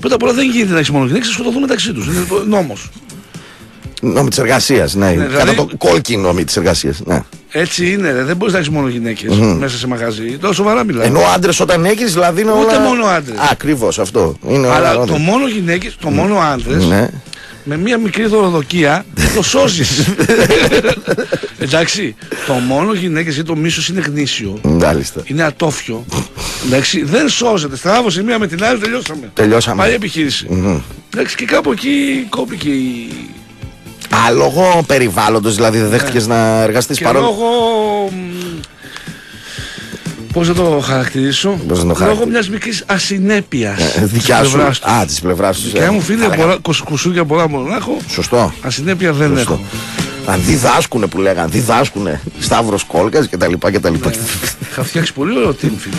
Πρώτα απ' όλα δεν γίνεται να έχεις μόνο γυναίκες, σκοτωθούν μεταξύ τους. Είναι νόμος. Νόμοι της εργασίας, ναι. Ναι, Κατά δηλαδή- το κόλκι νόμοι της εργασίας. Ναι. Έτσι είναι, ρε. δεν μπορείς να έχεις μόνο γυναίκες μέσα σε μαγαζί. Τώρα σοβαρά μιλάω. Ενώ άντρες όταν έχεις, δηλαδή είναι Ούτε όλα. μόνο άντρες. Ακριβώς αυτό. Είναι Αλλά όλα- το μόνο γυναίκες, το μόνο άντρες, Ναι. με μία μικρή δωροδοκία το σώζεις. Εντάξει, το μόνο γυναίκες γιατί το μίσος είναι γνήσιο. Μάλιστα. Είναι ατόφιο. Εντάξει, δεν σώζεται. Στράβωσε μία με την άλλη, τελειώσαμε. Τελειώσαμε. Πάει η επιχείρηση. Εντάξει, και κάπου εκεί κόπηκε η. Α, λόγω περιβάλλοντος, δηλαδή δεν δέχτηκες να εργαστείς Ναι. Και παρόλο. λόγω. Πώς να το χαρακτηρίσω, Πώς να το λόγω χαρακτηρίσω. μιας μικρής ασυνέπειας. Ε, Δικιάς σου. Α, της πλευράς τους. Και μου φίλε, πολλά, κουσ- κουσούρια πολλά μπορώ να έχω. Σωστό. Ασυνέπεια δεν Σωστό. έχω. Αν διδάσκουνε που λέγανε, διδάσκουνε. Σταύρος Κόλκας κτλ. κτλ. Ναι. Είχα φτιάξει πολύ ωραίο team, φίλε.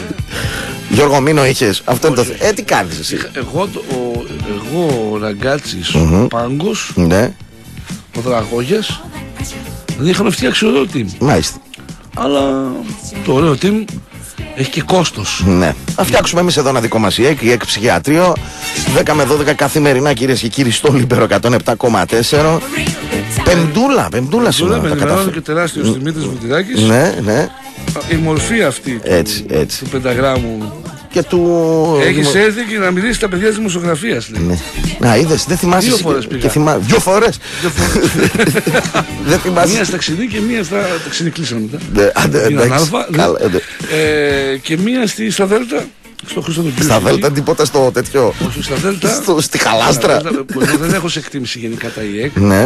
Γιώργο Μίνο είχες. Αυτό είναι το. Ε, τι κάνεις εσύ; Είχα- Εγώ, το- ο, εγώ ο Ραγκάτσης, ο Πάγκος, Ναι, ο Δραγόγιας, δεν είχαμε φτιάξει ωραίο team. μάλιστα. Αλλά το ωραίο team έχει και κόστος. Ναι. Θα φτιάξουμε εμείς εδώ ένα δικό μας ΙΕΚ, ΙΕΚ ψυχιατρείο. 10 με 12 καθημερινά κυρίες και κύριοι στο Λίμπερο 107,4. Πεντούλα, πεντούλα Τώρα σήμερα. με Τα ενημερώνει κατάφερα. και τεράστιο Δημήτρης Βουτυράκης. Ναι, ναι. Η μορφή αυτή του, Έτσι, έτσι. του πενταγράμμου. Και του. Έχεις έρθει και να μιλήσεις στα παιδιά της δημοσιογραφίας, λέει. Ναι. Να είδες, δεν θυμάσαι. Δύο εσύ φορές και- πήγα. Και θυμά... Δύο φορές. Δύο φορές. δεν θυμάσαι. μία στα ξυνή και μία στα. Τα ξυνή κλείσαμε μετά. Ναι, άντε, Πήγαν εντάξει. αλφα, ναι. Καλά, ναι. Ε, και μία στη, στα Δέλτα. Στο Χρήστο του Στα Δέλτα τίποτα στο τέτοιο. Όχι, στα Δέλτα. Στο, στη Στα χαλάστρα. Δέλτα, που εγώ δεν έχω σε εκτίμηση γενικά τα ΙΕΚ Ναι,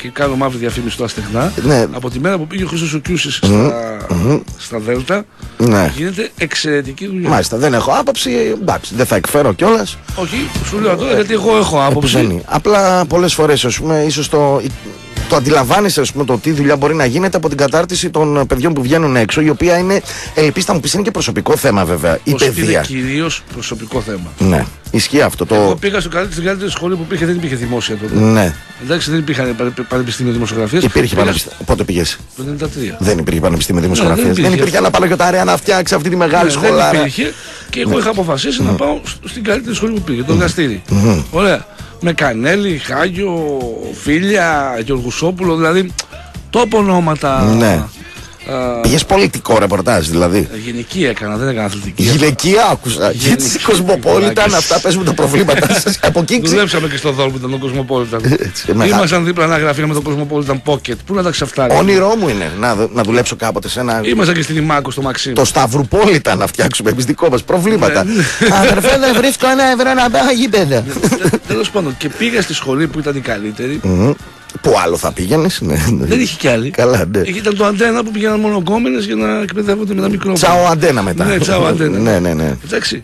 και κάνω μαύρη διαφήμιση στο αστεχνά. Ναι. Από τη μέρα που πήγε ο Χρήστος ο Κιούσης στα, στα Δέλτα ναι. γίνεται εξαιρετική δουλειά. Μάλιστα, δεν έχω άποψη. Εντάξει, δεν θα εκφέρω κιόλας. Όχι, σου λέω τώρα γιατί εγώ έχω άποψη. Απλά πολλές φορές, ας πούμε, ίσως το, το αντιλαμβάνεσαι, ας πούμε, το τι δουλειά μπορεί να γίνεται από την κατάρτιση των παιδιών που βγαίνουν έξω, η οποία είναι, ελπίστε μου πεις, είναι και προσωπικό θέμα βέβαια. Η Πως είναι παιδεία. κυρίως προσωπικό θέμα. Ναι, ισχύει αυτό. Εγώ Το... πήγα στο καλύτερο, στην καλύτερη σχολή που υπήρχε, δεν υπήρχε δημόσια τότε. Ναι, Εντάξει, δεν υπήρχαν πανε- πανεπιστήμιο δημοσιογραφίας. υπήρχε πανεπιστήμιο. Πότε πήγες; Το 93. Δεν υπήρχε πανεπιστήμιο δημοσιογραφία. δεν δεν, υπήρχε. υπήρχε ένα Παναγιοτάρια να φτιάξει αυτή τη μεγάλη Ναι, σχολάρα. Δεν υπήρχε και εγώ είχα αποφασίσει να πάω σ- στην καλύτερη σχολή που πήγε, το εργαστήρι. Ωραία. Με Κανέλη, Χάγιο, Φίλια, Γιωργουσόπουλο, δηλαδή τόπο ονόματα. Ναι. Α, Πήγε πολιτικό ρεπορτάζ δηλαδή. Γενική έκανα, δεν έκανα αθλητική. Γυναικεία άκουσα. Γιατί στην Κοσμοπόλητα Φιλάκες. αυτά παίζουν τα προβλήματά σας. Από εκεί ξε- Δουλέψαμε και στο δόλ που ήταν το Cosmopolitan. Έτσι, μεγάλο. Ήμασταν δίπλα ένα γραφείο με το Cosmopolitan Pocket. Πού να τα ξαφτάρει. Όνειρό μου είναι να, δου- να δουλέψω κάποτε σε ένα. Ήμασταν και στην Ιμάκο στο Μαξίμ. Το Σταυρουπόλητα να φτιάξουμε εμείς δικό μας προβλήματα. Ναι, Αδερφέ, δεν βρίσκω ένα ευρώ να πάω γήπεδο. Τέλος πάντων, και πήγα στη σχολή που ήταν η καλύτερη. Μμμ. Πού άλλο θα πήγαινες, ναι. ναι. Δεν είχε κι άλλη. Καλά, ναι. Εκεί ήταν το αντένα που πήγαιναν μόνο γκόμενες για να εκπαιδεύονται με τα μικρόφωνα. Τσαο αντένα μετά. Ναι, τσαο αντένα. Ναι, ναι, ναι. Εντάξει.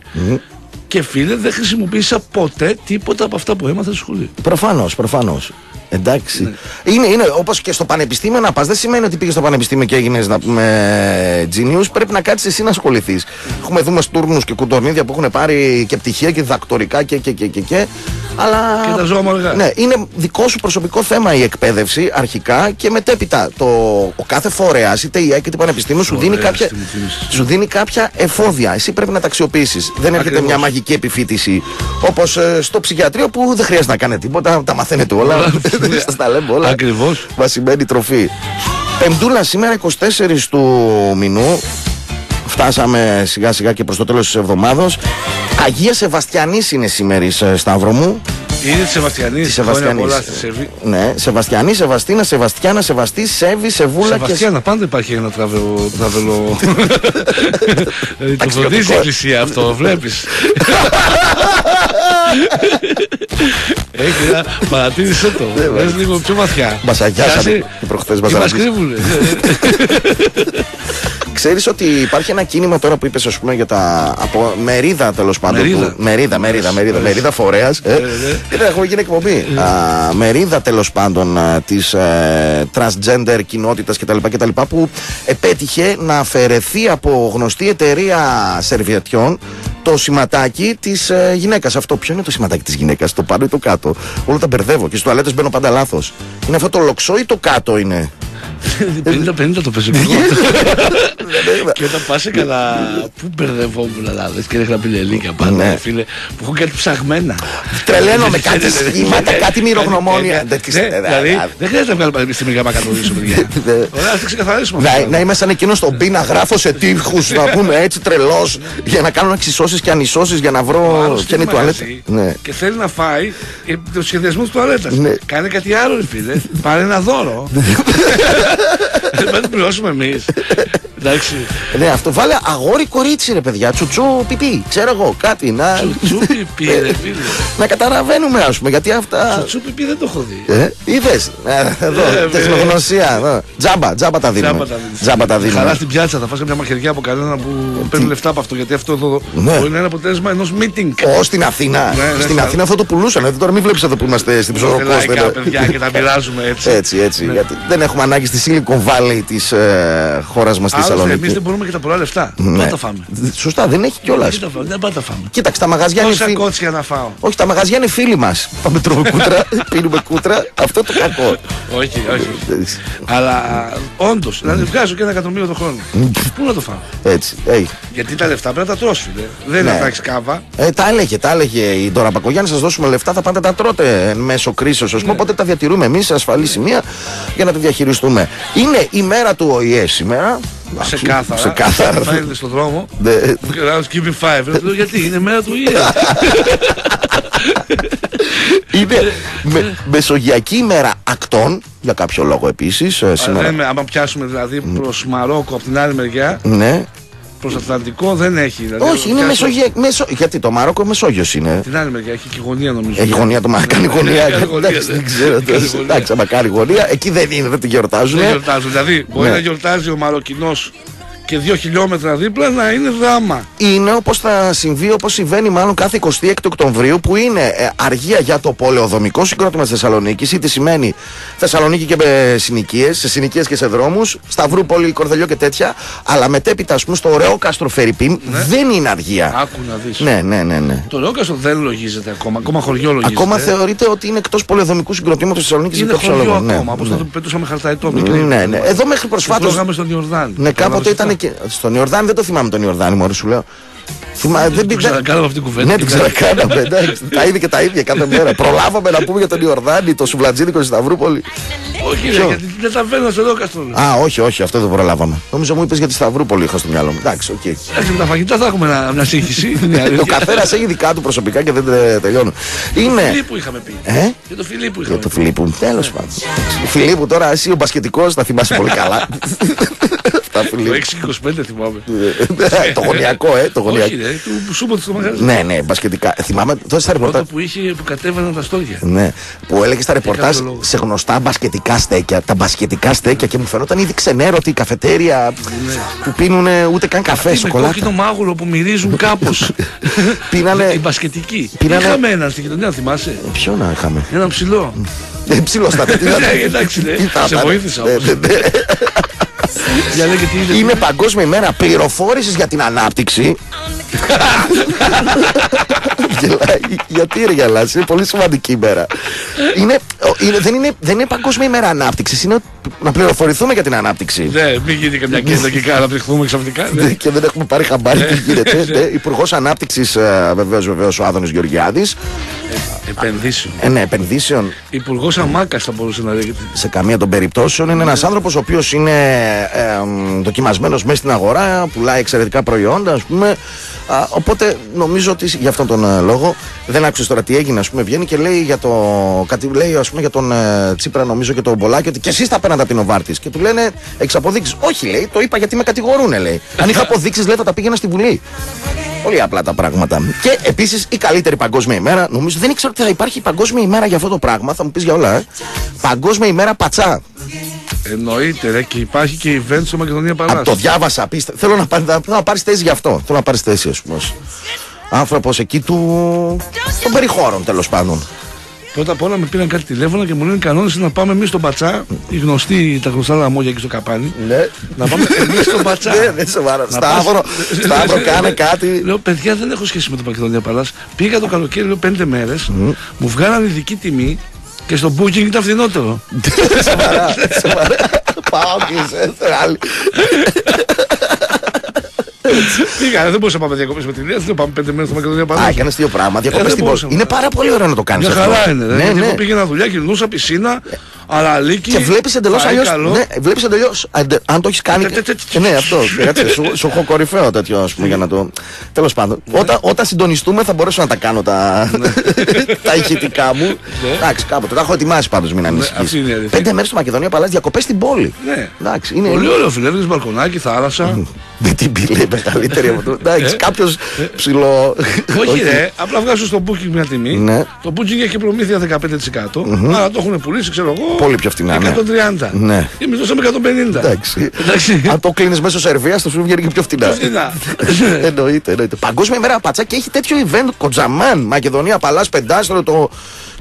Και φίλε, δεν χρησιμοποίησα ποτέ τίποτα από αυτά που έμαθα στη σχολή. Προφανώς, προφανώς. Εντάξει. Ναι. Είναι, είναι όπως και στο πανεπιστήμιο να πας. Δεν σημαίνει ότι πήγες στο πανεπιστήμιο και έγινες να πούμε genius. Πρέπει να κάτσεις εσύ να ασχοληθείς. Έχουμε δούμε στούρνου και κουντορνίδια που έχουν πάρει και πτυχία και διδακτορικά και και και και. και αλλά... Και τα ζώα μαργά. Ναι, είναι δικό σου προσωπικό θέμα η εκπαίδευση αρχικά και μετέπειτα. Το, ο κάθε φορέας, είτε η ΑΕΚ είτε πανεπιστήμιο, σου δίνει, Φορέας, κάποια, τι μου θύμισες. σου δίνει κάποια εφόδια. Εσύ πρέπει να τα αξιοποιήσεις. Δεν έρχεται Ακριβώς. μια μαγική επιφύτηση όπως στο ψυχιατρίο που δεν χρειάζεται να κάνετε τίποτα, τα μαθαίνετε όλα. Σας τα λέμε όλα. Ακριβώς. Βασιμένη τροφή. Πεμπτούλα σήμερα 24 του μηνού. Φτάσαμε σιγά σιγά και προς το τέλος της εβδομάδος Αγία Σεβαστιανής είναι σήμερα ε, Σταύρο μου Είναι τη Σεβαστιανής. Τη Σεβαστιανής Πολλά στη Σεβί. Ναι, Σεβαστιανή, Σεβαστίνα, Σεβαστιάνα, Σεβαστή, Σέβη, Σεβούλα και Σεβαστιάνα, πάντα υπάρχει ένα τραβελο. τραβελο... Δηλαδή, το Ταξιδιωτικό. φροντίζει η εκκλησία αυτό, βλέπεις. Έχει ένα παρατήρησε το. Λες λίγο πιο βαθιά. Μας αγιάσανε Κάτσε. και προχθές μας Και μας ραντίζουν. κρύβουνε. Ξέρεις ότι υπάρχει ένα κίνημα τώρα που είπες ας πούμε για τα από μερίδα τέλος πάντων Μερίδα. του- μερίδα, μερίδα, μερίδα, μερίδα φορέας ε. ναι. Ε, έχουμε γίνει εκπομπή Α, μερίδα τέλος πάντων α, της ε, transgender κοινότητας κτλ, κτλ που επέτυχε να αφαιρεθεί από γνωστή εταιρεία σερβιετιών το σηματάκι της ε, γυναίκας. Αυτό ποιο είναι το σηματάκι της γυναίκας, το πάνω ή το κάτω; Όλα τα μπερδεύω και στου τουαλέτες μπαίνω πάντα λάθος. Είναι αυτό το λοξό ή το κάτω είναι. 50-50 το παίζω εγώ. και όταν πας σε καλά, πού μπερδευόμουν να δεις και έχανα πιλελίκια πάνω, Ναι. ρε φίλε, που έχω κάτι ψαγμένα. Τρελαίνω με κάτι σχήματα, κάτι μυρογνωμόνια. Ναι, Δεν τις- ναι, ε, Δηλαδή, ε, δεν χρειάζεται να βγάλω πανεπιστήμια να κατορίσουμε, παιδιά. Ναι. Ωραία, ας το ξεκαθαρίσουμε. Να, αυτό. να είμαι σαν εκείνος στον πίνα, γράφω σε τείχους να πούμε έτσι τρελός για να κάνω εξισώσεις και ανισώσεις για να Ο βρω άλλος ποια είναι η είναι τουαλέτα. μαγαζί Ναι. Και θέλει να φάει ε, το σχεδιασμό της τουαλέτας. Ναι. Κάνε κάτι άλλο, ρε φίλε. Πάρε ένα δώρο. Δεν θα το πληρώσουμε εμεί. Εντάξει. Ναι, αυτό βάλε αγόρι κορίτσι ρε παιδιά, τσουτσού πιπί, ξέρω εγώ κάτι να, Τσουπι πει, ρε φίλε. να καταλαβαίνουμε ας πούμε γιατί αυτά. Τσουπι πει δεν το έχω δει. Ε, είδες. Εδώ, Ε, τεχνογνωσία. εδώ. Τζάμπα, τζάμπα τα δίνουμε. Τζάμπα τα δίνεις. Τζάμπα τα Χαρά δίνουμε. στην πιάτσα, θα φας μια μαχαιριά από κανένα που παίρνει λεφτά από αυτό. Γιατί αυτό εδώ Ναι. μπορεί να είναι αποτέλεσμα ενός meeting. Ω στην Αθήνα. Ναι, ναι, στην στα- Αθήνα αυτό το πουλούσαν. Δηλαδή τώρα μην βλέπεις εδώ που είμαστε στην Είμαστε ψωροκόστα. λαϊκά παιδιά και τα μοιράζουμε έτσι. Έτσι, έτσι. Ναι. Γιατί δεν έχουμε ανάγκη στη Silicon Valley της ε, χώρας μας στη Άλλωστε, εμείς Θεσσαλονίκη. δεν μπορούμε και τα πολλά λεφτά. Ναι. Δεν τα φάμε. Σωστά, δεν έχει κιόλας. Δεν τα φάμε, Δεν πάμε τα φάμε. Κοίταξε, τα μαγαζιά είναι Πόσα φίλοι. κότσια να φάω. Όχι, τα μαγαζιά είναι φίλοι μας. Πάμε τρώμε κούτρα, πίνουμε κούτρα. Αυτό το κακό. Όχι, όχι. Αλλά όντως, δηλαδή βγάζω και ένα εκατομμύριο το χρόνο. Πού να το φάω; Έτσι. Hey. Γιατί τα λεφτά πρέπει να τα τρώσει. Δε. Δεν είναι Ναι. να τα έχεις κάβα. Ε, τα έλεγε, τα έλεγε η Ντόρα Πακογιάννη. Σας δώσουμε λεφτά, θα πάτε τα τρώτε εν μέσω κρίσεως. Ναι. Οπότε τα διατηρούμε εμείς σε ασφαλή σημεία για να τα διαχειριστούμε. Είναι η μέρα του ΟΗΕ σήμερα. Σε κάθαρα. Σε κάθαρα. Φαίνεται στον δρόμο. Ναι. I was giving five. Ρε, λέω, Γιατί είναι μέρα του ΙΕ. Είναι με, μεσογειακή ημέρα ακτών, για κάποιο λόγο επίσης. σήμερα. Δεν, άμα πιάσουμε δηλαδή προς Μαρόκο από την άλλη μεριά, Ναι. Προς Ατλαντικό δεν έχει. Δηλαδή, Όχι, είναι πιάσουμε- μεσογειακή. Μεσο... Γιατί το Μαρόκο Μεσόγειος είναι. Την άλλη μεριά έχει και γωνία νομίζω. Έχει γωνία το Μαρόκο. Κάνει γωνία. Κάνει γωνία, Εντάξει, ναι. δεν ξέρω. Κάνει γωνία. Εντάξει, άμα κάνει γωνία, εκεί δεν είναι, δεν τη γιορτάζουν. Δεν γιορτάζουν. Δηλαδή μπορεί Ναι. να γιορτάζει ο Μαροκινός και δύο χιλιόμετρα δίπλα να είναι δράμα. είναι όπως θα συμβεί, όπως συμβαίνει μάλλον κάθε 26 Οκτωβρίου, που είναι ε, αργία για το πολεοδομικό συγκρότημα της Θεσσαλονίκης, είτε σημαίνει Θεσσαλονίκη και με συνοικίες, σε συνοικίες και σε δρόμους, Σταυρούπολη, Κορδελιό και τέτοια. Αλλά μετέπειτα, ας πούμε, στο ωραίο κάστρο Φερρυπίν δεν είναι αργία. Άκου να δεις. Ναι, ναι, ναι, ναι. Το Ρόκαστρο δεν λογίζεται ακόμα. Ακόμα χωριό λογίζεται. Ακόμα θεωρείται ότι είναι εκτός πολεοδομικού συγκροτήματος τη Θεσσαλονίκης Είναι για κάποιο χωριό λόγο. Ναι, ακόμα. Όπως ναι. θα το πετούσαμε χαρταϊτό. Ναι, ναι. Εδώ μέχρι προσφάτω. Τρώγαμε στον Ιορδάνη. Ναι, κάποτε Κατάλαβες ήταν αυτό; Και. Στον Ιορδάνη δεν το θυμάμαι τον Ιορδάνη, μόλι σου λέω. Θυμά, δεν Την δεν- ξανακάναμε αυτή την κουβέντα. Ναι, την ξανακάναμε. εντάξει. τα ίδια και τα ίδια κάθε μέρα. Προλάβαμε να πούμε για τον Ιορδάνη, το Σουβλατζίδικο στη Σταυρούπολη. Όχι, ρε, Ποιο; γιατί δεν τα βαίνω στο Ρόκαστρο. ρε. Α, όχι, όχι, αυτό δεν προλάβαμε. Νομίζω μου είπες για τη Σταυρούπολη, είχα στο μυαλό μου. Εντάξει, οκ. Εντάξει, με τα φαγητά θα έχουμε ένα- μια σύγχυση. Είναι Ο αλήθεια. καθένας έχει δικά του προσωπικά και δεν τε- τελειώνουν. Είναι. Φιλίππου είχαμε πει. Ε; Για το Φιλίππου Για είχαμε το πει. Φιλίππου. Τέλος πάντων. Φιλίππου τώρα, εσύ ο μπασκετικός θα θυμάσαι πολύ καλά. Τα Το Φιλίππου. 6-25 θυμάμαι. Το γωνιακό, ε, το γωνιακό. Όχι, ρε, του Σούμποτ στο μαγαζί. Ναι, ναι, μπασκετικά. Θυμάμαι τότε στα Πρώτο ρεπορτάζ. που είχε που κατέβαιναν τα στόρια. Ναι, που έλεγε στα ρεπορτάζ κάποιο λόγο. σε γνωστά μπασκετικά στέκια. Τα μπασκετικά στέκια και μου φαινόταν ήδη ξενέρωτη η καφετέρια που πίνουν ούτε καν καφέ, Με σοκολάτα. κόκκινο μάγουλο που μυρίζουν κάπως. Πίνανε- Η μπασκετική. πίνανε- Είχαμε έναν στην κοινωνία, θυμάσαι; Ποιο να είχαμε; Έναν ψηλό. Ε, ψηλό στα τέτοια. Ναι, εντάξει, ναι. Τι θα Σε ήταν. βοήθησα Ναι, όμως. ναι, ναι. Για λέγε τι είναι. Είναι Παγκόσμια ημέρα πληροφόρησης για την ανάπτυξη. Γελάει. Γιατί ρε γελάς, είναι πολύ σημαντική ημέρα. Είναι, ο, είναι, δεν, είναι, δεν είναι Παγκόσμια ημέρα ανάπτυξης, είναι να πληροφορηθούμε για την ανάπτυξη. Ναι, μην γίνει καμιά κίνητα και κάνα αναπτυχθούμε ξαφνικά. ναι. και δεν έχουμε πάρει χαμπάρι τι γίνεται. ναι. Υπουργός Ανάπτυξης, βεβαίως, βεβαίως, ο Άδωνης Γεωργιάδης. Επενδύσεων. Ε, ναι, επενδύσεων Υπουργός Αμάκας θα μπορούσε να λέγεται. σε καμία των περιπτώσεων. Είναι ένας άνθρωπος ο οποίος είναι ε, δοκιμασμένος μέσα στην αγορά, πουλάει εξαιρετικά προϊόντα, ας πούμε. Α, οπότε νομίζω ότι για αυτόν τον ε, λόγο δεν άκουσες τώρα τι έγινε, ας πούμε. Βγαίνει και λέει για το. Κάτι λέει, ας πούμε, για τον ε, Τσίπρα, νομίζω και τον Μπολάκη, ότι και εσείς τα παίρνατε από την Οβάρτης. Και του λένε, έχεις αποδείξεις. Όχι, λέει, το είπα γιατί με κατηγορούν, λέει. Αν είχα αποδείξεις, λέει, θα τα πήγαινα στη Βουλή. Πολύ απλά τα πράγματα. Και επίσης η καλύτερη παγκόσμια ημέρα, νομίζω δεν ήξερα ότι θα υπάρχει παγκόσμια ημέρα για αυτό το πράγμα, θα μου πεις για όλα, ε. Παγκόσμια ημέρα πατσά. Εννοείται, ρε, και υπάρχει και event στο Μακεδονία Α, το Παλάσιο. διάβασα, πίστε. Θέλω να, πάρει- να, να πάρεις θέση γι' αυτό. Θέλω να πάρεις θέση, ας πούμε. Άνθρωπος εκεί του. των περιχώρων τέλος πάντων. Πρώτα απ' όλα με πήραν κάτι τηλέφωνο και μου λένε κανόνες να πάμε εμείς στον Πατσά, οι γνωστοί, τα γνωστά λαμόγια εκεί στο καπάνι. Ναι. να πάμε εμείς στον Πατσά. Ναι, δεν σε βάρα. Να Σταύρο, πας- Σταύρο, κάνε κάτι. Λέω, παιδιά, δεν έχω σχέση με το Μακεδονία Παλάς. Πήγα το καλοκαίρι, λέω, πέντε μέρες, μου βγάλανε ειδική τιμή Και στο booking ήταν φθηνότερο. Σοβαρά, σοβαρά. Πάω και σε άλλη. Πήγα, δεν μπορούσα να πάμε διακοπέ με την Νέα, δεν πάμε πέντε μέρες στο Μακεδονία Α, Παλάσιο. έκανες δύο πράγματα. Διακοπές δεν στην μπορούσα. πόλη. Είναι πάρα πολύ ωραίο να το κάνεις Μια αυτό. χαρά είναι. Ναι, Ναι, ναι. Εγώ πήγαινα δουλειά, κινούσα πισίνα, αλαλίκι. Και βλέπεις εντελώς φαΐ αλλιώ. καλό. Ναι, βλέπεις εντελώ. Αν το έχεις κάνει. Τε, τε, τε, και- Ναι, αυτό. Κάτσε, Σου σου έχω κορυφαίο τέτοιο, ας πούμε, για να το. Τέλος πάντων. Όταν- Όταν συντονιστούμε θα μπορέσω να τα κάνω τα τα ηχητικά μου. Εντάξει, κάποτε. Τα έχω ετοιμάσει πάντως, μην Ναι. αυτή ανησυχεί. είναι η αλήθεια. Πέντε μέρες στο Μακεδονία Παλάς διακοπές στην πόλη. Ναι. Εντάξει, είναι. Πολύ ωραίο φιλέ, έχεις μπαλκονάκι, θάλασσα. Με την πύλη είπε καλύτερη από το. Εντάξει, Ε. κάποιο ψηλό. Όχι ρε, απλά βγάζω στο booking μια τιμή. Ναι. Το booking έχει προμήθεια 15%. Άρα το έχουν πουλήσει, ξέρω εγώ. Πολύ πιο φτηνά, ναι. 130. Ναι. Και εμείς δώσαμε 150. Εντάξει. Εντάξει. Αν το κλείνεις μέσω Σερβίας, θα σου βγαίνει και πιο φτηνά. Πιο φτηνά. εννοείται, εννοείται. Παγκόσμια ημέρα πατσά και έχει τέτοιο event Κοτζαμάν, Μακεδονία, Παλάς, Πεντάστρο, το,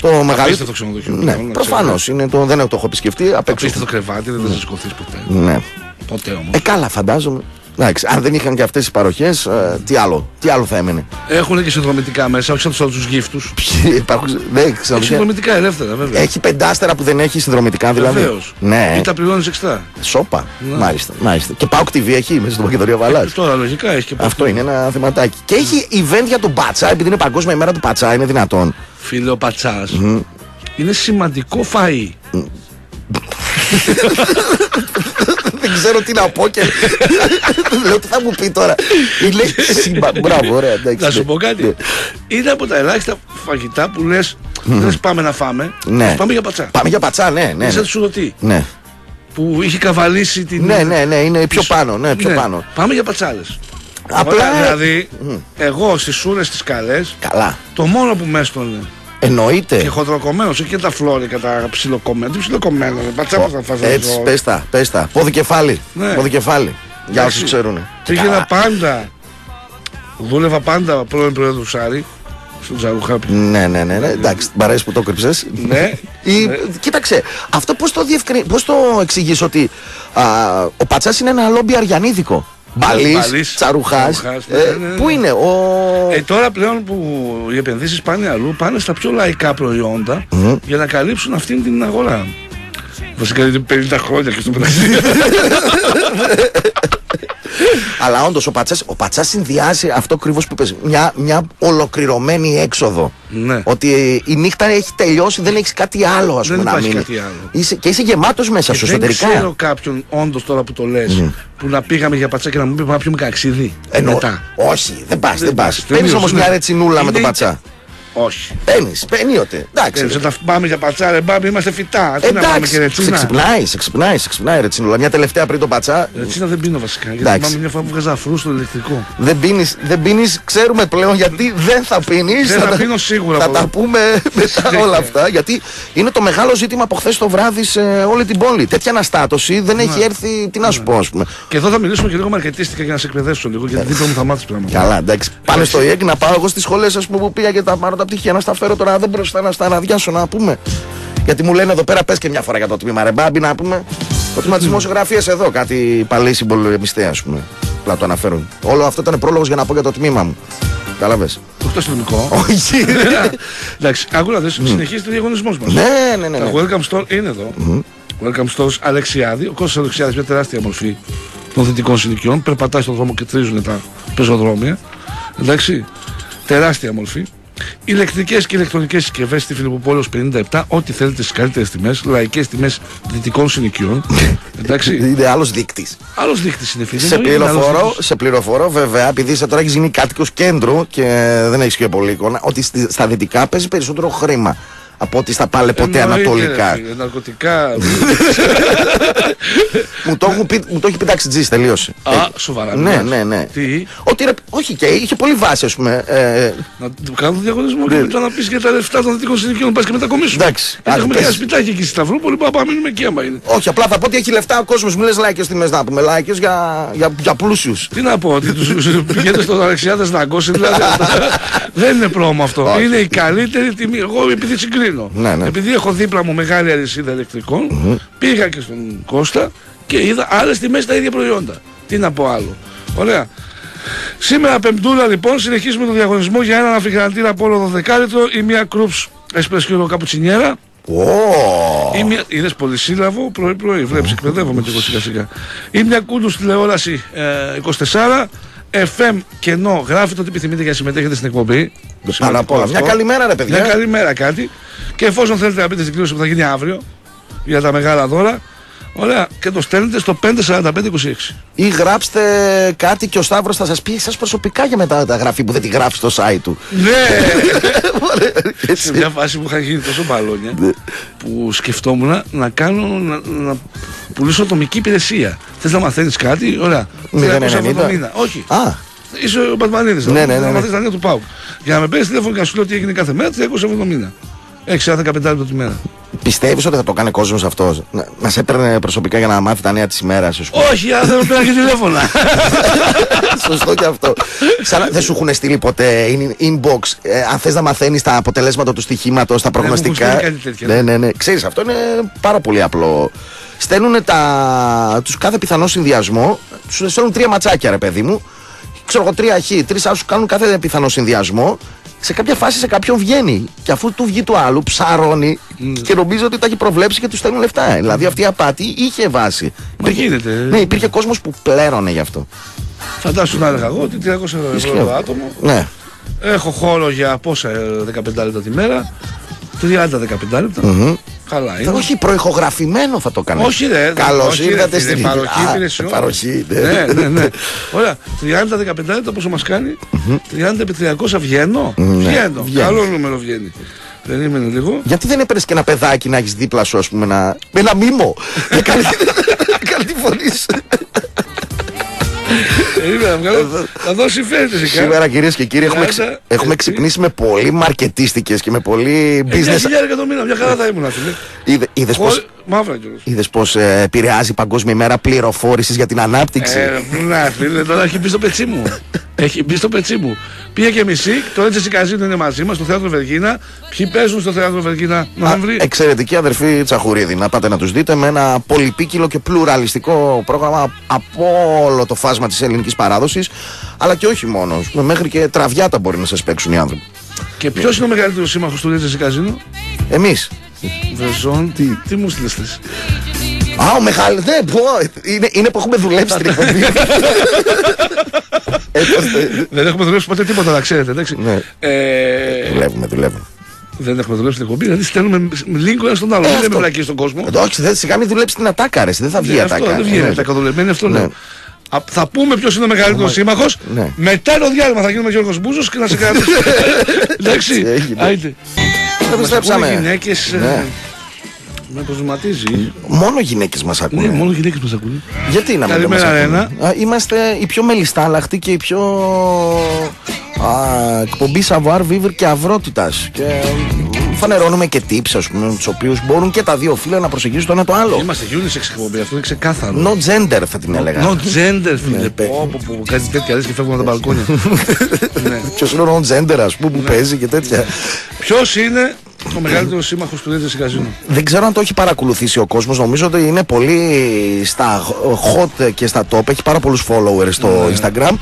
το μεγαλύτερο. Απίστευτο ξενοδοχείο. Ναι, θέλω να προφανώς. ξέρετε. Το, δεν έχω το έχω επισκεφτεί. Απ' έξω. Απίστευτο κρεβάτι, δεν θα σηκωθεί ποτέ. Ναι. Ποτέ όμως. Ε, καλά, φαντάζομαι. Εντάξει, αν δεν είχαν και αυτές τις παροχές, τι άλλο, τι άλλο θα έμενε. Έχουν και συνδρομητικά μέσα, όχι σαν τους άλλου γύφτους. Ποιοι Υπάρχουν. Ναι, ξενοδοχεία. Συνδρομητικά ελεύθερα, βέβαια. Έχει πεντάστερα που δεν έχει συνδρομητικά δηλαδή. Βεβαίως. Ναι, Ή τα πληρώνεις εξτρά. σόπα. Ναι. Μάλιστα, μάλιστα. Και πάω TV έχει μέσα στο Μακεδονία Βαλάς. Ε, Τώρα λογικά έχει και Αυτό είναι ένα θεματάκι. Και έχει event για τον Πατσά, επειδή είναι Παγκόσμια ημέρα του Πατσά, είναι δυνατόν. Φίλε ο πατσα Είναι σημαντικό φαΐ. Δεν ξέρω τι να πω και. Λέω τι θα μου πει τώρα. Είναι σύμπα. Μπράβο, ωραία. εντάξει. Να σου πω κάτι. Ναι. Είναι από τα ελάχιστα φαγητά που λες. Δεν πάμε να φάμε. Ναι. ας Πάμε για πατσά. Πάμε για πατσά, ναι, ναι. Είναι Ναι, σαν του ρωτή ναι. που είχε καβαλήσει την. Ναι, ναι, ναι, είναι πιο πάνω, ναι, πιο Ναι. πάνω. Πάμε για πατσάδε. Απλά- Δηλαδή, εγώ στις σούρε τις καλές, Καλά. το μόνο που με έστωνε και Εννοείται. χοντροκομμένο, όχι και τα φλόρικα, τα ψιλοκομμένα. Τι ψιλοκομμένο, ρε, πατσά πώ θα φας Έτσι, αυτό. πες τα, πες τα. Πόδι κεφάλι. Ναι. Πόδι κεφάλι. Για Εντάξει. όσους ξέρουν. Πήγαινα πάντα. Δούλευα πάντα πρώην πρόεδρο Σάρη, στον Τζαρουχάπη. Ναι, ναι, ναι, ναι. Εντάξει, μ' αρέσει που το κρύψες. ναι, Ή, ναι. Κοίταξε, αυτό πώς το, διευκρι... πώς το εξηγείς ότι α, ο Πατσάς είναι ένα λόμπι αριανίδικο; Μπαλής, Μπαλής, τσαρουχάς. τσαρουχάς, ε, ναι, ναι, ναι. Πού είναι, ο... Ε, τώρα πλέον που οι επενδύσεις πάνε αλλού, πάνε στα πιο λαϊκά προϊόντα για να καλύψουν αυτήν την αγορά. Βασικά είναι 50 χρόνια και στο μεταξύ. Αλλά όντως ο Πατσά ο Πατσάς συνδυάζει αυτό ακριβώς που είπες Μια, μια ολοκληρωμένη έξοδο. Ναι. Ότι η νύχτα έχει τελειώσει, δεν έχεις κάτι άλλο, ας Δεν πούμε, να υπάρχει μείνει. κάτι άλλο. Είσαι, και είσαι γεμάτος μέσα σου δεν εσωτερικά. ξέρω κάποιον όντως τώρα που το λες που να πήγαμε για πατσά και να μου πει πάμε να πιούμε καξίδι. Εννοώ- Μετά. Όχι, δεν πας, δεν πας. πας. Παίρνεις Τελείωσες, όμω ναι. μια ρετσινούλα με Είναι τον η- πατσά. Όχι. Παίρνεις, ενίοτε. Εντάξει. Ε, όταν πάμε για πατσά, ρε μπάμπη, είμαστε φυτά. Τι να πάμε και Εντάξει, σε ρετσίνα. ξυπνάει, σε ξυπνάει, σε ξυπνάει ρετσινούλα. Μια τελευταία πριν τον πατσά. Ρετσίνα δεν πίνω βασικά. Γιατί Εντάξει. θυμάμαι μια φορά που βγάζα αφρού στο ηλεκτρικό. Δεν πίνεις, δεν πίνεις, ξέρουμε πλέον γιατί δεν θα πίνεις. Δεν θα πίνω σίγουρα Θα από τα εδώ. πούμε μετά όλα αυτά. Γιατί είναι το μεγάλο ζήτημα από χθες το βράδυ σε όλη την πόλη. Τέτοια αναστάτωση δεν έχει έρθει. Τι να σου πω, ας πούμε. Και εδώ θα μιλήσουμε και λίγο μαρκετίστικα για να σε εκπαιδεύσω λίγο. Γιατί δίπλα μου θα μάθεις πράγματα. Καλά, εντάξει. Πάνε στο ΙΕΚ να πάω εγώ στις σχολές που πήγα και τα πάρω τα πτυχία να στα φέρω τώρα. Δεν μπροστά να στα αναδιάσω να πούμε. Γιατί μου λένε εδώ πέρα πες και μια φορά για το τμήμα ρε μπάμπι να πούμε. Το τμήμα τη δημοσιογραφία εδώ, κάτι παλαιοί συμπολεμιστέ, ας πούμε. Απλά το αναφέρουν. Όλο αυτό ήταν πρόλογος για να πω για το τμήμα μου. Κατάλαβες. Το χτες αστυνομικό. Όχι. Εντάξει, άκου να δεις, συνεχίζεται ο διαγωνισμός μας. ναι, ναι, ναι. Τα ναι. Welcome Store είναι εδώ. Welcome Stores Αλεξιάδη. Ο Κώστας Αλεξιάδης, μια τεράστια μορφή των δυτικών συνοικιών. Περπατάει στον δρόμο και τρίζουν τα πεζοδρόμια. Εντάξει, τεράστια μορφή. Ηλεκτρικές και ηλεκτρονικές συσκευές στη Φιλιπποπόλεως 57. Ό,τι θέλετε στις καλύτερες τιμές. Λαϊκές τιμές δυτικών συνοικιών. Εντάξει. Είναι άλλος δείκτης. Άλλος δείχτης είναι φίλε. Σε εννοείται, άλλος πληροφορώ, δείκτης. σε πληροφορώ βέβαια, επειδή είσαι τώρα έχεις γίνει κάτοικος κέντρου και δεν έχεις και πολύ εικόνα, ότι στη- στα δυτικά παίζει περισσότερο χρήμα από ότι στα πάλε ποτέ Εννοείται, ανατολικά. ρε φίλε, Ναρκωτικά. μου, το έχουν πει, μου το έχει πει ταξιτζής, τελείωσε. Α, σοβαρά. Ναι, μιλάς. ναι, ναι. Τι, Ότι ρε, όχι και είχε πολύ βάση, ας πούμε. Ε, να του κάνω διαγωνισμό και Ναι. μετά να πεις για τα λεφτά των δυτικών συνοικιών. Πας και μετακομίσουμε. Εντάξει. Γιατί Α, έχουμε πες. και ένα σπιτάκι εκεί στη Σταυρούπολη που να πάμε μείνουμε εκεί άμα είναι. όχι, απλά θα πω ότι έχει λεφτά ο κόσμος. Μου λες λάκε τιμές να πούμε. Λάκε για, για, για πλούσιους. Τι να πω, ότι του πηγαίνετε στον Αλεξιάδες να αγκώσει, δηλαδή. δεν είναι πρόμο αυτό. Όχι. Είναι η καλύτερη τιμή. Εγώ επειδή συγκρίνω. Ναι, ναι. Επειδή έχω δίπλα μου μεγάλη αλυσίδα ηλεκτρικών, πήγα και στον Κώστα και είδα άλλες τιμές τα ίδια προϊόντα. Τι να πω άλλο. Ωραία. Σήμερα Πεμπτούλα λοιπόν συνεχίζουμε τον διαγωνισμό για έναν αφιγραντήρα από όλο 12 λίτρο ή μια κρούπς εσπρεσιόνο καπουτσινιέρα. Ω! Ή μια... Είδες πολυσύλλαβο πρωί-πρωί. Βλέπεις, εκπαιδεύομαι και εγώ σιγά σιγά. Ή μια κούντους τηλεόραση ε, 24. FM κενό, γράφετε ό,τι επιθυμείτε για να συμμετέχετε στην εκπομπή. Πάνω απ' όλα. Μια καλημέρα, ρε παιδιά. Μια καλημέρα κάτι. Και εφόσον θέλετε να πείτε στην κλήρωση που θα γίνει αύριο για τα μεγάλα δώρα, Ωραία, και το στέλνετε στο 54526. Ή γράψτε κάτι και ο Σταύρος θα σας πει εσάς προσωπικά για μεταγραφή που δεν τη γράφει στο site του. Ναι! Σε μια φάση που είχα γίνει τόσο μπαλόνια ναι. που σκεφτόμουν να κάνω να, να πουλήσω ατομική υπηρεσία. Θες να μαθαίνεις κάτι, ωραία. 090. Όχι. Α. Είσαι ο Μπατμανίδης. Ναι, ναι, ναι. Να μαθαίνει τα νέα του Πάου. Για να με παίρνει τηλέφωνο και να σου λέω τι έγινε κάθε μέρα, 370. Έχει ένα 15 λεπτό τη μέρα. Πιστεύεις ότι θα το κάνει κόσμος αυτός, να, να σε έπαιρνε προσωπικά για να μάθει τα νέα της ημέρας, Όχι, αλλά δεν με και τηλέφωνα. Σωστό και αυτό. Σαν, δεν σου έχουν στείλει ποτέ inbox, ε, αν θες να μαθαίνεις τα αποτελέσματα του στοιχήματος, τα προγνωστικά. Ναι, ναι, ναι. Ξέρεις, αυτό είναι πάρα πολύ απλό. Στέλνουν τους κάθε πιθανό συνδυασμό, σου στέλνουν τρία ματσάκια, ρε παιδί μου. Ξέρω εγώ, τρία χ, τρεις άλλους κάνουν κάθε πιθανό συνδυασμό σε κάποια φάση σε κάποιον βγαίνει. Και αφού του βγει του άλλου, ψαρώνει mm. και νομίζω ότι τα έχει προβλέψει και τους στέλνουν λεφτά. Mm. Δηλαδή αυτή η απάτη είχε βάση. Μα γίνεται. Ναι, υπήρχε κόσμος που πλέρωνε γι' αυτό. Φαντάσου να έλεγα εγώ ότι 300 ευρώ το άτομο. Ναι. Έχω χώρο για πόσα 15 λεπτά τη μέρα. 30-15 λεπτά. Mm-hmm. Καλά είναι. Όχι, προηχογραφημένο θα το κάνω. Όχι, ρε. Καλώ ήρθατε στην παροχή υπηρεσιών. Παροχή, ναι. ναι, ναι, ναι. Ωραία. 30-15 λεπτά πόσο μας κάνει; 30 επί 300 βγαίνω; Ναι, βγαίνω. Καλό νούμερο βγαίνει. Περίμενε λίγο. Γιατί δεν έπαιρνες και ένα παιδάκι να έχεις δίπλα σου, ας πούμε, ένα, ένα μήμο. να κάνει τη φωνή σου. Θα δώσει φέτες Σήμερα κυρίες και κύριοι έχουμε, έχουμε ξυπνήσει με πολύ μαρκετίστικες και με πολύ business. 9.000 εκατομμύρια, μια χαρά θα ήμουν. Είδε πώ. Μαύρα κιόλα. Είδες πώς ε, επηρεάζει η Παγκόσμια ημέρα πληροφόρησης για την ανάπτυξη; Ε, να, φίλε, τώρα έχει μπει στο πετσί μου. έχει μπει στο πετσί μου. Πήγε και μισή, το έτσι Καζίνο είναι μαζί μας στο θέατρο Βεργίνα. Ποιοι παίζουν στο θέατρο Βεργίνα, Νοέμβρη; Εξαιρετική αδερφή Τσαχουρίδη. Να πάτε να τους δείτε με ένα πολυπίκυλο και πλουραλιστικό πρόγραμμα από όλο το φάσμα της ελληνικής παράδοσης. Αλλά και όχι μόνος. Μέχρι και τραβιάτα μπορεί να σας παίξουν οι άνθρωποι. Και ποιος είναι ο μεγαλύτερος σύμμαχος του Ρίτζε Καζίνο, Εμείς. Βεζόν, τι, τι μου στείλες Α, ο μεγάλο. Ναι, είναι, είναι που έχουμε δουλέψει στην εκπομπή. Δεν έχουμε δουλέψει ποτέ τίποτα, να ξέρετε. Εντάξει. Ναι. Ε... Δουλεύουμε, δουλεύουμε. Δεν έχουμε δουλέψει στην εκπομπή, δηλαδή στέλνουμε link ένας στον άλλο. Δεν είναι στον κόσμο. Όχι, δεν σιγά μην δουλέψει την ατάκα, ρε. Δεν θα βγει η ατάκα. Δεν βγει η ατάκα δουλεμένη, αυτό λέω. Θα πούμε ποιος είναι ο μεγαλύτερος σύμμαχος. Ναι. Μετά το διάλειμμα θα γίνουμε Γιώργος Μπούζος και να σε κάνουμε. Εντάξει. Επιστρέψαμε. γυναίκες. Ναι. Με προβληματίζει. Μόνο γυναίκες μας ακούνε. Ναι, μόνο γυναίκες μας ακούνε. Γιατί να μην μας ένα. Είμαστε οι πιο μελιστάλαχτοι και οι πιο. Α, εκπομπής savoir vivre και αυρότητας. Και φανερώνουμε και tips, ας πούμε, τους οποίους μπορούν και τα δύο φίλια να προσεγγίσουν το ένα το άλλο. Είμαστε unisex εκπομπή, αυτό είναι ξεκάθαρο. No gender θα την έλεγα. No gender, φίλε. Ναι, πω, πω, κάτι τέτοια λες και φεύγουν από τα μπαλκόνια. Ναι. Ποιος είναι ο no gender, ας πούμε, που ναι. παίζει και τέτοια. Ποιος είναι ο μεγαλύτερος σύμμαχος του Ρέτζε Καζίνο. Δεν ξέρω αν το έχει παρακολουθήσει ο κόσμος. Νομίζω ότι είναι πολύ στα hot και στα top. Έχει πάρα πολλούς followers στο ναι. Instagram.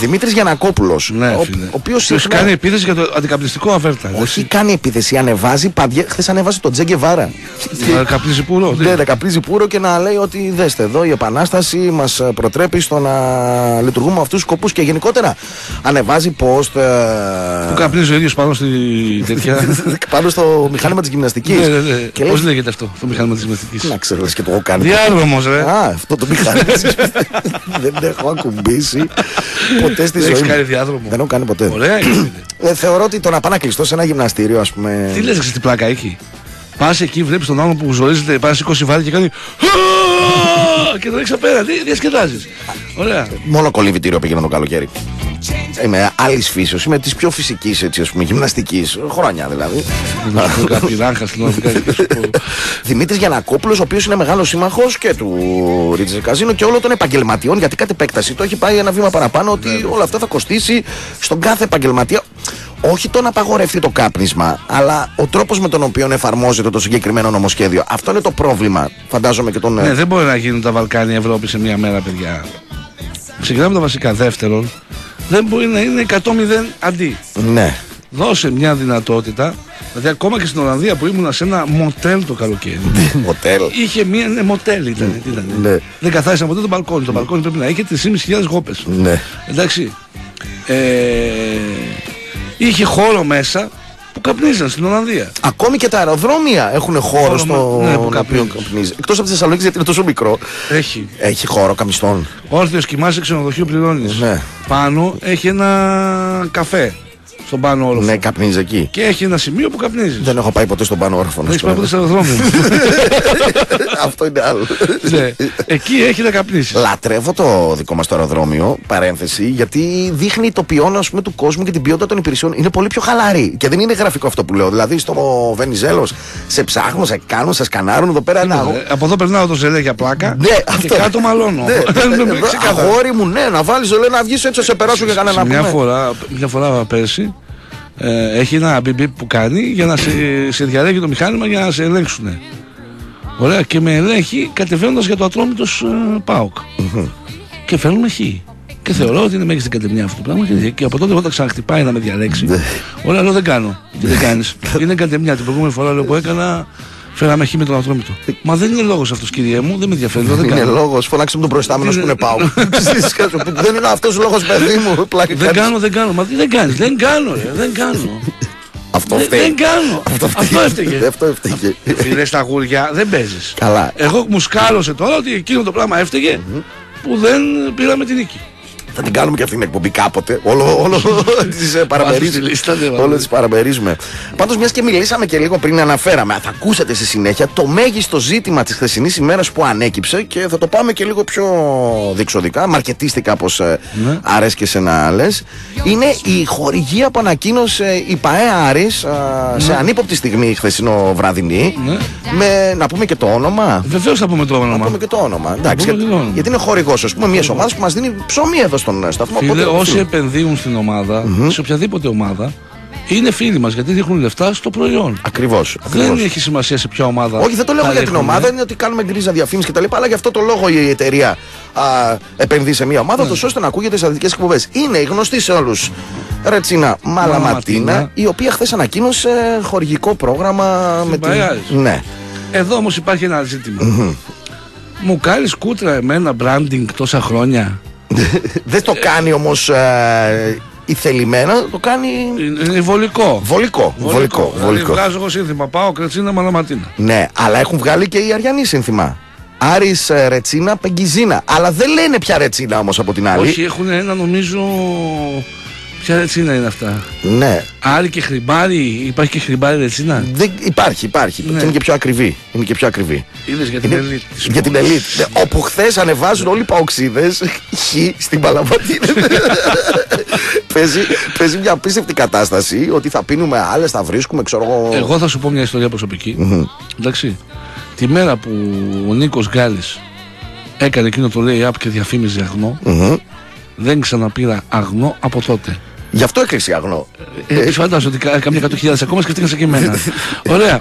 Δημήτρης Γιανακόπουλος. Ναι, ο, ο οποίος κάνει επίθεση για το αντικαπνιστικό αφέρτα. Όχι, κάνει επίθεση. Ανεβάζει παντιέ. Χθες ανέβασε τον Τζέγκε Βάρα. Να καπνίζει πουρο. Ναι, να καπνίζει πουρο και να λέει ότι δέστε εδώ η επανάσταση μας προτρέπει στο να λειτουργούμε αυτούς τους σκοπούς και γενικότερα ανεβάζει post. Ε, Που καπνίζει ο ίδιος πάνω στη τέτοια. πάνω στο μηχάνημα της γυμναστικής. Ναι, ναι, ναι. Πώς λέγεται αυτό το μηχάνημα της γυμναστικής; Να ξέρω, και το έχω κάνει. Διάδρομο, ρε. Α, αυτό το μηχάνημα. Δεν έχω ακουμπήσει ποτέ στη ζωή. Έχεις κάνει διάδρομο. Δεν έχω κάνει ποτέ. Ωραία, ε, θεωρώ ότι το να πάω να κλειστώ σε ένα γυμναστήριο, ας πούμε. Τι λες, τι πλάκα έχει; Πας εκεί, βλέπεις τον άνθρωπο που ζορίζεται, πας 20 βάρη και κάνει. και τον έχεις απέναντι, διασκεδάζεις. Ωραία. Μόνο κολύβητήριο πήγαινα το καλοκαίρι. Είμαι άλλης φύσεως, είμαι της πιο φυσικής έτσι, ας πούμε, γυμναστικής. Χρόνια δηλαδή. Δημήτρης Γιανακόπουλος, ο οποίος είναι μεγάλος σύμμαχος και του Ρίτζερ Καζίνο και όλων των επαγγελματιών, γιατί κάτι επέκταση το έχει πάει ένα βήμα παραπάνω ότι ναι. όλο αυτό θα κοστίσει στον κάθε επαγγελματία όχι το να απαγορευτεί το κάπνισμα, αλλά ο τρόπος με τον οποίο εφαρμόζεται το συγκεκριμένο νομοσχέδιο. Αυτό είναι το πρόβλημα, φαντάζομαι και τον. Ναι, δεν μπορεί να γίνουν τα Βαλκάνια Ευρώπη σε μία μέρα, παιδιά. Ξεκινάμε τα βασικά. Δεύτερον, δεν μπορεί να είναι 100-0 αντί. Ναι. Δώσε μια δυνατότητα Δηλαδή, ακόμα και στην Ολλανδία που ήμουν σε ένα μοτέλ το καλοκαίρι. Μοτέλ. είχε μία. Ναι, μοτέλ ήταν. τι ήταν. Ναι. Δεν καθάρισα ποτέ το μπαλκόνι. Το μπαλκόνι πρέπει να είχε 3.500 γόπες. Ναι. Εντάξει. Ε, είχε χώρο μέσα που καπνίζαν στην Ολλανδία. Ακόμη και τα αεροδρόμια έχουν χώρο Χώρο, στο ναι, που οποίο καπνίζεις. καπνίζει. Εκτός από τη Θεσσαλονίκη γιατί είναι τόσο μικρό. Έχει. Έχει χώρο καπνιστών. Όρθιος κοιμάσαι ξενοδοχείο πληρώνεις. Ναι. Πάνω έχει ένα καφέ στον πάνω όροφο. Ναι, καπνίζει εκεί. Και έχει ένα σημείο που καπνίζει. Δεν έχω πάει ποτέ στον πάνω όροφο. να Δεν σου έχει πω. πάει ποτέ στο αεροδρόμιο. Αυτό είναι άλλο. ναι. Εκεί έχει να καπνίσεις. Λατρεύω το δικό μας το αεροδρόμιο, παρένθεση, γιατί δείχνει το ποιόν ας πούμε, του κόσμου και την ποιότητα των υπηρεσιών. Είναι πολύ πιο χαλαρή. Και δεν είναι γραφικό αυτό που λέω. Δηλαδή στο Βενιζέλος σε ψάχνουν, σε κάνουν, σε σκανάρουν εδώ πέρα ένα. αγώ- Ε, Από εδώ περνάω το ζελέ για πλάκα. Ναι, και αυτό. κάτω μαλώνω. Ναι, Είναι εδώ, ξεκάθαρο. αγόρι μου, ναι, να βάλεις ζελέ να βγεις έτσι να σε περάσω για κανένα μια, πούμε. φορά, μια φορά πέρσι ε, έχει ένα μπιμπι που κάνει για να σε, σε διαλέγει το μηχάνημα για να σε ελέγξουν. Ωραία, και με ελέγχει κατεβαίνοντας για το ατρόμητος ε, ΠΑΟΚ. Και φέρνουμε χ. Και θεωρώ ότι είναι μέγιστη κατεμιά αυτό το πράγμα. Και, και από τότε όταν ξαναχτυπάει να με διαλέξει, Ναι. όλα λέω δεν κάνω. Τι δεν κάνεις. είναι κατεμιά. Την προηγούμενη φορά λέω, που έκανα, φέραμε χ με τον ατρόμητο. Μα δεν είναι λόγος αυτός, κυριέ μου, δεν με ενδιαφέρει. λέω, Δεν Είναι κάνω. λόγος, φωνάξε μου τον προϊστάμενο που Είναι- είναι πάω. Δεν είναι αυτός λόγος, παιδί μου. πλάκα Δεν κάνεις. κάνω, δεν κάνω. Μα τι δεν κάνεις. Δεν κάνω, ρε, δεν κάνω. Αυτό Δεν- φταίει. Δεν κάνω. Αυτό Αυτό φταίει. έφταιγε. Αυτό έφταιγε. Φίλε στα γουριά δεν παίζεις. Καλά. Εγώ μου σκάλωσε τώρα ότι εκείνο το πράγμα έφταιγε που δεν πήραμε την νίκη. Θα την κάνουμε και αυτή την εκπομπή κάποτε. Όλο, όλο τις Βάζω στη παραμερίζουμε. λίστα, ναι, Όλο βάζω. τις παραμερίζουμε. Πάντως, μιας και μιλήσαμε και λίγο πριν αναφέραμε, θα ακούσετε στη συνέχεια το μέγιστο ζήτημα της χθεσινής ημέρας που ανέκυψε και θα το πάμε και λίγο πιο διεξοδικά, μαρκετίστικα όπως Ναι. αρέσκεσαι να λες. Είναι η χορηγία που ανακοίνωσε η ΠαΕ Άρης, α, σε ανύποπτη στιγμή χθεσινό βραδινή. Ναι. Με, να πούμε και το όνομα. Βεβαίως θα πούμε το Να όνομα. πούμε και το όνομα. Εντάξει, πούμε γιατί, και το όνομα. γιατί είναι χορηγός, ας πούμε, μιας ομάδας που μας δίνει ψωμί εδώ στον ε, σταθμό. Φίλε, οπότε- όσοι επενδύουν στην ομάδα, σε οποιαδήποτε ομάδα, είναι φίλοι μας γιατί ρίχνουν λεφτά στο προϊόν. Ακριβώς. Δεν έχει σημασία σε ποια ομάδα. Όχι, δεν το λέω τα για την ρίχνουνε. ομάδα, είναι ότι κάνουμε γκρίζα διαφήμιση κτλ. Αλλά γι' αυτό το λόγο η εταιρεία α, επενδύει σε μια ομάδα, τόσο ώστε να ακούγεται σε αδικέ εκπομπές. Είναι η γνωστή σε όλους Ρετσίνα Μαλαματίνα, Μαλαματίνα. η οποία χθες ανακοίνωσε χορηγικό πρόγραμμα με την. Μπαϊάρης. Ναι. Εδώ όμως υπάρχει ένα ζήτημα. Μου κάνεις κούτρα εμένα branding τόσα χρόνια; δεν το κάνει όμως ε, ηθελημένα, το κάνει Είναι είναι βολικό. βολικό. Βολικό. Δηλαδή βολικό. βγάζω εγώ σύνθημα. Πάω κρετσίνα μαλαματίνα. Ναι, αλλά έχουν βγάλει και οι Αριανοί σύνθημα. Άρης ε, Ρετσίνα Πεγκιζίνα. Αλλά δεν λένε πια Ρετσίνα όμως από την άλλη. Όχι, έχουν ένα νομίζω. Ποια ρετσίνα είναι αυτά; Ναι. Άρη και χρυμπάρι, υπάρχει και χρυμπάρι ρετσίνα; Δεν, υπάρχει, υπάρχει. Ναι. Και είναι και πιο ακριβή. Είναι και πιο ακριβή. Είδες για την Είναι ελίτ. για την ελίτ. Ναι, όπου χθες ανεβάζουν όλοι οι παοξίδες χ στην Παλαματίνα. παίζει, παίζει μια απίστευτη κατάσταση ότι θα πίνουμε άλλες, θα βρίσκουμε, ξέρω εγώ. Εγώ θα σου πω μια ιστορία προσωπική. Εντάξει. Τη μέρα που ο Νίκος Γκάλης έκανε εκείνο το lay-up και διαφήμιζε αγνό, Μμμ. δεν ξαναπήρα αγνό από τότε. Γι' αυτό έκλεισε αγνό. Ε, φαντάζομαι ότι κα- κάμια εκατό χιλιάδες ακόμα σκεφτήκαν σε και εμένα. Ωραία.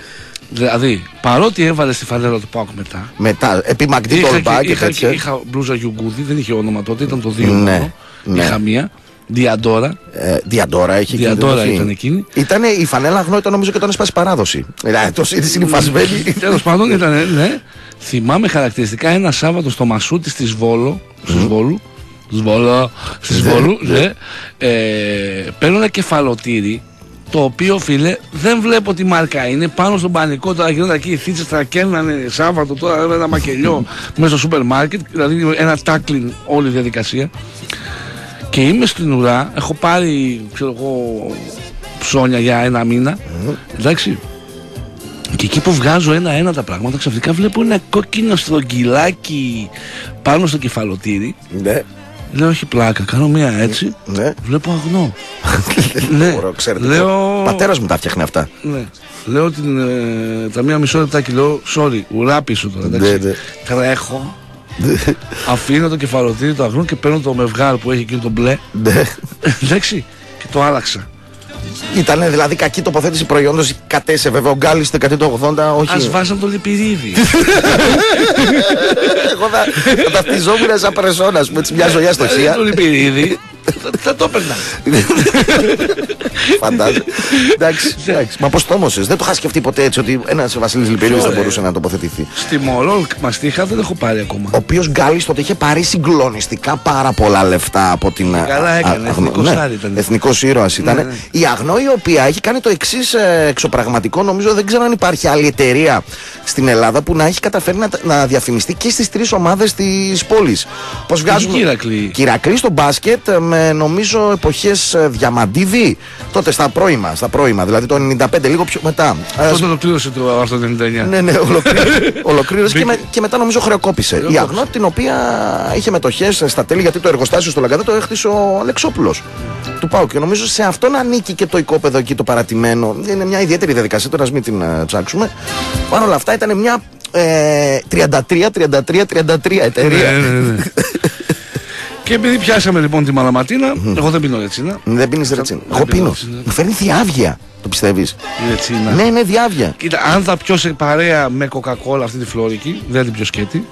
Δηλαδή, παρότι έβαλε στη φανέλα του Πάουκ μετά, Μετά, επί Μαγντή είχα, Τολμπά και, και είχα, και, τέτοια. είχα μπλούζα Γιουγκούδη, δεν είχε όνομα τότε, ήταν το δύο Ναι, μόνο. ναι. Είχα μία, Διαντόρα, Ε, Διαντόρα έχει Διαντόρα ήταν εκείνη. Ήτανε, η φανέλα αγνό ήταν νομίζω και όταν έσπασε παράδοση. Δηλαδή, το είδη είναι φασμένη. Τέλος πάντων ήταν, ναι. Θυμάμαι χαρακτηριστικά ένα Σάββατο στο Μασούτι στη Σβόλο. Στη Σβόλου. Σβόλο. Στη Σβόλου, ναι. Ε, παίρνω ένα κεφαλοτήρι το οποίο φίλε δεν βλέπω τι μάρκα είναι. Πάνω στον πανικό τώρα γινόταν εκεί οι θίτσες θα κέρνανε Σάββατο τώρα ένα μακελιό μέσα στο σούπερ μάρκετ. Δηλαδή ένα τάκλιν όλη η διαδικασία. Και είμαι στην ουρά έχω πάρει ξέρω εγώ ψώνια για ένα μήνα. Εντάξει. Και εκεί που βγάζω ένα-ένα τα πράγματα, ξαφνικά βλέπω ένα κόκκινο στρογγυλάκι πάνω στο κεφαλοτήρι. ναι, Λέω, όχι πλάκα, κάνω μία έτσι. ναι. Βλέπω αγνό. ναι. Μπορώ, ξέρετε. Λέω, Ο πατέρας μου τα φτιάχνει αυτά. ναι. Λέω την, ε, τα μία μισό λεπτάκι, λέω, sorry, ουρά πίσω τώρα, εντάξει. Ναι, ναι. Τρέχω, αφήνω το κεφαλοτήρι το αγνό και παίρνω το μευγάρ που έχει εκείνο το μπλε. Ναι. εντάξει, και το άλλαξα. Ήταν δηλαδή κακή τοποθέτηση προϊόντος κατέσε βέβαια ο Γκάλης στο δεκαετία του 80 όχι. Ας βάζαν το λιπηρίδι. Εγώ θα, θα ταυτιζόμουν σαν περσόνα με έτσι μια ζωιά στο χεία. το λιπηρίδι θα το έπαιρνα. Φαντάζομαι. εντάξει, εντάξει. Μα πώ το όμωσες, Δεν το είχα σκεφτεί ποτέ έτσι ότι ένας Βασίλης Λιπηρίου θα μπορούσε να τοποθετηθεί. Στη Μωρόλ μαστίχα δεν έχω πάρει ακόμα. Ο οποίος Γκάλι τότε είχε πάρει συγκλονιστικά πάρα πολλά λεφτά από την. Καλά έκανε. Εθνικός ναι, ήταν. Εθνικός ήρωας ήταν. Ναι, ναι. Η Αγνό η οποία έχει κάνει το εξής εξωπραγματικό, νομίζω δεν ξέρω αν υπάρχει άλλη εταιρεία στην Ελλάδα που να έχει καταφέρει να, να διαφημιστεί και στις τρεις ομάδες της πόλης. Πώς βγάζουμε. Κυρακλή. Κυρακλή στο μπάσκετ ε, με νομίζω εποχές Διαμαντίδη τότε στα πρώιμα, στα πρώιμα, δηλαδή το 95, λίγο πιο μετά. Ε, Τότε ολοκλήρωσε το άρθρο 99. ναι, ναι, ολοκλήρωσε. ολοκλήρωσε και, με, και μετά νομίζω χρεοκόπησε. Η Αγνό την οποία είχε μετοχές στα τέλη γιατί το εργοστάσιο στο Λαγκάδε το έχτισε ο Αλεξόπουλος του Πάου. Και νομίζω σε αυτόν ανήκει και το οικόπεδο εκεί το παρατημένο. Είναι μια ιδιαίτερη διαδικασία, τώρα ας μην την ε, ψάξουμε. Παρ' όλα αυτά ήταν μια ε, 33-33-33 εταιρεία. Ναι, ναι, ναι. Και επειδή πιάσαμε λοιπόν τη μαλαματίνα, εγώ δεν πίνω ρετσίνα. Δεν πίνεις ρετσίνα. Δεν Εγώ πίνω πίνω. ρετσίνα. Μου φέρνει διάβια. Το πιστεύεις. Η ρετσίνα. Ναι, ναι, διάβια. Κοίτα, αν θα πιω σε παρέα με κοκακόλα αυτή τη φλόρικη, δεν θα την πιω σκέτη.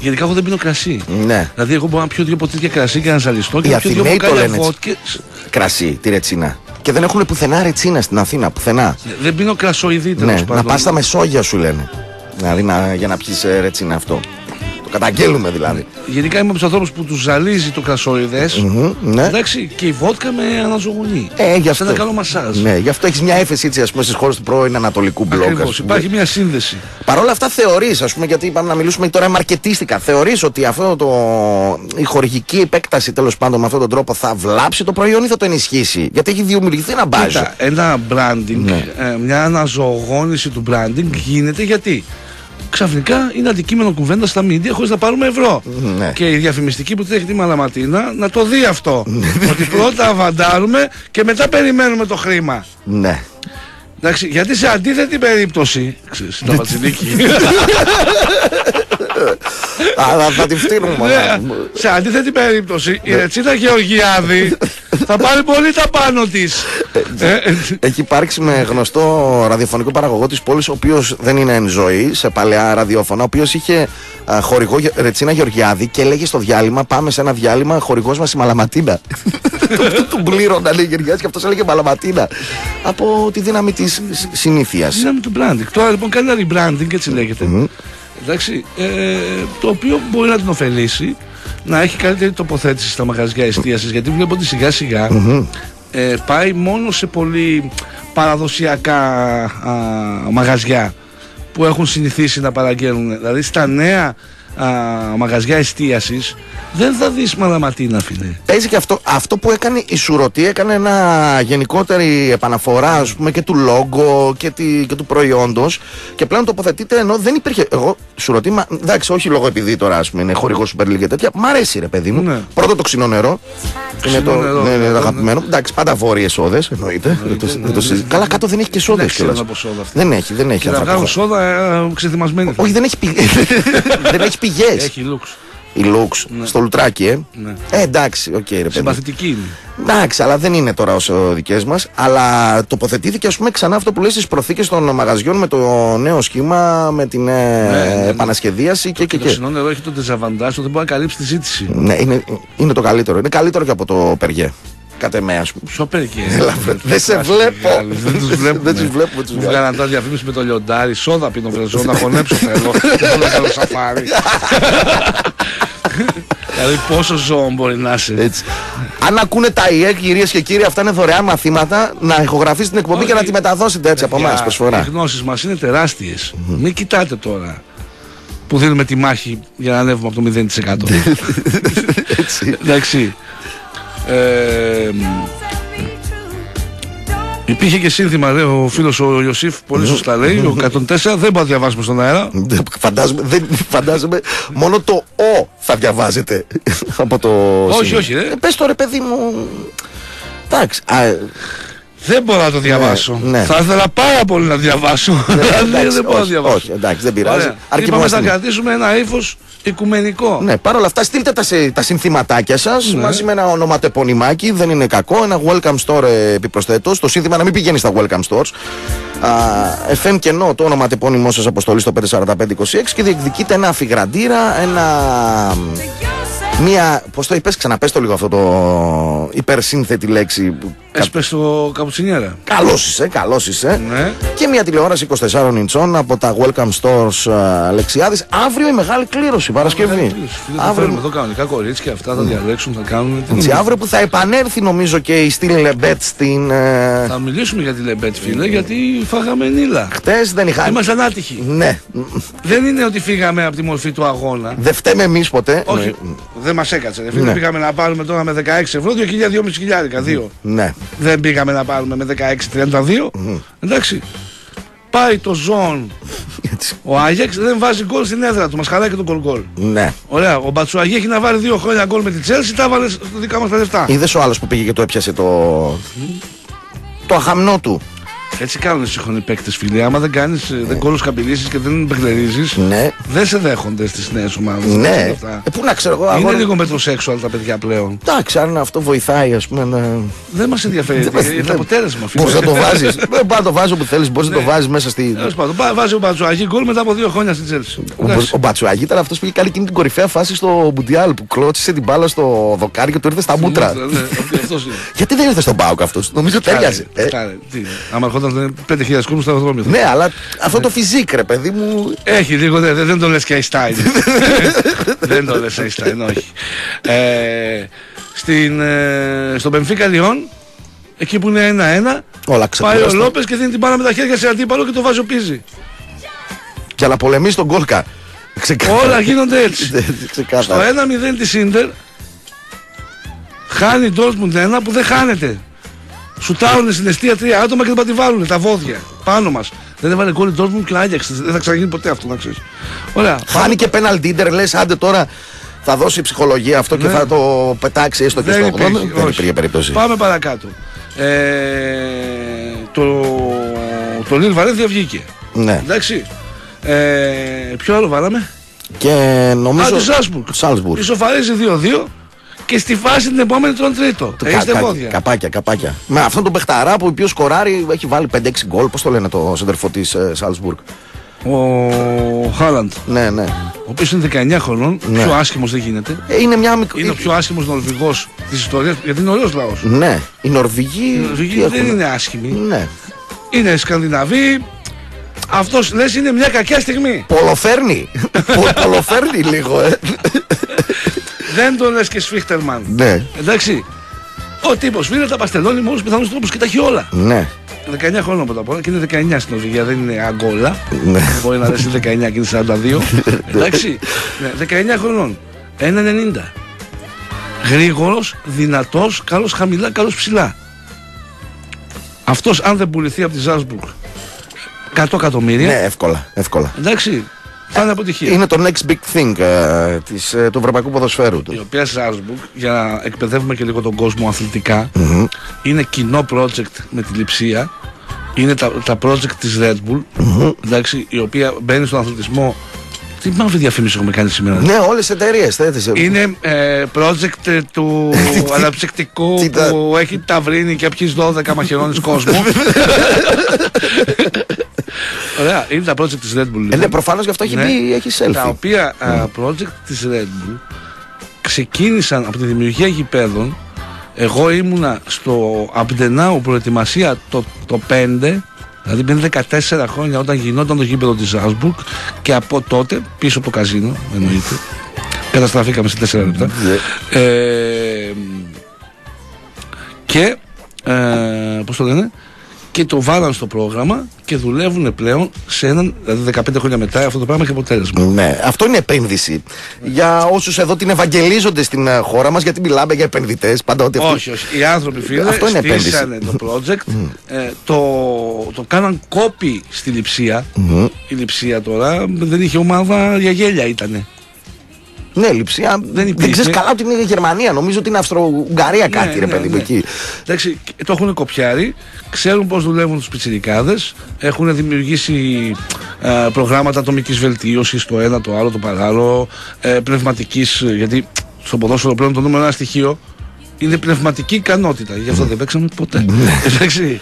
Γενικά εγώ δεν πίνω κρασί. Ναι. Δηλαδή, εγώ μπορώ να πιω δύο ποτήρια κρασί και να ζαλιστώ και Οι να πιω δύο Αθηναίοι το μπουκάλια λένε έτσι. βότκες. Κρασί, τη ρετσίνα. Και δεν έχουν πουθενά ρετσίνα στην Αθήνα. Πουθενά. Δεν πίνω κρασοειδή τέλος Ναι, πάντων. να πας στα Μεσόγεια σου λένε. Δηλαδή να, για να πιεις ρετσίνα αυτό. Το καταγγέλουμε δηλαδή. Γενικά είμαι από τους ανθρώπους που τους ζαλίζει το κρασοειδέ. Μμμ, ναι. Εντάξει, και η βότκα με αναζωογονεί. Ε, γι' Σε αυτό. ένα καλό μασάζ. Ναι, γι' αυτό έχεις μια έφεση έτσι, ας πούμε, στις χώρες του πρώην Ανατολικού μπλοκ. Ακριβώς. ας πούμε. Υπάρχει μια σύνδεση. Παρ' όλα αυτά θεωρείς, ας πούμε, γιατί είπαμε να μιλήσουμε τώρα μαρκετίστικα, θεωρείς ότι αυτό το, η χορηγική επέκταση τέλος πάντων με αυτόν τον τρόπο θα βλάψει το προϊόν ή θα το ενισχύσει; Γιατί έχει δημιουργηθεί ένα μπάζο. Κοίτα, ένα branding, Ναι. ε, μια αναζωογόνηση του branding γίνεται γιατί; Ξαφνικά είναι αντικείμενο κουβέντα στα media χωρίς να πάρουμε ευρώ. Ναι. Και η διαφημιστική που τρέχει τη Μαλαματίνα να το δει αυτό. ότι πρώτα αβαντάρουμε και μετά περιμένουμε το χρήμα. Ναι. Εντάξει, γιατί σε αντίθετη περίπτωση. Ξέρεις, τα Βατσινίκη. Α, θα, θα τη φτύνουμε. Ναι, μάνα. σε αντίθετη περίπτωση η Ρετσίνα Γεωργιάδη θα πάρει πολύ τα πάνω της. Έχει υπάρξει με γνωστό ραδιοφωνικό παραγωγό της πόλης, ο οποίος δεν είναι εν ζωή, σε παλαιά ραδιόφωνα, ο οποίος είχε α, χορηγό Γε- Ρετσίνα Γεωργιάδη και έλεγε στο διάλειμμα: Πάμε σε ένα διάλειμμα, χορηγός μας η Μαλαματίνα. Του πλήρωναν λέει Γεωργιάδη και αυτός έλεγε Μαλαματίνα. Από τη δύναμη της συνήθειας. Δύναμη του branding. Τώρα λοιπόν κάνει ένα rebranding, έτσι λέγεται. Εντάξει, ε, το οποίο μπορεί να την ωφελήσει να έχει καλύτερη τοποθέτηση στα μαγαζιά εστίασης. Γιατί βλέπω ότι σιγά σιγά ε, πάει μόνο σε πολύ παραδοσιακά α, μαγαζιά που έχουν συνηθίσει να παραγγέλνουν. Δηλαδή στα νέα α, μαγαζιά εστίασης δεν θα δεις μαλαματίνα φίλε. Παίζει και αυτό, αυτό που έκανε η Σουρωτή έκανε ένα γενικότερη επαναφορά ας πούμε και του λόγκο και, τη, και του προϊόντος και πλέον τοποθετείται ενώ δεν υπήρχε εγώ Σουρωτή, μα, εντάξει όχι λόγω επειδή τώρα ας πούμε είναι χορηγός Super League και τέτοια μ' αρέσει ρε παιδί μου Ναι. πρώτο το ξινό νερό είναι το, Ξινό νερό, ναι, ναι, ναι, το ναι. αγαπημένο εντάξει πάντα βόρειες σόδες εννοείται, δεν το, δεν το συζητώ. καλά κάτω δεν έχει και σόδες Δεν ξέρω κιόλας από σόδα αυτή. δεν έχει δεν έχει Και να ανθρακοχώ- βγάλουν σόδα ε, ξεθυμασμένη. θα όχι δεν έχει, πηγές δεν έχει πηγές Έχει Λουξ. η Λουξ στο Λουτράκι ε. Ναι. ε εντάξει οκ ρε παιδί Συμπαθητική είναι. Εντάξει, αλλά δεν είναι τώρα όσο δικές μας. Αλλά τοποθετήθηκε, ας πούμε, ξανά αυτό που λέει στις προθήκες των μαγαζιών με το νέο σχήμα, με την ε, Ναι, ναι, ναι. επανασχεδίαση και, και, Και το και. ξινό νερό έχει το ντεζαβαντάζ ότι δεν μπορεί να καλύψει τη ζήτηση. Ναι, είναι, είναι το καλύτερο. Είναι καλύτερο και από το Περγέ. Κατ' εμέ, ας πούμε. Ποιο περικέ. Έλα, βρε, δεν σε βλέπω. Δεν τους βλέπουμε. Δεν τους βλέπουμε, τους Μου βγάλουμε. βγάλαν τα διαφήμιση με το λιοντάρι. Σόδα πίνω βρεζό να χωνέψω θέλω. Δεν θέλω να κάνω σαφάρι. Δηλαδή πόσο ζώο μπορεί να είσαι. Έτσι. Αν ακούνε τα ΙΕ, κυρίες και κύριοι, αυτά είναι δωρεάν μαθήματα, να ηχογραφήσετε την εκπομπή και να Όχι. τη μεταδώσετε έτσι από εμάς Για- Οι προσφορά. γνώσεις μας είναι τεράστιες. Μην κοιτάτε τώρα που δίνουμε τη μάχη για να ανέβουμε από το 0%. Έτσι. Εντάξει. Ε, Υπήρχε και σύνθημα, λέει ο φίλος ο Ιωσήφ, πολύ σωστά λέει, ο 104, δεν μπορεί να διαβάσουμε στον αέρα. Δεν- Φαντάζομαι, δεν, φαντάζομαι μόνο το Ο θα διαβάζετε από το. Όχι, σημείο. όχι, ρε. Ε, πες το ρε παιδί μου. Εντάξει. α, ε, Δεν μπορώ να το διαβάσω. ναι. Θα ήθελα πάρα πολύ να διαβάσω. Αλλά εντάξει, δεν μπορώ να όχι, διαβάσω. όχι, εντάξει, δεν πειράζει. Ωραία. Αρκεί Είπαμε που να είμαστε- κρατήσουμε ένα ύφος οικουμενικό. Ναι, παρόλα αυτά, στείλτε τα, σε- τα συνθηματάκια σας Ναι. μαζί με ένα ονοματεπωνυμάκι. Δεν είναι κακό. Ένα welcome store ε, επιπροσθέτως. Το σύνθημα να μην πηγαίνει στα welcome stores. Α, FM κενό το ονοματεπώνυμό σας αποστολή στο 54526 και διεκδικείτε ένα αφιγραντήρα, ένα Μία, πώς το είπες, ξαναπες το λίγο αυτό το υπερσύνθετη λέξη. που- Έσπε το καπουτσινιέρα. Καλός είσαι, καλός είσαι. Ναι. Και μια τηλεόραση 24 ιντσών από τα Welcome Stores uh, Λεξιάδης. Αύριο η μεγάλη κλήρωση, Παρασκευή. Φίλε, θα Αύριο, φέρουμε εδώ κανονικά κορίτσια, αυτά θα διαλέξουν, θα κάνουν. τι έτσι, νομίζεις. αύριο που θα επανέλθει νομίζω και η Στήλ Λεμπέτ στην. Ε, Θα μιλήσουμε για τη Λεμπέτ, φίλε, γιατί φάγαμε νύλα. Χτες δεν είχα. Ήμασταν άτυχοι. Ναι, Δεν είναι ότι φύγαμε από τη μορφή του αγώνα. δεν φταίμε εμείς ποτέ. Όχι, δεν μας έκατσε. Ρε. Φίλε, Ναι. πήγαμε να πάρουμε τώρα με 16 ευρώ, 2.000-2.500 χιλιάρικα. Δύο. Ναι. Δεν πήγαμε να πάρουμε με 16-32. Εντάξει. Πάει το ζών. Έτσι. Ο Άγιαξ δεν βάζει γκολ στην έδρα του. Μας χαλάει και το γκολ γκολ. Ναι. Ωραία. Ο Μπατσουαγί έχει να βάλει δύο χρόνια γκολ με τη Τσέλση. Τα βάλε στα δικά μας τα λεφτά. Είδες ο άλλος που πήγε και το έπιασε το. Το αχαμνό του. Έτσι κάνουν οι σύγχρονοι παίκτες, φίλε. Άμα δεν κάνεις, δεν κόλλους καπηλίσει και δεν μπεκτερίζει, Ναι. δεν σε δέχονται στις νέες ομάδες. Ναι. Ε, πού να ξέρω εγώ. Είναι αγόρι- λίγο μετροσέξουαλ τα παιδιά πλέον. Εντάξει, αν αυτό βοηθάει, ας πούμε. Να... Δεν μας ενδιαφέρει Δεν μας- για το δεν- αποτέλεσμα, φίλε. Μπορείς να το βάζεις. Δεν πάει να το βάζει όπου θέλεις. Μπορείς να το Ναι. βάζεις μέσα στη. Τέλος πάντων, πά- βάζει ο Μπατσουαγί γκολ μετά από δύο χρόνια στην Τσέλση. Ο, Μπο- ο Μπατσουαγί ήταν αυτός που είχε κάνει εκείνη την κορυφαία φάση στο Μπουντιάλ που κλώτσισε την μπάλα στο δοκάρι και του ήρθε στα μούτρα. Ναι, αυτός είναι. Γιατί δεν ήρθε στον Πάουκ αυτός, νομίζω τέριαζε. Ε, Φτάρε, τι, Άμα ερχόταν 5.000 κόσμου στο αεροδρόμιο. θα- ναι, αλλά αυτό το φιζίκ, ρε παιδί μου. Έχει λίγο, δεν, δεν το λες και Einstein. δεν το λες Einstein, όχι. Ε, στην, ε, στο Μπενφίκα Λιόν, εκεί που είναι ένα-ένα, Όλα πάει ο ξεκουραστά. Λόπες και δίνει την μπάλα με τα χέρια σε αντίπαλο και το βάζει ο Πίζη. Και να πολεμήσει τον Γκόλκα. Ξεκάθαρα. Όλα γίνονται έτσι. Ναι, Στο Ξεκάθαρα. 1-0 της Ίντερ χάνει η Dortmund ένα που δεν χάνεται. Σουτάρουν στην αιστεία τρία άτομα και δεν θα τη βάλουν τα βόδια πάνω μας. Δεν έβαλε γκολ η Dortmund και ο Άγιαξ. Δεν θα ξαναγίνει ποτέ αυτό να ξέρεις. Ωραία. Χάνει και πέναλτι ίντερ, λες, άντε τώρα θα δώσει ψυχολογία αυτό και Ναι. θα το πετάξει έστω και Δεν στο υπήρχε, 80. Δεν όχι. υπήρχε περίπτωση. Πάμε παρακάτω. Ε, το το Λίλ Βαρένθια βγήκε. Ναι. Εντάξει. Ε, ποιο άλλο βάλαμε; Και νομίζω. Α, τη Σάλσμπουργκ. Σάλσμπουργκ. Ισοφαρίζει 2-2 και στη φάση την επόμενη τρώνε τρίτο. Κα- Έχετε κα- πόδια. Καπάκια, καπάκια. Με αυτόν τον παιχταρά που ο οποίος σκοράρει έχει βάλει 5-6 γκολ. Πώς το λένε το σεντερφό της Σάλσμπουργκ. Ο Χάλαντ, Ναι, ναι. ο οποίος είναι 19 χρονών, Ναι. πιο άσχημος δεν γίνεται. Ε, Είναι μια μικρή. Είναι ο πιο άσχημος Νορβηγός της ιστορίας, γιατί είναι ωραίος λαός. Ναι, οι Νορβηγοί. Οι τι Νορβηγοί δεν έχουν; είναι άσχημοι. Ναι. Είναι Σκανδιναβοί. Αυτός λες είναι μια κακιά στιγμή. Πολλοφέρνει. Πο- Πολλοφέρνει λίγο, ε. Δεν το λες και Σφίχτερμαν. Ναι, Εντάξει. Ο τύπος φίλε τα παστελώνει με όλους τους πιθανούς τρόπους και τα έχει όλα. ναι. 19 χρόνια πρώτα απ' όλα και είναι 19 στην Νορβηγία, δεν είναι αγκόλα. Ναι. Μπορεί να λες είναι 19 και είναι 42. Εντάξει. Ναι, 19 χρονών. 1,90. Γρήγορος, δυνατός, καλός χαμηλά, καλός ψηλά. Αυτός αν δεν πουληθεί από τη Ζάσμπουργκ 100 εκατομμύρια. Ναι, εύκολα, εύκολα. Εντάξει. Θα είναι αποτυχία. Είναι το next big thing ε, της, ε, του ευρωπαϊκού ποδοσφαίρου Η του. οποία Ζάσμπουργκ, για να εκπαιδεύουμε και λίγο τον κόσμο αθλητικά, είναι κοινό project με τη λειψία. Είναι τα, τα project της Red Bull, εντάξει, η οποία μπαίνει στον αθλητισμό. Τι μαύρη διαφήμιση έχουμε κάνει σήμερα; Ναι, όλες τι εταιρείες. Είναι ε, project ε, του αναψυκτικού Τι τα- που έχει ταυρίνει και πιείς 12 μαχαιρώνεις κόσμο. Ωραία, είναι τα project της Red Bull. Ε, λοιπόν. ναι, προφανώς γι' αυτό έχει Ναι. μπει, έχει τα selfie. οποία α, project της Red Bull ξεκίνησαν από τη δημιουργία γηπέδων εγώ ήμουνα στο Αμπτενάου προετοιμασία το, το 5 δηλαδή πριν 14 χρόνια όταν γινόταν το γήπεδο της Ζάσμπουργκ και από τότε πίσω από το καζίνο εννοείται καταστραφήκαμε σε 4 λεπτά Ναι. ε, και ε, πώς το λένε και το βάλαν στο πρόγραμμα και δουλεύουν πλέον σε έναν, δηλαδή 15 χρόνια μετά αυτό το πράγμα έχει αποτέλεσμα. Ναι, αυτό είναι επένδυση. Για όσους εδώ την ευαγγελίζονται στην ε, χώρα μας, γιατί μιλάμε για επενδυτές. Πάντα ότι αυτοί- Όχι, όχι. Οι άνθρωποι φίλε Αυτό είναι επένδυση. στήσανε το project, ε, το, το κάναν κόπη στη λειψία. Η λειψία τώρα δεν είχε ομάδα για γέλια ήτανε. Ναι, λειψία. Δεν Δεν, υπήρχε. ξέρεις καλά ότι είναι η Γερμανία. Νομίζω ότι είναι Αυστρο-Ουγγαρία κάτι, Ναι, ρε ναι, παιδί μου ναι. εκεί. Εντάξει, το έχουν κοπιάρει, ξέρουν πώς δουλεύουν τους πιτσιρικάδες, έχουν δημιουργήσει ε, προγράμματα ατομικής βελτίωσης, το ένα, το άλλο, το παράλληλο, ε, πνευματικής, ε, γιατί στο ποδόσφαιρο πλέον το νούμερο ένα στοιχείο είναι πνευματική ικανότητα, γι' αυτό δεν παίξαμε ποτέ. Εντάξει,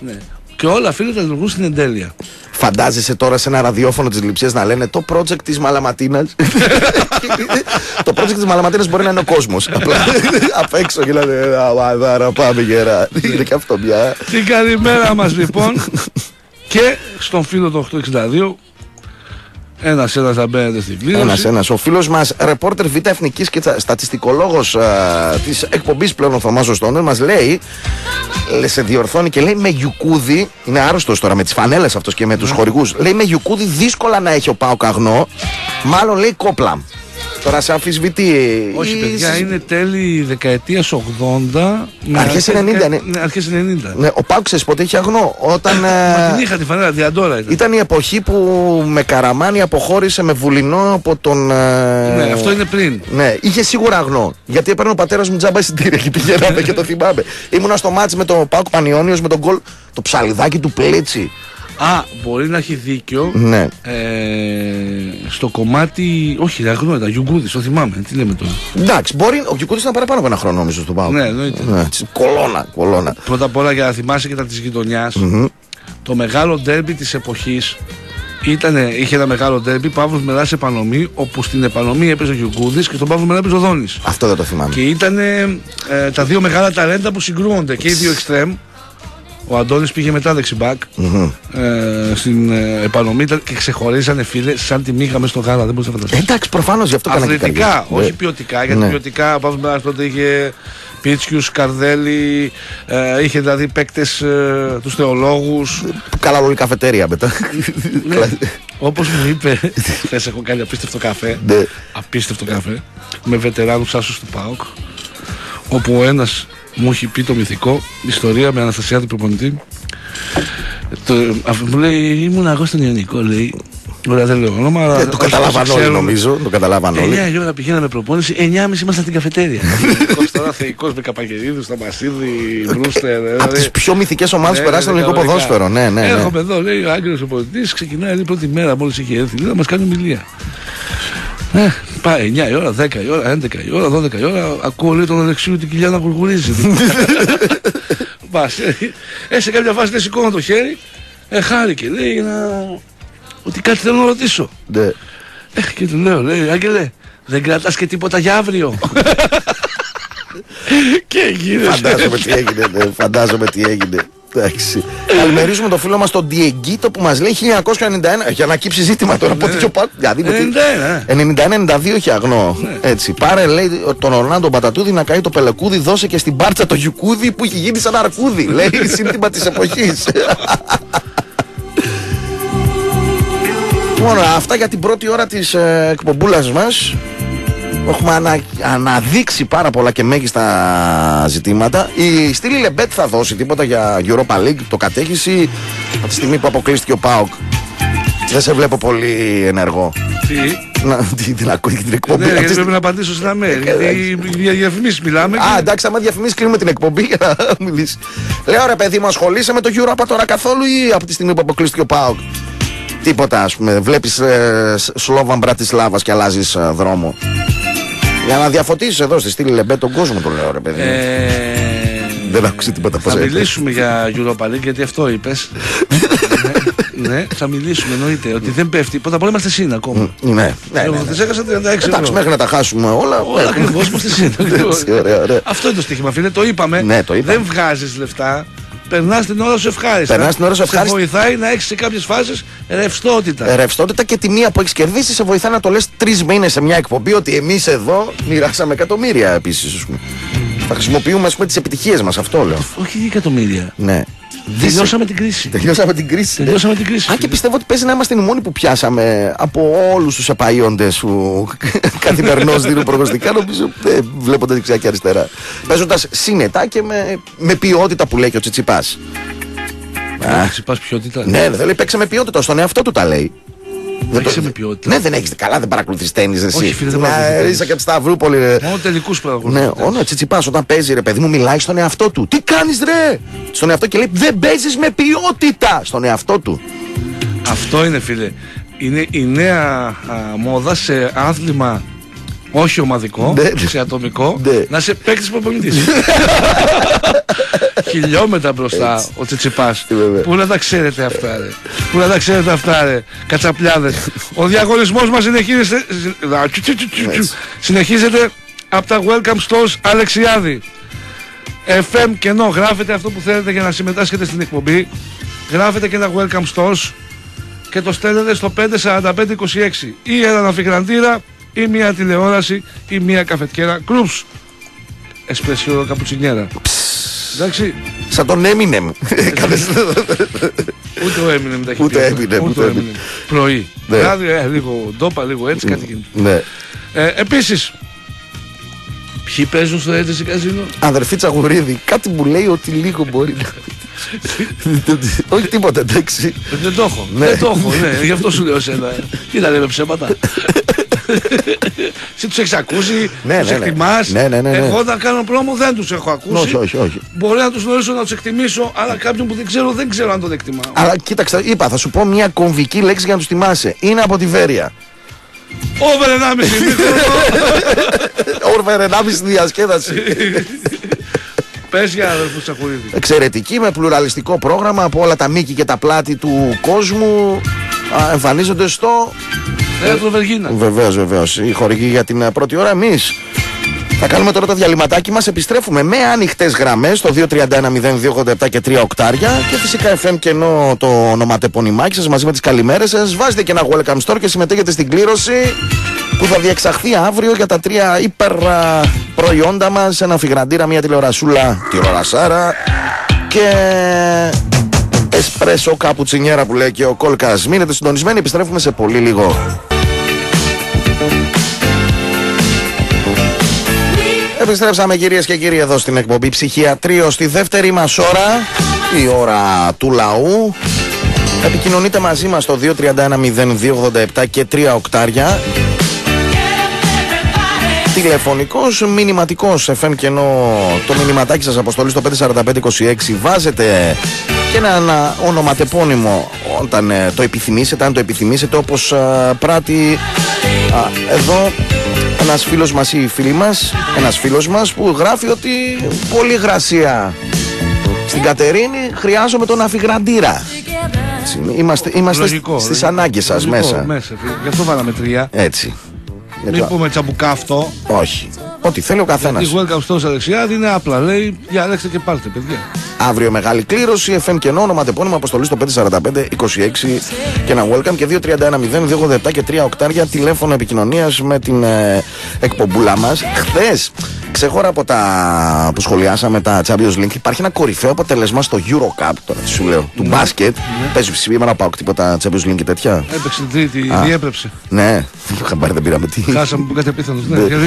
ναι. Και όλα φίλε τα λειτουργούν στην εντέλεια. Φαντάζεσαι τώρα σε ένα ραδιόφωνο της Λιψία να λένε το project της Μαλαματίνας. το project της Μαλαματίνας μπορεί να είναι ο κόσμος. Απλά απ' έξω και λένε Αμαδάρα, πάμε γερά. Είναι και αυτό μια. Την καλημέρα μας λοιπόν και στον φίλο του 862 ένας ένας θα μπαίνετε στην κλήρωση. Ένας ένας. Ο φίλος μας, ρεπόρτερ Β' Εθνικής και στατιστικολόγος της εκπομπής πλέον ο Θωμά Στόνερ, μας λέει, σε διορθώνει και λέει με γιουκούδι, είναι άρρωστος τώρα με τις φανέλες αυτός και με τους ναι. χορηγούς. Λέει με γιουκούδι δύσκολα να έχει ο Πάο Καγνό. Μάλλον λέει κόπλα. Τώρα σε αμφισβητεί. Όχι, παιδιά, είναι τέλη δεκαετίας 80. Αρχές 90. Ναι, ναι αρχές 90. Ναι, ο Πάουξ ποτέ είχε αγνό; Όταν, Μα ε, την είχα τη φανέλα, διαντόρα ήταν. Ήταν η εποχή που με καραμάνι αποχώρησε με βουλινό από τον. Ε, ναι, αυτό είναι πριν. Ναι, είχε σίγουρα αγνό. Γιατί έπαιρνε ο πατέρας μου τζάμπα εισιτήρια και πηγαίναμε και το θυμάμαι. Ήμουνα στο μάτσο με τον Πάουκ Πανιόνιος με τον γκολ. Το ψαλιδάκι του Πλέτσι. Α, μπορεί να έχει δίκιο. Ναι. Ε, στο κομμάτι. Όχι, δεν αγνώ, ήταν Γιουγκούδης, το θυμάμαι. Τι λέμε τώρα. Εντάξει, μπορεί. Ο Γιουγκούδης ήταν παραπάνω από ένα χρόνο, νομίζω, στον Πάο. Ναι, εννοείται. Ναι, κολόνα, κολόνα. Πρώτα απ' όλα για να θυμάσαι και τα της γειτονιάς. Mm-hmm. Το μεγάλο ντέρμπι της εποχής Ήτανε, είχε ένα μεγάλο ντέρμπι, Παύλος Μερά επανομή, όπου στην επανομή έπαιζε ο Γιουγκούδης και στον Παύλο Μερά έπαιζε ο Δόνης. Αυτό δεν το θυμάμαι. Και ήταν ε, τα δύο μεγάλα ταλέντα που συγκρούονται και οι δύο εξτρέμ. Ο Αντώνης πήγε μετά δεξιμπάκ mm-hmm. ε, στην ε, επανομή και ξεχωρίσανε φίλε σαν τη μήχα μέσα στο γάλα. Δεν μπορούσα να φανταστείς. Εντάξει, προφανώς γι' αυτό κάνει Αθλητικά, όχι ναι. ποιοτικά. Γιατί ναι. ποιοτικά ο Παύλος Μπέρα τότε είχε Πίτσιους, Καρδέλη, ε, είχε δηλαδή παίκτες ε, τους θεολόγους. Καλά, όλη καφετέρια μετά. ναι. Όπως μου είπε, χθε έχω κάνει απίστευτο καφέ. Ναι. Απίστευτο καφέ. Με βετεράνους άσους του ΠΑΟΚ. Όπου ο ένας μου έχει πει το μυθικό ιστορία με Αναστασιάδη προπονητή. Το, μου λέει, ήμουν εγώ στον Ιωνικό, λέει. Ωραία, δεν λέω όνομα. Ε, το καταλάβαν όλοι, νομίζω. Το καταλάβαν όλοι. 9 η ώρα πηγαίναμε προπόνηση, 9.30 ήμασταν στην καφετέρια. τώρα θεϊκός με καπαγερίδους, στα Μασίδη, Μπρούστερ. Από τις πιο μυθικές ομάδες που περάσαν στο ελληνικό ποδόσφαιρο. Ναι, ναι. Έρχομαι εδώ, λέει ο Άγγελος ο πολιτή, ξεκινάει την πρώτη μέρα μόλις είχε έρθει. Λέει να μας κάνει ομιλία. Ε, πάει 9 η ώρα, 10 η ώρα, 11 η ώρα, 12 η ώρα. Ακούω λέει τον Αλεξίου την κοιλιά να γουργουρίζει. Πα. Ε, σε κάποια φάση δεν σηκώνω το χέρι. Ε, χάρηκε. Λέει να... ότι κάτι θέλω να ρωτήσω. Ναι. Ε, και του λέω, λέει, Άγγελε, δεν κρατάς και τίποτα για αύριο. και γίνεται. Φαντάζομαι τι έγινε, ναι, φαντάζομαι τι έγινε. Εντάξει. Καλημερίζουμε τον φίλο μας τον Διεγκίτο που μας λέει 1991. Για να κύψει ζήτημα τώρα. Πότε και ο Πάτ. Δηλαδή 91-92 έχει αγνό. Ναι. Έτσι. Πάρε λέει τον Ορνάντο Μπατατούδη να καεί το πελεκούδι. Δώσε και στην πάρτσα το γιουκούδι που έχει γίνει σαν αρκούδι. λέει σύνθημα της εποχής. Μόνο αυτά για την πρώτη ώρα της ε, εκπομπούλας μας. Έχουμε ανα, αναδείξει πάρα πολλά και μέγιστα ζητήματα. Η Στήλη Λεμπέτ θα δώσει τίποτα για Europa League, το κατέχεις από τη στιγμή που αποκλείστηκε ο Πάοκ. Δεν σε βλέπω πολύ ενεργό; Τι; Να, τι, την ακούει την εκπομπή. Ναι, γιατί πρέπει να απαντήσω στην ΑΜΕ. γιατί για διαφημίσεις μιλάμε. Α, εντάξει, άμα διαφημίσεις κλείνουμε την εκπομπή για να μιλήσει. Λέω ρε παιδί μου, ασχολείσαι με το Europa τώρα καθόλου ή από τη στιγμή που αποκλείστηκε ο Πάοκ. Τίποτα, ας πούμε. Βλέπεις ε, Σλόβαν Μπρατισλάβας και αλλάζεις ε, δρόμο; Για να διαφωτίσει εδώ στη στήλη Λεμπέ τον κόσμο, το λέω ρε παιδί. Ε... Δεν άκουσε τίποτα Θα μιλήσουμε για Europa League γιατί αυτό είπες. ναι, ναι, θα μιλήσουμε εννοείται ότι δεν πέφτει. Πρώτα απ' όλα είμαστε σύν ακόμα. Ναι, ναι. ναι, ναι. έχασα 36 Εντάξει, μέχρι να τα χάσουμε όλα. Όλα ακριβώς είμαστε σύν. Αυτό είναι το στοίχημα, φίλε. Το είπαμε. Ναι, το Δεν βγάζεις λεφτά περνάς την ώρα σου ευχάριστα. Περνάς την ώρα σου ευχάριστα. Σε βοηθάει να έχεις σε κάποιες φάσεις ρευστότητα. Ε, ρευστότητα και τη μία που έχεις κερδίσει σε βοηθάει να το λες τρεις μήνες σε μια εκπομπή ότι εμείς εδώ μοιράσαμε εκατομμύρια επίσης. Θα χρησιμοποιούμε τις επιτυχίες μας, αυτό λέω. Όχι εκατομμύρια. Ναι. Τελειώσαμε την κρίση. Τελειώσαμε την κρίση. Τελειώσαμε την κρίση. Αν και πιστεύω ότι παίζει να είμαστε οι μόνοι που πιάσαμε από όλους τους επαείοντε που καθημερινώς δίνουν προγνωστικά. Νομίζω δεν βλέπονται δεξιά και αριστερά. Παίζοντας συνετά και με, με ποιότητα που λέει και ο Τσιτσιπάς. Τσιτσιπά ποιότητα. Ναι, δεν λέει παίξε με ποιότητα. Στον εαυτό του τα λέει. Δεν το... με ποιότητα. Ναι, δεν έχεις καλά, δεν παρακολουθείς τέννη. Εσύ. Όχι, φίλε, δεν παρακολουθεί. Είσαι και από τη Σταυρούπολη. Μόνο τελικούς παρακολουθεί. Ναι, ο Τσιτσιπάς όταν παίζει, ρε παιδί μου, μιλάει στον εαυτό του. Τι κάνεις, ρε! Στον εαυτό και λέει Δεν παίζεις με ποιότητα στον εαυτό του. Αυτό είναι, φίλε. Είναι η νέα α, μόδα σε άθλημα όχι ομαδικό, Ναι. σε ατομικό, Ναι. να είσαι παίκτης προπονητής. Χιλιόμετρα μπροστά ο Τσιτσιπάς. Ε, βέβαια. Πού να τα ξέρετε αυτά ρε. Πού να τα ξέρετε αυτά ρε. Κατσαπλιάδες. Ο διαγωνισμός μας συνεχίζεται, τσου, τσου, τσου, τσου, τσου. συνεχίζεται από τα Welcome Stores Αλεξιάδη. FM κενό. Γράφετε αυτό που θέλετε για να συμμετάσχετε στην εκπομπή. Γράφετε και ένα Welcome Stores και το στέλνετε στο 54526 ή έναν αφιγραντήρα ή μια τηλεόραση ή μια καφετιέρα κρούψ εσπρεσιό καπουτσινιέρα εντάξει Σαν τον Eminem. Έκανες- ούτε ο Eminem τα έχει Ούτε πει Eminem, ούτε ο Eminem. Eminem. πρωί Ναι. βράδυ ε, λίγο ντόπα λίγο έτσι κάτι γίνεται ναι. ε, επίσης ποιοι παίζουν στο έτσι καζίνο; Αδερφή Τσαγουρίδη, κάτι μου λέει ότι λίγο μπορεί να. Όχι τίποτα, εντάξει. δεν το έχω Ναι. δεν το έχω ναι. γι' αυτό σου λέω εσένα τι να λέμε ψέματα Εσύ τους έχεις ακούσει, Ναι, τους ναι, ναι. εκτιμάς Ναι, ναι, ναι, ναι. Εγώ να κάνω πρόμο δεν τους έχω ακούσει Όχι, όχι, όχι. Μπορεί να τους γνωρίσω να τους εκτιμήσω Αλλά κάποιον που δεν ξέρω δεν ξέρω αν τον εκτιμάω Αλλά κοίταξε, είπα, θα σου πω μια κομβική λέξη για να τους θυμάσαι. Είναι από τη Βέρεια. Over 1,5 ημίχρονο Όρβερ 1,5 διασκέδαση. Πες για αδερφούς Τσακουρίδη Εξαιρετική με πλουραλιστικό πρόγραμμα από όλα τα μήκη και τα πλάτη του κόσμου. Α, εμφανίζονται στο. Θέατρο Βεργίνα Βεβαίως, βεβαίως. Η χορηγή για την ε, πρώτη ώρα. Εμείς θα κάνουμε τώρα το διαλυματάκι μας. Επιστρέφουμε με ανοιχτές γραμμές στο 231-0287 και 3 οκτάρια. Και φυσικά FM και ενώ το ονοματεπωνυμάκι σας μαζί με τις καλημέρες σας. Βάζετε και ένα welcome store και συμμετέχετε στην κλήρωση που θα διεξαχθεί αύριο για τα τρία υπερ α, προϊόντα μας. Ένα φιγραντήρα, μια τηλεορασούλα, τηλεορασάρα και εσπρέσο καπουτσινιέρα που λέει και ο Κόλκας. Μείνετε συντονισμένοι, επιστρέφουμε σε πολύ λίγο. Επιστρέψαμε κυρίες και κύριοι εδώ στην εκπομπή Ψυχιατρίο στη δεύτερη μας ώρα, η ώρα του λαού. Επικοινωνείτε μαζί μας στο 231-0287 και 3 οκτάρια. Τηλεφωνικός, μηνυματικός FM και ενώ το μηνυματάκι σας αποστολή στο 54526 βάζετε και ένα, ένα ονοματεπώνυμο όταν ε, το επιθυμήσετε, αν το επιθυμήσετε όπως ε, πράττει α, εδώ ένας φίλος μας ή φίλη μας, ένας φίλος μας που γράφει ότι πολύ γρασία στην Κατερίνη χρειάζομαι τον αφιγραντήρα. Έτσι, Είμαστε, είμαστε Λογικό, στις λογικό. ανάγκες σας Λογικό, μέσα. μέσα. Γι' αυτό βάλαμε τρία Έτσι. Μην Γιατί- πούμε τσαμπουκά αυτό Όχι. Ό,τι θέλει ο καθένας. Η welcome stores Αλεξιάδη είναι απλά λέει διαλέξτε και πάρτε παιδιά Αύριο μεγάλη κλήρωση. FM και ονοματεπώνυμο αποστολή στο 545-26 και ένα welcome και 231-0-287 και 3 οκτάρια τηλέφωνο επικοινωνίας με την ε, εκπομπούλα μας. Χθες, ξεχώρα από τα που σχολιάσαμε τα Champions League, υπάρχει ένα κορυφαίο αποτέλεσμα στο Eurocup, τώρα τι σου λέω, του μπάσκετ. Παίζει σήμερα να πάω τίποτα Champions League και τέτοια. Έπαιξε την τρίτη, διέπρεψε Ναι, χαμπάρι δεν πήραμε τι. Χάσαμε που κάτι απίθανος ναι, Ναι. γιατί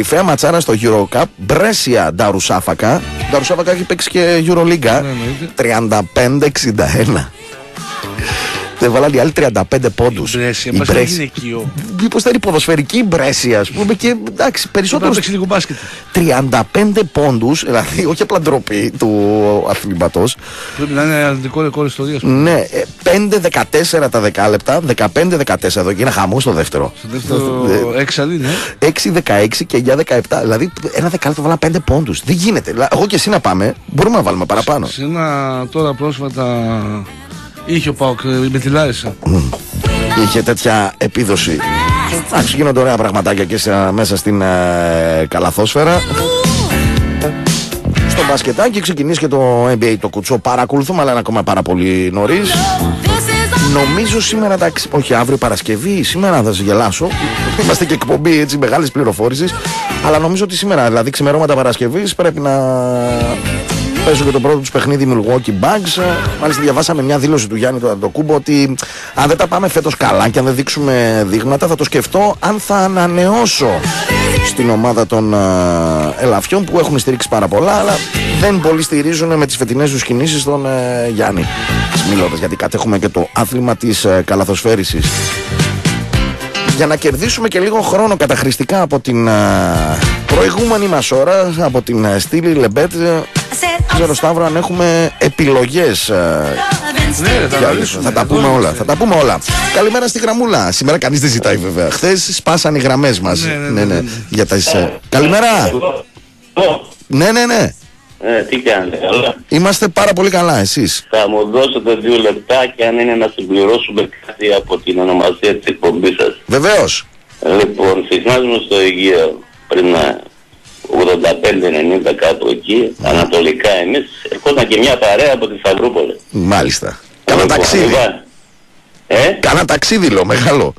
Κορυφαία ματσάρα στο Eurocup, Μπρέσια Νταρουσάφακα. Νταρουσάφακα έχει παίξει και Euroliga. Ναι, 35-61. Δεν βάλανε οι άλλοι 35 πόντους. Μπρέσια, μας είναι γυναικείο Μήπως ήταν η ποδοσφαιρική η Μπρέσια, ας πούμε, και εντάξει, Πρέπει να περισσότερους. παίξει λίγο μπάσκετ 35 πόντους, δηλαδή όχι απλά ντροπή του αθλήματος. Πρέπει να είναι αρνητικό ρεκόρ ιστορίας Ναι, ε, 5-14 τα δεκάλεπτα, 15-14 εδώ και είναι χαμό στο δεύτερο. Στο δεύτερο έξαλλη ναι 6-16 και 9-17. Δηλαδή ένα δεκάλεπτο βάλα 5 πόντους. Δεν γίνεται. Δηλαδή, Εγώ και εσύ να πάμε, μπορούμε να βάλουμε παραπάνω. Σε ένα τώρα πρόσφατα είχε ο Πάοκ ε, με τη Λάρισα Είχε τέτοια επίδοση. Εντάξει, γίνονται ωραία πραγματάκια και σε- μέσα στην ε, καλαθόσφαιρα. Στο μπασκετάκι ξεκινήσει και το NBA το κουτσό. Παρακολουθούμε, αλλά είναι ακόμα πάρα πολύ νωρίς. Νομίζω σήμερα, εντάξει, όχι αύριο Παρασκευή, σήμερα θα σε γελάσω. Είμαστε και εκπομπή έτσι μεγάλης πληροφόρησης. Αλλά νομίζω ότι σήμερα, δηλαδή ξημερώματα Παρασκευής, πρέπει να παίζουν και το πρώτο τους παιχνίδι Milwaukee Bucks. Ε, Μάλιστα, διαβάσαμε μια δήλωση του Γιάννη του Αντοκούμπο ότι αν δεν τα πάμε φέτος καλά και αν δεν δείξουμε δείγματα, θα το σκεφτώ αν θα ανανεώσω στην ομάδα των ε, Ελαφιών που έχουν στηρίξει πάρα πολλά, αλλά δεν πολύ στηρίζουν με τις φετινές τους κινήσεις τον ε, Γιάννη. Μιλώντα, γιατί κατέχουμε και το άθλημα της ε, καλαθοσφαίρισης. Για να κερδίσουμε και λίγο χρόνο καταχρηστικά από την ε, προηγούμενη μας ώρα, από την ε, στήλη Λεμπέτ, ε, ξέρω Σταύρο αν έχουμε επιλογές ε, Ναι, θα, Για- αναλύσουμε. θα τα Εδώ πούμε όλα. είμαστε. Θα τα πούμε όλα. Καλημέρα στη γραμμούλα. Σήμερα κανείς δεν ζητάει βέβαια. Χθες σπάσαν οι γραμμές μας. Ναι, ναι, ναι, ναι, ναι. Για τα ε, Καλημέρα. Ναι, ναι, ναι. Ε, τι κάνετε, καλά; Είμαστε πάρα πολύ καλά, εσείς. Θα μου δώσετε δύο λεπτά και αν είναι να συμπληρώσουμε κάτι από την ονομασία της εκπομπής σας. Βεβαίως. Λοιπόν, συχνάζουμε στο Αιγαίο πριν ε, 85-90 κάπου εκεί, ανατολικά εμείς, ερχόταν και μια παρέα από τη Σταυρούπολη. Μάλιστα. Κάνα Λοιπόν, ταξίδι. λοιπόν, Ε, Κάνα ταξίδι, λέω, μεγάλο.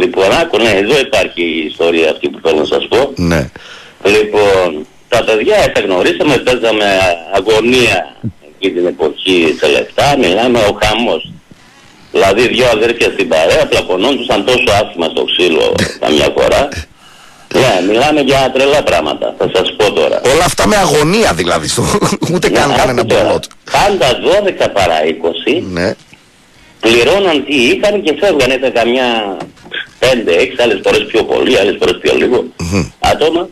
λοιπόν, άκου, ναι, εδώ υπάρχει η ιστορία αυτή που θέλω να σας πω. Ναι. Λοιπόν, τα παιδιά τα γνωρίσαμε, παίζαμε αγωνία εκεί την εποχή σε λεφτά, μιλάμε ο χαμός. Δηλαδή δυο αδέρφια στην παρέα πλακωνόντουσαν τόσο άσχημα στο ξύλο καμιά φορά. Ναι, μιλάμε για τρελά πράγματα, θα σας πω τώρα. Όλα αυτά με αγωνία δηλαδή. Στο... Ούτε καν Ναι, κανένα άκου τώρα. μπολότ. Πάντα 12 παρά 20 Ναι. πληρώναν τι είχαν και φεύγανε ήταν καμιά 5-6, άλλες φορές πιο πολύ, άλλες φορές πιο λίγο άτομα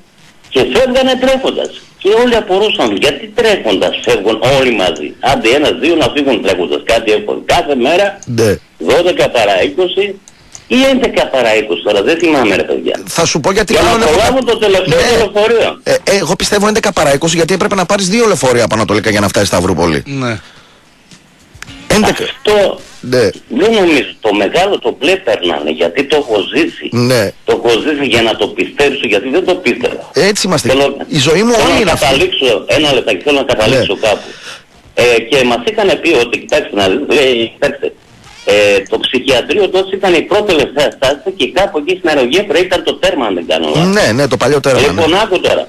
και φεύγανε τρέχοντας. Και όλοι απορούσαν γιατί τρέχοντας φεύγουν όλοι μαζί. Άντε ένας δύο να φύγουν τρέχοντας κάτι έχουν. Κάθε μέρα ναι. 12 παρά 20 ή 11 παρά 20 τώρα, δεν θυμάμαι ρε παιδιά. Θα σου πω γιατί Για να κάνουν έχω- προλάβουν το τελευταίο Ναι. λεωφορείο. Ε, ε, εγώ πιστεύω 11 παρά 20 γιατί έπρεπε να πάρεις δύο λεωφορεία από Ανατολικά για να φτάσεις στα Σταυρούπολη. Ναι. 11. Αυτό Ναι. δεν νομίζω. Το μεγάλο το μπλε περνάνε γιατί το έχω ζήσει. Ναι. Το έχω ζήσει για να το πιστέψω γιατί δεν το πίστευα. Έτσι είμαστε. Θέλω- Η ζωή μου θέλω όλη να είναι αυτή. καταλήξω, ένα λεπτάκι, θέλω να καταλήξω Ναι. κάπου. Ε, και μας είχαν πει ότι, κοιτάξτε να δείτε, λέει, κοιτάξτε, ε, το ψυχιατρίο τότε ήταν η πρώτη τελευταία στάση και κάπου εκεί στην αερογέφυρα ήταν το τέρμα, αν δεν κάνω λάθος. Ναι, ναι, το παλιό τέρμα. ναι. Λοιπόν, άκου τώρα.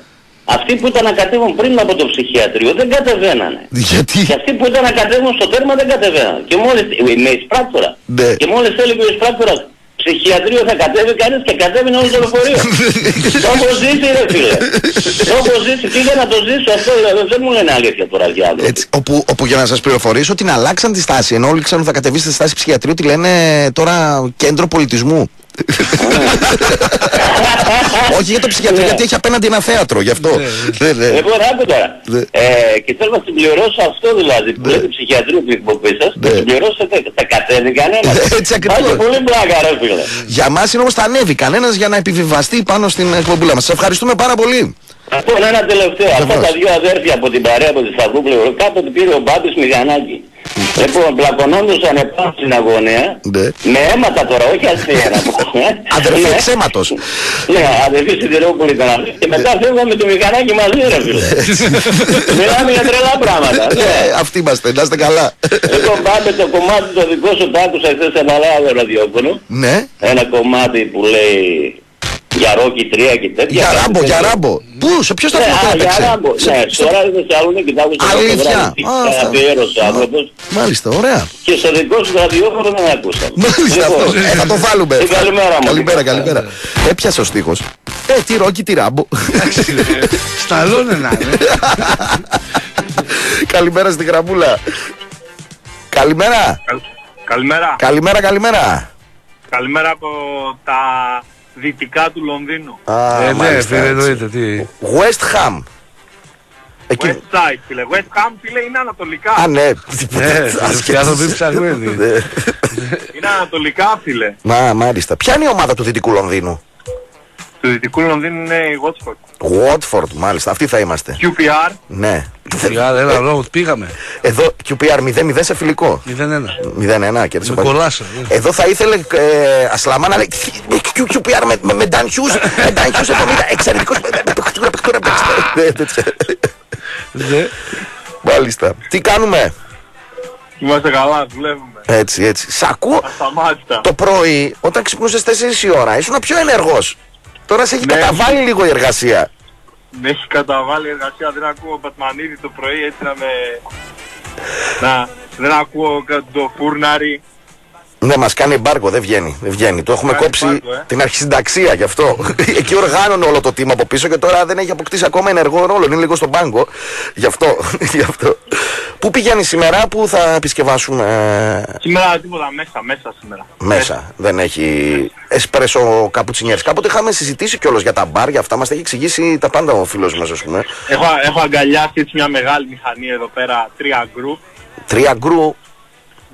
Αυτοί που ήταν να κατέβουν πριν από το ψυχιατρίο δεν κατεβαίνανε. Γιατί; Και αυτοί που ήταν να κατέβουν στο τέρμα δεν κατεβαίνανε. Και μόλις, με εισπράκτορα. Ναι. Και μόλις έλεγε ο εισπράκτορας, ψυχιατρίο θα κατέβει κανείς και κατέβαινε όλο το λεωφορείο. το έχω ζήσει ρε φίλε. το έχω ζήσει. Και για να το ζήσω αυτό δηλαδή, δεν μου λένε αλήθεια τώρα διάλογο. Έτσι, όπου, όπου για να σας πληροφορήσω την αλλάξαν τη στάση. Ενώ όλοι ξέρουν θα κατεβήσετε στη στάση ψυχιατρίου, τη λένε τώρα κέντρο πολιτισμού. Όχι για το ψυχιατρίο, Ναι. γιατί έχει απέναντι ένα θέατρο, γι' αυτό. Ναι, ναι. Λοιπόν, άκου τώρα. Ναι. Ε, και θέλω να συμπληρώσω αυτό δηλαδή που λέτε ψυχιατρίο την εκπομπή σας. Ναι. Να συμπληρώσετε, θα κατέβει κανένας. Έτσι ακριβώς. Άντε, πολύ πλάκα ρε φίλε. Για μας είναι όμως θα ανέβει κανένας για να επιβιβαστεί πάνω στην εκπομπή μας. Σα ευχαριστούμε πάρα πολύ. Λοιπόν, ένα τελευταίο. Αυτά Βεβαίως. τα δύο αδέρφια από την παρέα από τη Σταυρούπολη, κάποτε πήρε ο Μπάμπης μηχανάκι. Λοιπόν, πλακωνόντουσαν επάνω στην αγωνία, Ναι. με αίματα τώρα, όχι αστεία να πω. ε. Αδερφή Ναι. εξαίματο. Ναι, αδερφή Σιδηρόπουλη ήταν αυτή. Και μετά φεύγαμε το μηχανάκι μαζί, ρε φίλε. Μιλάμε για τρελά πράγματα. ναι. Αυτοί είμαστε, να είστε καλά. Λοιπόν, πάμε το κομμάτι το δικό σου, το άκουσα χθες σε ένα άλλο ραδιόφωνο. Ναι. Ένα κομμάτι που λέει για ρόκι 3 και τέτοια. Για ράμπο, για Τέτοια. ράμπο. Πού, σε ποιος Ναι, σταθμό α, το για έπαιξε. ράμπο. Σε- Ναι, στο- στο ράδιο Θεσσαλονίκη τα άκουσα. το Αλήθεια. βράδυ. Α, Τι θα- Αφιέρωσε ο άνθρωπος. Μάλιστα, ωραία. Και στο δικό σου ραδιόφωνο δεν άκουσα. Μάλιστα Λοιπόν, αυτό. Ε, θα το βάλουμε. ε, καλημέρα μου. Καλημέρα, καλημέρα. Έπιασε ο στίχος. Ε, τι ρόκι, τι ράμπο. Σταλώνε να είναι. Καλημέρα στη γραμμούλα. Καλημέρα. Καλημέρα. Καλημέρα, καλημέρα. Καλημέρα από τα δυτικά του Λονδίνου. Α, Ε, ναι, μάλιστα, φίλε, έτσι. εννοείται. Τι. West Ham. Εκεί. West Side, φίλε. West Ham, φίλε, είναι ανατολικά. Α, ναι. Ναι, αυτοί οι άνθρωποι ψαγμένοι. Είναι ανατολικά, φίλε. Μα, μάλιστα. Ποια είναι η ομάδα του Δυτικού Λονδίνου; Του δυτικού Λονδίνου είναι η Watford. Watford, μάλιστα. Αυτοί θα είμαστε. QPR, Ναι. Σιγά, έλα, Ρόουτ, πήγαμε. Εδώ QPR 0-0 σε φιλικό. 0-1. 0-1 κέρδισε Με πάλι. κολάσα. ναι. Εδώ θα ήθελε ε, Ασλαμά να λέει QPR με, με, με Ντανιούς, με Ντανιούς 70, εξαιρετικός με- με παιχτούρα, παιχτούρα, παιχτούρα. Ναι. Μάλιστα. Τι κάνουμε; είμαστε καλά, δουλεύουμε. Έτσι, έτσι. Σ' ακούω Ασταμάτητα. το πρωί όταν ξυπνούσες 4 η ώρα. Ήσουν πιο ενεργός. Τώρα σε έχει Ναι. καταβάλει λίγο η εργασία. Με έχει καταβάλει εργασία, δεν ακούω Πατμανίδη το πρωί έτσι να με... Να, δεν ακούω κα- το φούρναρι. Ναι, μας κάνει εμπάργκο, δεν βγαίνει. Δεν βγαίνει. Το έχουμε Κάνει κόψει εμπάργκο, ε. την αρχισυνταξία γι' αυτό. Εκεί οργάνωνε όλο το team από πίσω και τώρα δεν έχει αποκτήσει ακόμα ενεργό ρόλο. Είναι λίγο στον πάγκο. Γι' αυτό. γι' αυτό. Πού πηγαίνει σήμερα, πού θα επισκευάσουμε; Ε, Σήμερα τίποτα, μέσα, μέσα σήμερα. μέσα. Δεν έχει εσπρέσο καπουτσινιέρες. Κάποτε είχαμε συζητήσει κιόλας για τα μπαρ, για αυτά μας τα έχει εξηγήσει τα πάντα ο φίλος μας, ας πούμε. Έχω, έχω αγκαλιάσει έτσι μια μεγάλη μηχανή εδώ πέρα, τρία γκρουπ. Τρία γκρου.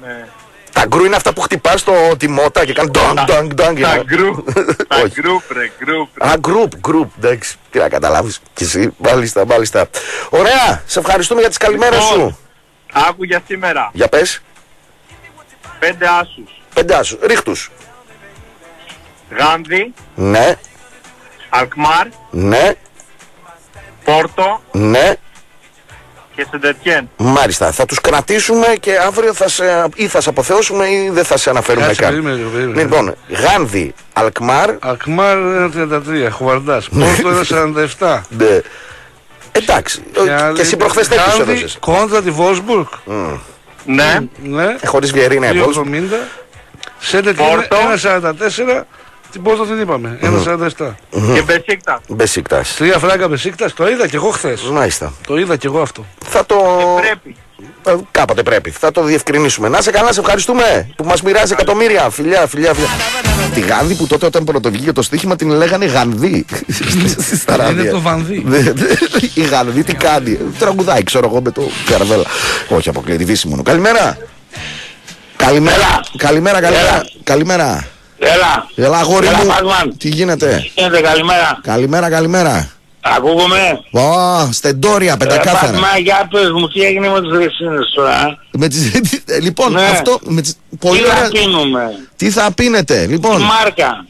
Ναι. Τα γκρου είναι αυτά που χτυπάς το τιμότα και κάνεις ντόγκ ντόγκ ντόγκ. Τα γκρουπ. Τα Όχι. γκρουπ ρε, γκρουπ. ρε. Α, γκρουπ, γκρουπ, εντάξει. Τι να καταλάβεις κι εσύ. Μάλιστα, μάλιστα. Ωραία, σε ευχαριστούμε για τις καλημέρες Λοιπόν. σου. Άκου για σήμερα. Για πες, Πέντε άσους. πεντά σου, ρίχτους. Γάνδη, Ναι, Αλκμάρ, ναι, Πόρτο ναι. Και Σεντετιέν. Μάλιστα, θα τους κρατήσουμε και αύριο θα σε, ή θα σε αποθεώσουμε ή δεν θα σε αναφέρουμε Κάτσε, καν. περίμενε, περίμενε. Λοιπόν, Γάνδη, Αλκμάρ, Ακμάρ 1.33, Χουαρντάς. Πόρτο 1.47. ναι. Εντάξει, και εσύ προχθές τέτοιους Γάνδη έδωσες. Κόντρα τη Βόσμπουργκ. Ναι. Ναι. Ε, Χωρίς Βιερίνα, Εβόλς. 2.70. Σέντε Πόρτο. 1.44. Την Πόρτο την είπαμε. 1.47. Και Μπεσίκτας. Μπεσίκτας. Τρία φράγκα Μπεσίκτας. Το είδα κι εγώ χθες. Μάλιστα. Το είδα κι εγώ αυτό. Θα το... Πρέπει. Ε, Κάποτε πρέπει. Θα το διευκρινίσουμε. Να σε καλά, σε ευχαριστούμε που μας μοιράζει εκατομμύρια. Φιλιά, φιλιά, φιλιά. Τη Γάνδη που τότε όταν πρωτοβγήκε το στοίχημα την λέγανε Γανδί. Στα ράδια. Είναι το Βανδί. Ναι, ναι. Η Γανδί τι κάνει. Τραγουδάει, ξέρω εγώ με το καραβέλα. Όχι, αποκλείεται δύση μόνο. Καλημέρα. Καλημέρα. Καλημέρα, καλημέρα. Καλημέρα. Έλα. Έλα, αγόρι Έλα, μου. Πάσμαν. Τι γίνεται; Γίνεται καλημέρα. Καλημέρα, καλημέρα. Ακούγομαι; Ω, στεντόρια, πεντακάθαρα. Πάσμα, για πες μου, τι έγινε με τις ρεσίνες τώρα. Με τις... ε, λοιπόν, Ναι. αυτό. Με τις... Πολύ Τι θα ωραία. πίνουμε; Τι θα πίνετε, λοιπόν; Μάρκα.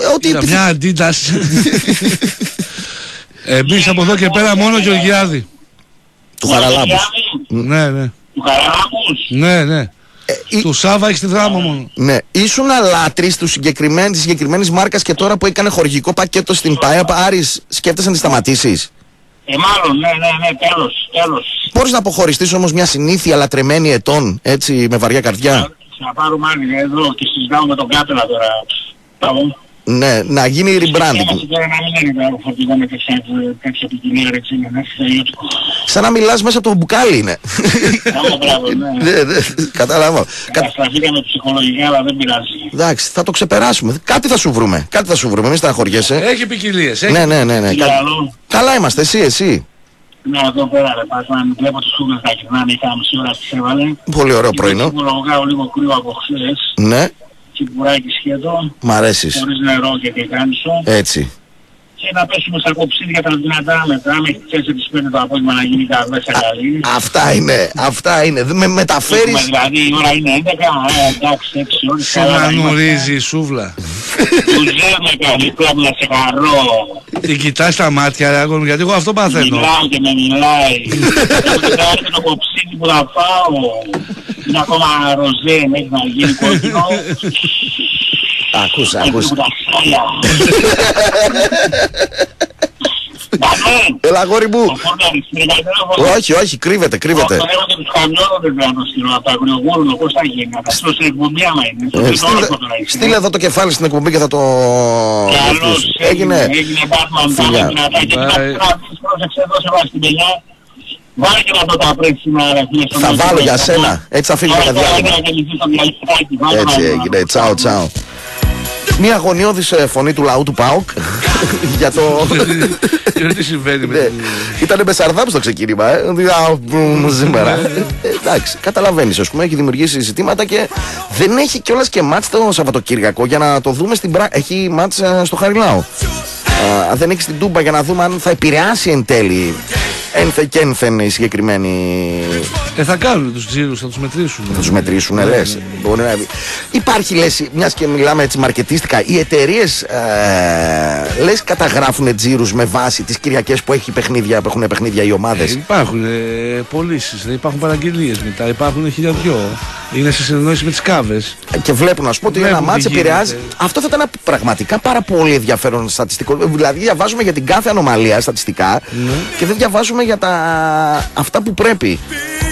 ε, Ό,τι Είδα μια αντίταση. Εμείς από εδώ και πέρα μόνο Γεωργιάδη. του Χαραλάμπους. Ναι, ναι. Του Χαραλάμπους; Ναι, ναι. Ή- Του Σάβα έχεις στη δράμα μόνο. Ναι, ήσουν λάτρης του συγκεκριμένη, της συγκεκριμένης μάρκας και τώρα που έκανε χορηγικό πακέτο στην ΠΑΕΑΠ, Άρης, σκέφτεσαι να τη σταματήσεις; Ε, μάλλον, ναι, ναι, ναι, τέλος, τέλος. Μπορείς να αποχωριστείς όμως μια συνήθεια λατρεμένη ετών, έτσι, με βαριά καρδιά; Θα πάρουμε άλλη εδώ και συζητάω με τον Κάπελα τώρα. Πάω. Ναι, να γίνει Είμαστε rebranding. τώρα να μην είναι το φορτηγό με τέτοια, τέτοια ποικιλία ρε ξύλα, να έχει τελειωτικό. Σαν να μιλάς μέσα από το μπουκάλι είναι. Άμα μπράβο, ναι. Ναι, ναι, καταλάβα. Κα- Καταστραφήκαμε ψυχολογικά, αλλά δεν πειράζει. Εντάξει, θα το ξεπεράσουμε. Κάτι θα σου βρούμε. Κάτι θα σου βρούμε. Μην στεναχωριέσαι. Έχει ποικιλίες. Ναι, ναι, ναι. ναι. Τι Κα- άλλο; Καλά είμαστε, εσύ, εσύ. Ναι, εδώ πέρα ρε Πάσμαν, βλέπω τους σούγες να γυρνάνε, είχα μισή ώρα τις έβαλε. Πολύ ωραίο πρωινό. Υπολογάω λίγο κρύο από χθες, Ναι, τσιμπουράκι σχέτο, μ' αρέσεις. χωρίς νερό και τεκάνισο. Έτσι. Και να πέσουμε στα κοψίδια τα δυνατά μετά, μέχρι τις 4-5 το απόγευμα να γίνει καρδέσα καλή. Αυτά είναι, αυτά είναι. Με Έχουμε, μεταφέρεις Δηλαδή η ώρα είναι 11, ε, εντάξει, 6 ώρες. καλά να είμαστε. Συνανουρίζει η σούβλα. Του ζέμε καλή, πρέπει να σε χαρώ. Την κοιτάς στα μάτια, ρε αγόρι μου, γιατί εγώ αυτό παθαίνω. Μιλάει και με μιλάει. Έχω και τώρα και το κοψίδι που θα φάω. Είναι ακόμα ροζέ μέχρι να γίνει κόκκινο. Ακούς, Και ακούς. του τα σάλια. Πάμε. Έλα, αγόρι μου. Ο Φόρναρης, είναι καλύτερο από- Όχι, όχι, κρύβεται, κρύβεται. Το λέω και τους χαμιώνοντες να το στείλω από τα αγριογούρνο, πώς θα γίνει, να τα στείλω στην εκπομπή άμα είναι. Στο Ε, τρίτο στείλε, όρκο τώρα είναι. στείλε εδώ το κεφάλι στην εκπομπή και θα το... Καλώς Έγινε. Έγινε Batman, Φιλιά. πάμε δυνατά και Bye. να τραβείς, πρόσεξε εδώ σε βάση την πενιά. Βάλε και να το τα πρέπει σήμερα ρε φίλε. στον Θα κόσμο. βάλω για σένα. Έτσι θα φύγει Τώρα το τώρα διάλειμμα. να κινηθείς στο διαλυτάκι, βάλε Έτσι να- έγινε. Τσάου, τσάου. Μια αγωνιώδης ε, φωνή του λαού του ΠΑΟΚ για το... Γιατί τι συμβαίνει με Ναι. την... Ήταν με σαρδάμ στο ξεκίνημα, ε. Ότι, α, μ, σήμερα. Ε, Εντάξει, καταλαβαίνεις, ας πούμε, έχει δημιουργήσει ζητήματα και δεν έχει κιόλας και μάτς το Σαββατοκύριακο για να το δούμε στην πράξη. Έχει μάτς ε, στο Χαριλάου. Α, δεν έχει την Τούμπα για να δούμε αν θα επηρεάσει εν τέλει ένθε και ένθεν οι συγκεκριμένοι Ε, θα κάνουν τους τζίρους, θα τους μετρήσουν. θα τους μετρήσουν, λες. Υπάρχει, λε, μιας και μιλάμε έτσι μαρκετίστικα, οι εταιρείες ε, λες καταγράφουν τζίρους με βάση τις Κυριακές που, έχει παιχνίδια, που έχουν παιχνίδια οι ομάδες; Ε, υπάρχουν ε, πωλήσεις, υπάρχουν παραγγελίες μετά, υπάρχουν χιλιαδιό. Είναι σε συνεννόηση με τις κάβες. Και βλέπουν, ας πούμε, ότι ένα Βλέπουν τι μάτς επηρεάζει. γίνεται. Αυτό θα ήταν ένα πραγματικά πάρα πολύ ενδιαφέρον στατιστικό. Δηλαδή, διαβάζουμε για την κάθε ανομαλία στατιστικά Ναι. και δεν διαβάζουμε για τα... αυτά που πρέπει.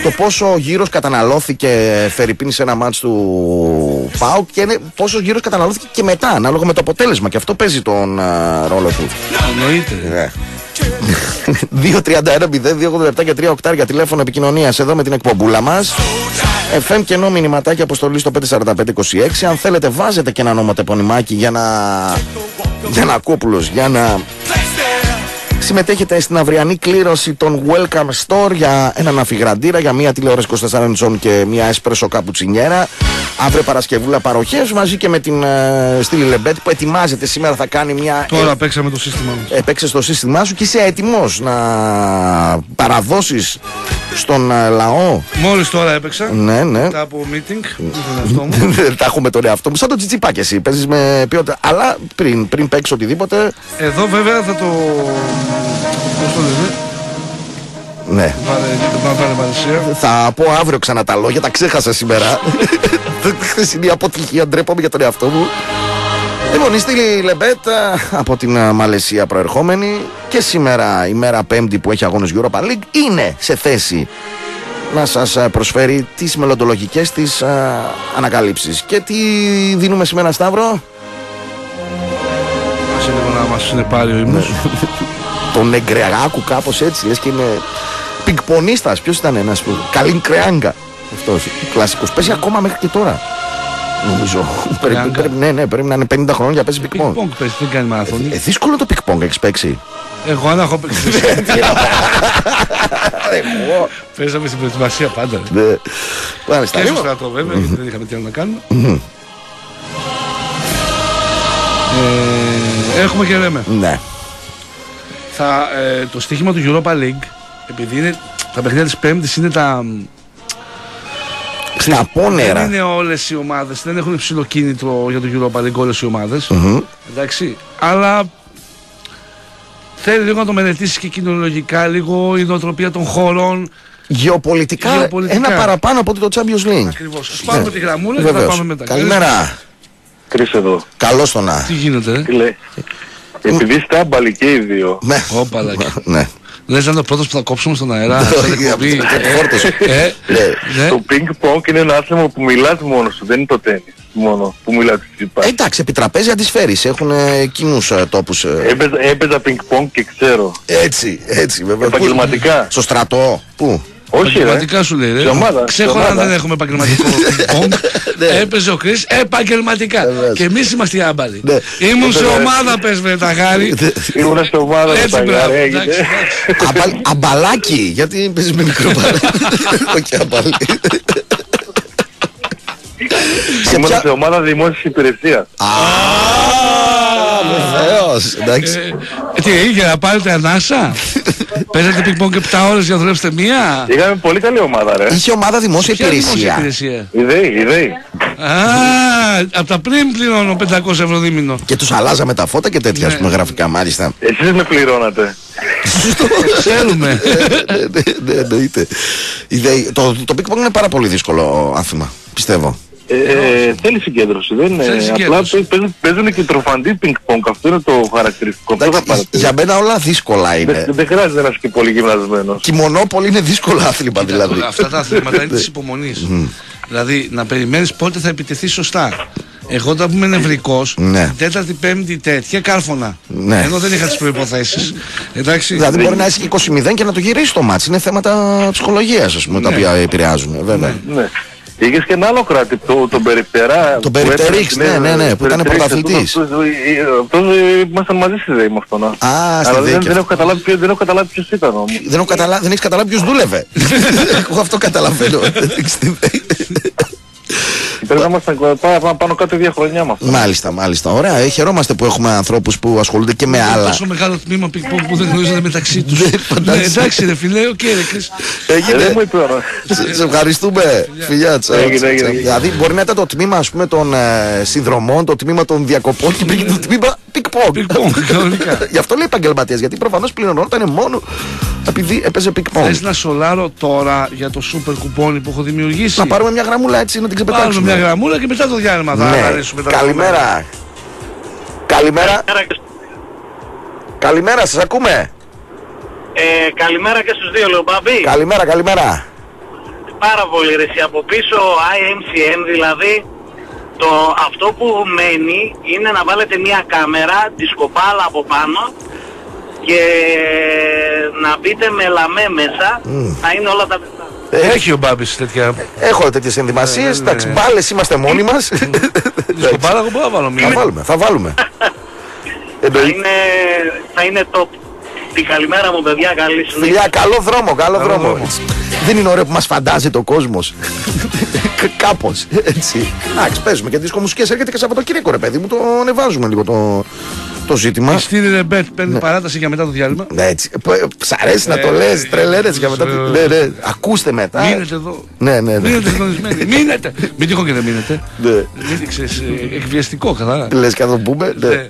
Το πόσο γύρος καταναλώθηκε Φερρυπίν σε ένα μάτς του ΠΑΟΚ και είναι πόσο γύρος καταναλώθηκε και μετά, ανάλογα με το αποτέλεσμα. Και αυτό παίζει τον α, ρόλο του. Εννοείται. 2-31-0-2-87 και 3 οκτάρια τηλέφωνο επικοινωνίας εδώ με την εκπομπούλα μας. FM και ενώ μηνυματάκι αποστολή στο 54526. Αν θέλετε, βάζετε και ένα ονοματεπωνυμάκι για να. Για να Κόπουλο, για να συμμετέχετε στην αυριανή κλήρωση των Welcome Store για έναν αφιγραντήρα, για μια τηλεόραση 24 inch και μια έσπρεσο καπουτσινιέρα. Αύριο Παρασκευούλα παροχές μαζί και με την ε, Στήλη Λεμπέτ που ετοιμάζεται σήμερα θα κάνει μια. Τώρα παίξαμε το σύστημά μας. Επέξε το σύστημά σου και είσαι έτοιμος να παραδώσεις στον ε, λαό. Μόλις τώρα έπαιξα. Ναι, ναι. Μετά από meeting. με τον εαυτό μου. Δεν τα έχουμε τον εαυτό μου. Σαν το τσιτσιπάκι εσύ. Παίζεις με ποιότητα. Αλλά πριν, πριν παίξει οτιδήποτε. Εδώ βέβαια θα το. Πώς το λένε; Ναι. Βάλε, θα βάλε Μαλαισία. Θα πω αύριο ξανά τα λόγια, τα ξέχασα σήμερα. Χθεσινή αποτυχία, ντρέπομαι για τον εαυτό μου. Λοιπόν, η Στήλη Λεμπέτ α, από την α, Μαλαισία προερχόμενη και σήμερα η μέρα πέμπτη που έχει αγώνες Europa League είναι σε θέση να σας α, προσφέρει τις μελλοντολογικές της α, ανακαλύψεις. Και τι δίνουμε σήμερα Σταύρο; Άσε λίγο να μας είναι πάλι ο ύμνος. Τον Εγκρεάκου κάπως έτσι, λες και είναι πικπονίστας. Ποιος ήταν ένας που... Καλίν Κρεάγκα. Αυτός, κλασικός. Παίζει ακόμα μέχρι και τώρα. Νομίζω. πρέπει, Κρεάγκα. πρέπει- ναι, ναι, πρέπει να είναι 50 χρόνια για παίζει πικπονγκ. Πινκ-πονγκ παίζει, δεν κάνει μαραθώνη. Ε, δύσκολο το πικπονγκ έχεις παίξει. Εγώ αν έχω παίξει. Εγώ. Παίζαμε στην προετοιμασία πάντα. Ναι. Μάλιστα. Και στο Λοιπόν, στρατό βέβαια, γιατί δεν είχαμε τι άλλο να κάνουμε. Ε, Έχουμε και λέμε. Ναι. Θα, ε, το στοίχημα του Europa League, επειδή είναι, τα παιχνίδια της Πέμπτης είναι τα... Στα Δεν πόνερα. είναι όλες οι ομάδες, δεν έχουν ψηλό κίνητρο για το Europa League όλες οι ομάδες. Μμμ. Εντάξει, αλλά θέλει λίγο να το μελετήσει και κοινωνιολογικά, λίγο η νοοτροπία των χωρών. Γεωπολιτικά, Γεωπολιτικά. ένα παραπάνω από ότι το Champions League. Ακριβώς. Ας πάρουμε Ναι. τη γραμμούλα και θα Βεβαίως. πάμε μετά. Καλημέρα. Κρίς εδώ. Καλώς το να. Τι γίνεται, ε; Τι λέει. Επειδή είστε άμπαλοι και οι δύο. Ναι. Όπα, λάκι. Ναι. Λες να είναι ο πρώτος που θα κόψουμε στον αέρα. σαν Όχι, εκπομπή. από την φόρτος. Ε, Ναι. ναι. Το ping pong είναι ένα άθλημα που μιλάς μόνος σου, δεν είναι το τέννις μόνο που μιλάς στη Ε, τσιπά. Εντάξει, επί τραπέζι αντισφαίρεις. Έχουν ε, κοινούς ε, τόπους. ε. Έπαιζα, έπαιζα ping pong και ξέρω. Έτσι, έτσι βέβαια. Επαγγελματικά. Πού- Στο στρατό. Πού; Όχι ρε. Επαγγελματικά σου λέει. ρε. Σε ομάδα, Ξέχωρα σε αν ομάδα. δεν έχουμε επαγγελματικό ping-pong. Ναι. Έπαιζε ο Κρις επαγγελματικά. Βεβαίως. Και εμείς είμαστε οι άμπαλοι. Ναι. Ήμουν σε Βεβαίως. ομάδα πες με τα γάρι. Ήμουνα σε ομάδα με Έτσι τα μπράβο. γάρια, εντάξει, έγινε. εντάξει. Αμπαλ- αμπαλάκι. Γιατί παίζεις με μικρό μπαλάκι. Όχι αμπαλί. Σε Ήμουνα ποια- σε ομάδα δημόσιας υπηρεσίας. Α, βεβαίως. Εντάξει. Ε, ε, Τι για να πάρετε ανάσα; Παίζατε ping-pong και 7 ώρες για να δουλέψετε μία; Είχαμε πολύ καλή ομάδα ρε. Είχε ομάδα δημόσια Ποια δημόσια υπηρεσία. υπηρεσία; Ιδέη, ιδέη. Α, από τα πριν πληρώνω 500 ευρώ δίμηνο. Και τους αλλάζαμε τα φώτα και τέτοια, ας Ναι. πούμε, γραφικά μάλιστα. Εσείς με πληρώνατε. Ξέρουμε. Ναι, ναι, ναι, εννοείται. Ιδέη- Το, το ping-pong είναι πάρα πολύ δύσκολο άθλημα, πιστεύω. Ε, ε, θέλει συγκέντρωση, δεν είναι. Θέλει Απλά συγκέντρωση. παίζουν, παίζουν και τροφαντή ping-pong. Αυτό είναι το χαρακτηριστικό. Αυτό θα Εντάξει, πάρετε. για μένα όλα δύσκολα Δεν, είναι. δεν χρειάζεται να είσαι και πολύ γυμνασμένος. Και η μονόπολη είναι δύσκολο άθλημα δηλαδή. Αυτά τα αθλήματα είναι της υπομονής. Δηλαδή να περιμένεις πότε θα επιτεθεί σωστά. Εγώ όταν είμαι νευρικός, Ναι. τέταρτη, πέμπτη, τέτοια κάρφωνα. Ναι. Ενώ δεν είχα τις προϋποθέσεις. Εντάξει. Δηλαδή μπορεί να είσαι και 20-0 και να το γυρίσεις το ματς. Είναι θέματα ψυχολογίας ας πούμε τα Ναι. οποία επηρεάζουν. Βέβαια. Ναι. Είχες και ένα άλλο κράτη, το, τον Περιπτερά. Τον που Περιπτερίξ, έφερε- ναι, ναι, ναι, που ήταν Περιπτερίξ, πρωταθλητής. αυτός- αυτός- ε, Αυτός ε, ήμασταν μαζί στη ΔΕΗ με αυτόν. α. Α, στη Αλλά ΔΕΗ δεν, και δεν, αυτός. έχω καταλάβει, ποιο- δεν έχω καταλάβει ποιος ήταν όμως. Δεν, έχω καταλα... δεν έχεις καταλάβει ποιος δούλευε. Εγώ αυτό καταλαβαίνω. Στη ΔΕΗ. Πρέπει να ήμασταν πάνω, πάνω, πάνω κάτω δύο χρονιά με αυτό. μάλιστα, μάλιστα. Ωραία. Ε, χαιρόμαστε που έχουμε ανθρώπους που ασχολούνται και με Είναι άλλα. τόσο μεγάλο τμήμα πινγκ πονγκ που δεν γνωρίζονται μεταξύ τους. Ναι, ναι, φαντάζεσαι. εντάξει, ρε φίλε, οκ, ρε Chris. Ε, δεν Έγινε. μου είπε ώρα. Σε σε ευχαριστούμε. Φιλιά, τσαου, Έγινε, τσαου, έγινε, τσαου. έγινε. Δηλαδή μπορεί να ήταν το τμήμα ας πούμε, των ε, συνδρομών, το τμήμα των διακοπών και πήγε το τμήμα πινγκ πονγκ. Πινγκ πονγκ, κανονικά. Γι' αυτό λέει επαγγελματίας, γιατί προφανώς πληρωνόταν μόνο επειδή έπαιζε πινγκ πονγκ. Θες να σολάρω τώρα για το σούπερ κουπόνι που έχω δημιουργήσει; Να πάρουμε μια γραμμούλα έτσι να την Πάρουμε ξεπετάξουμε. μια γραμμούλα και μετά το διάλειμμα θα Ναι. αναλύσουμε τα Καλημέρα. Καλημέρα. Καλημέρα, σας ακούμε. Ε, καλημέρα και στους δύο, Λεωμπάμπη. Καλημέρα, καλημέρα. Πάρα πολύ ρε, εσύ. από πίσω IMCM δηλαδή. Το, αυτό που μένει είναι να βάλετε μια κάμερα, τη σκοπάλα από πάνω και να μπείτε με λαμέ μέσα, θα είναι όλα τα λεφτά. Έχει ο Μπάμπης τέτοια. Έχω τέτοιες ενδυμασίες. Ναι, ναι, Εντάξει, ναι. μπάλες είμαστε μόνοι μας. Σκοπάρα εγώ μπορώ να βάλω Θα μία. βάλουμε, θα βάλουμε. Θα Εννοεί- είναι, θα είναι top. Την καλημέρα μου παιδιά, καλή συνέχεια. Φιλιά, καλό δρόμο, καλό, Καλό δρόμο. δρόμο. Δεν είναι ωραίο που μας φαντάζεται ο κόσμος. Κάπως έτσι. Εντάξει, παίζουμε και δίσκο μουσικέ. Έρχεται και Σαββατοκύριακο, ρε παιδί μου, το ανεβάζουμε λίγο το, το ζήτημα. Η Στήρι Ρεμπέτ παίρνει παράταση για μετά το διάλειμμα. Ναι, έτσι. Π- Σ' αρέσει να Ε, το λες, ε, τρελαίνεσαι για μετά. ε, Ναι, ναι. Ακούστε μετά. Μείνετε εδώ. Ναι, ναι, ναι. Μείνετε συντονισμένοι. Μείνετε. Μην τυχόν και δεν μείνετε. Ναι. Μην ξέρεις, ε, εκβιαστικό καθαρά. Λες και να το πούμε. ναι.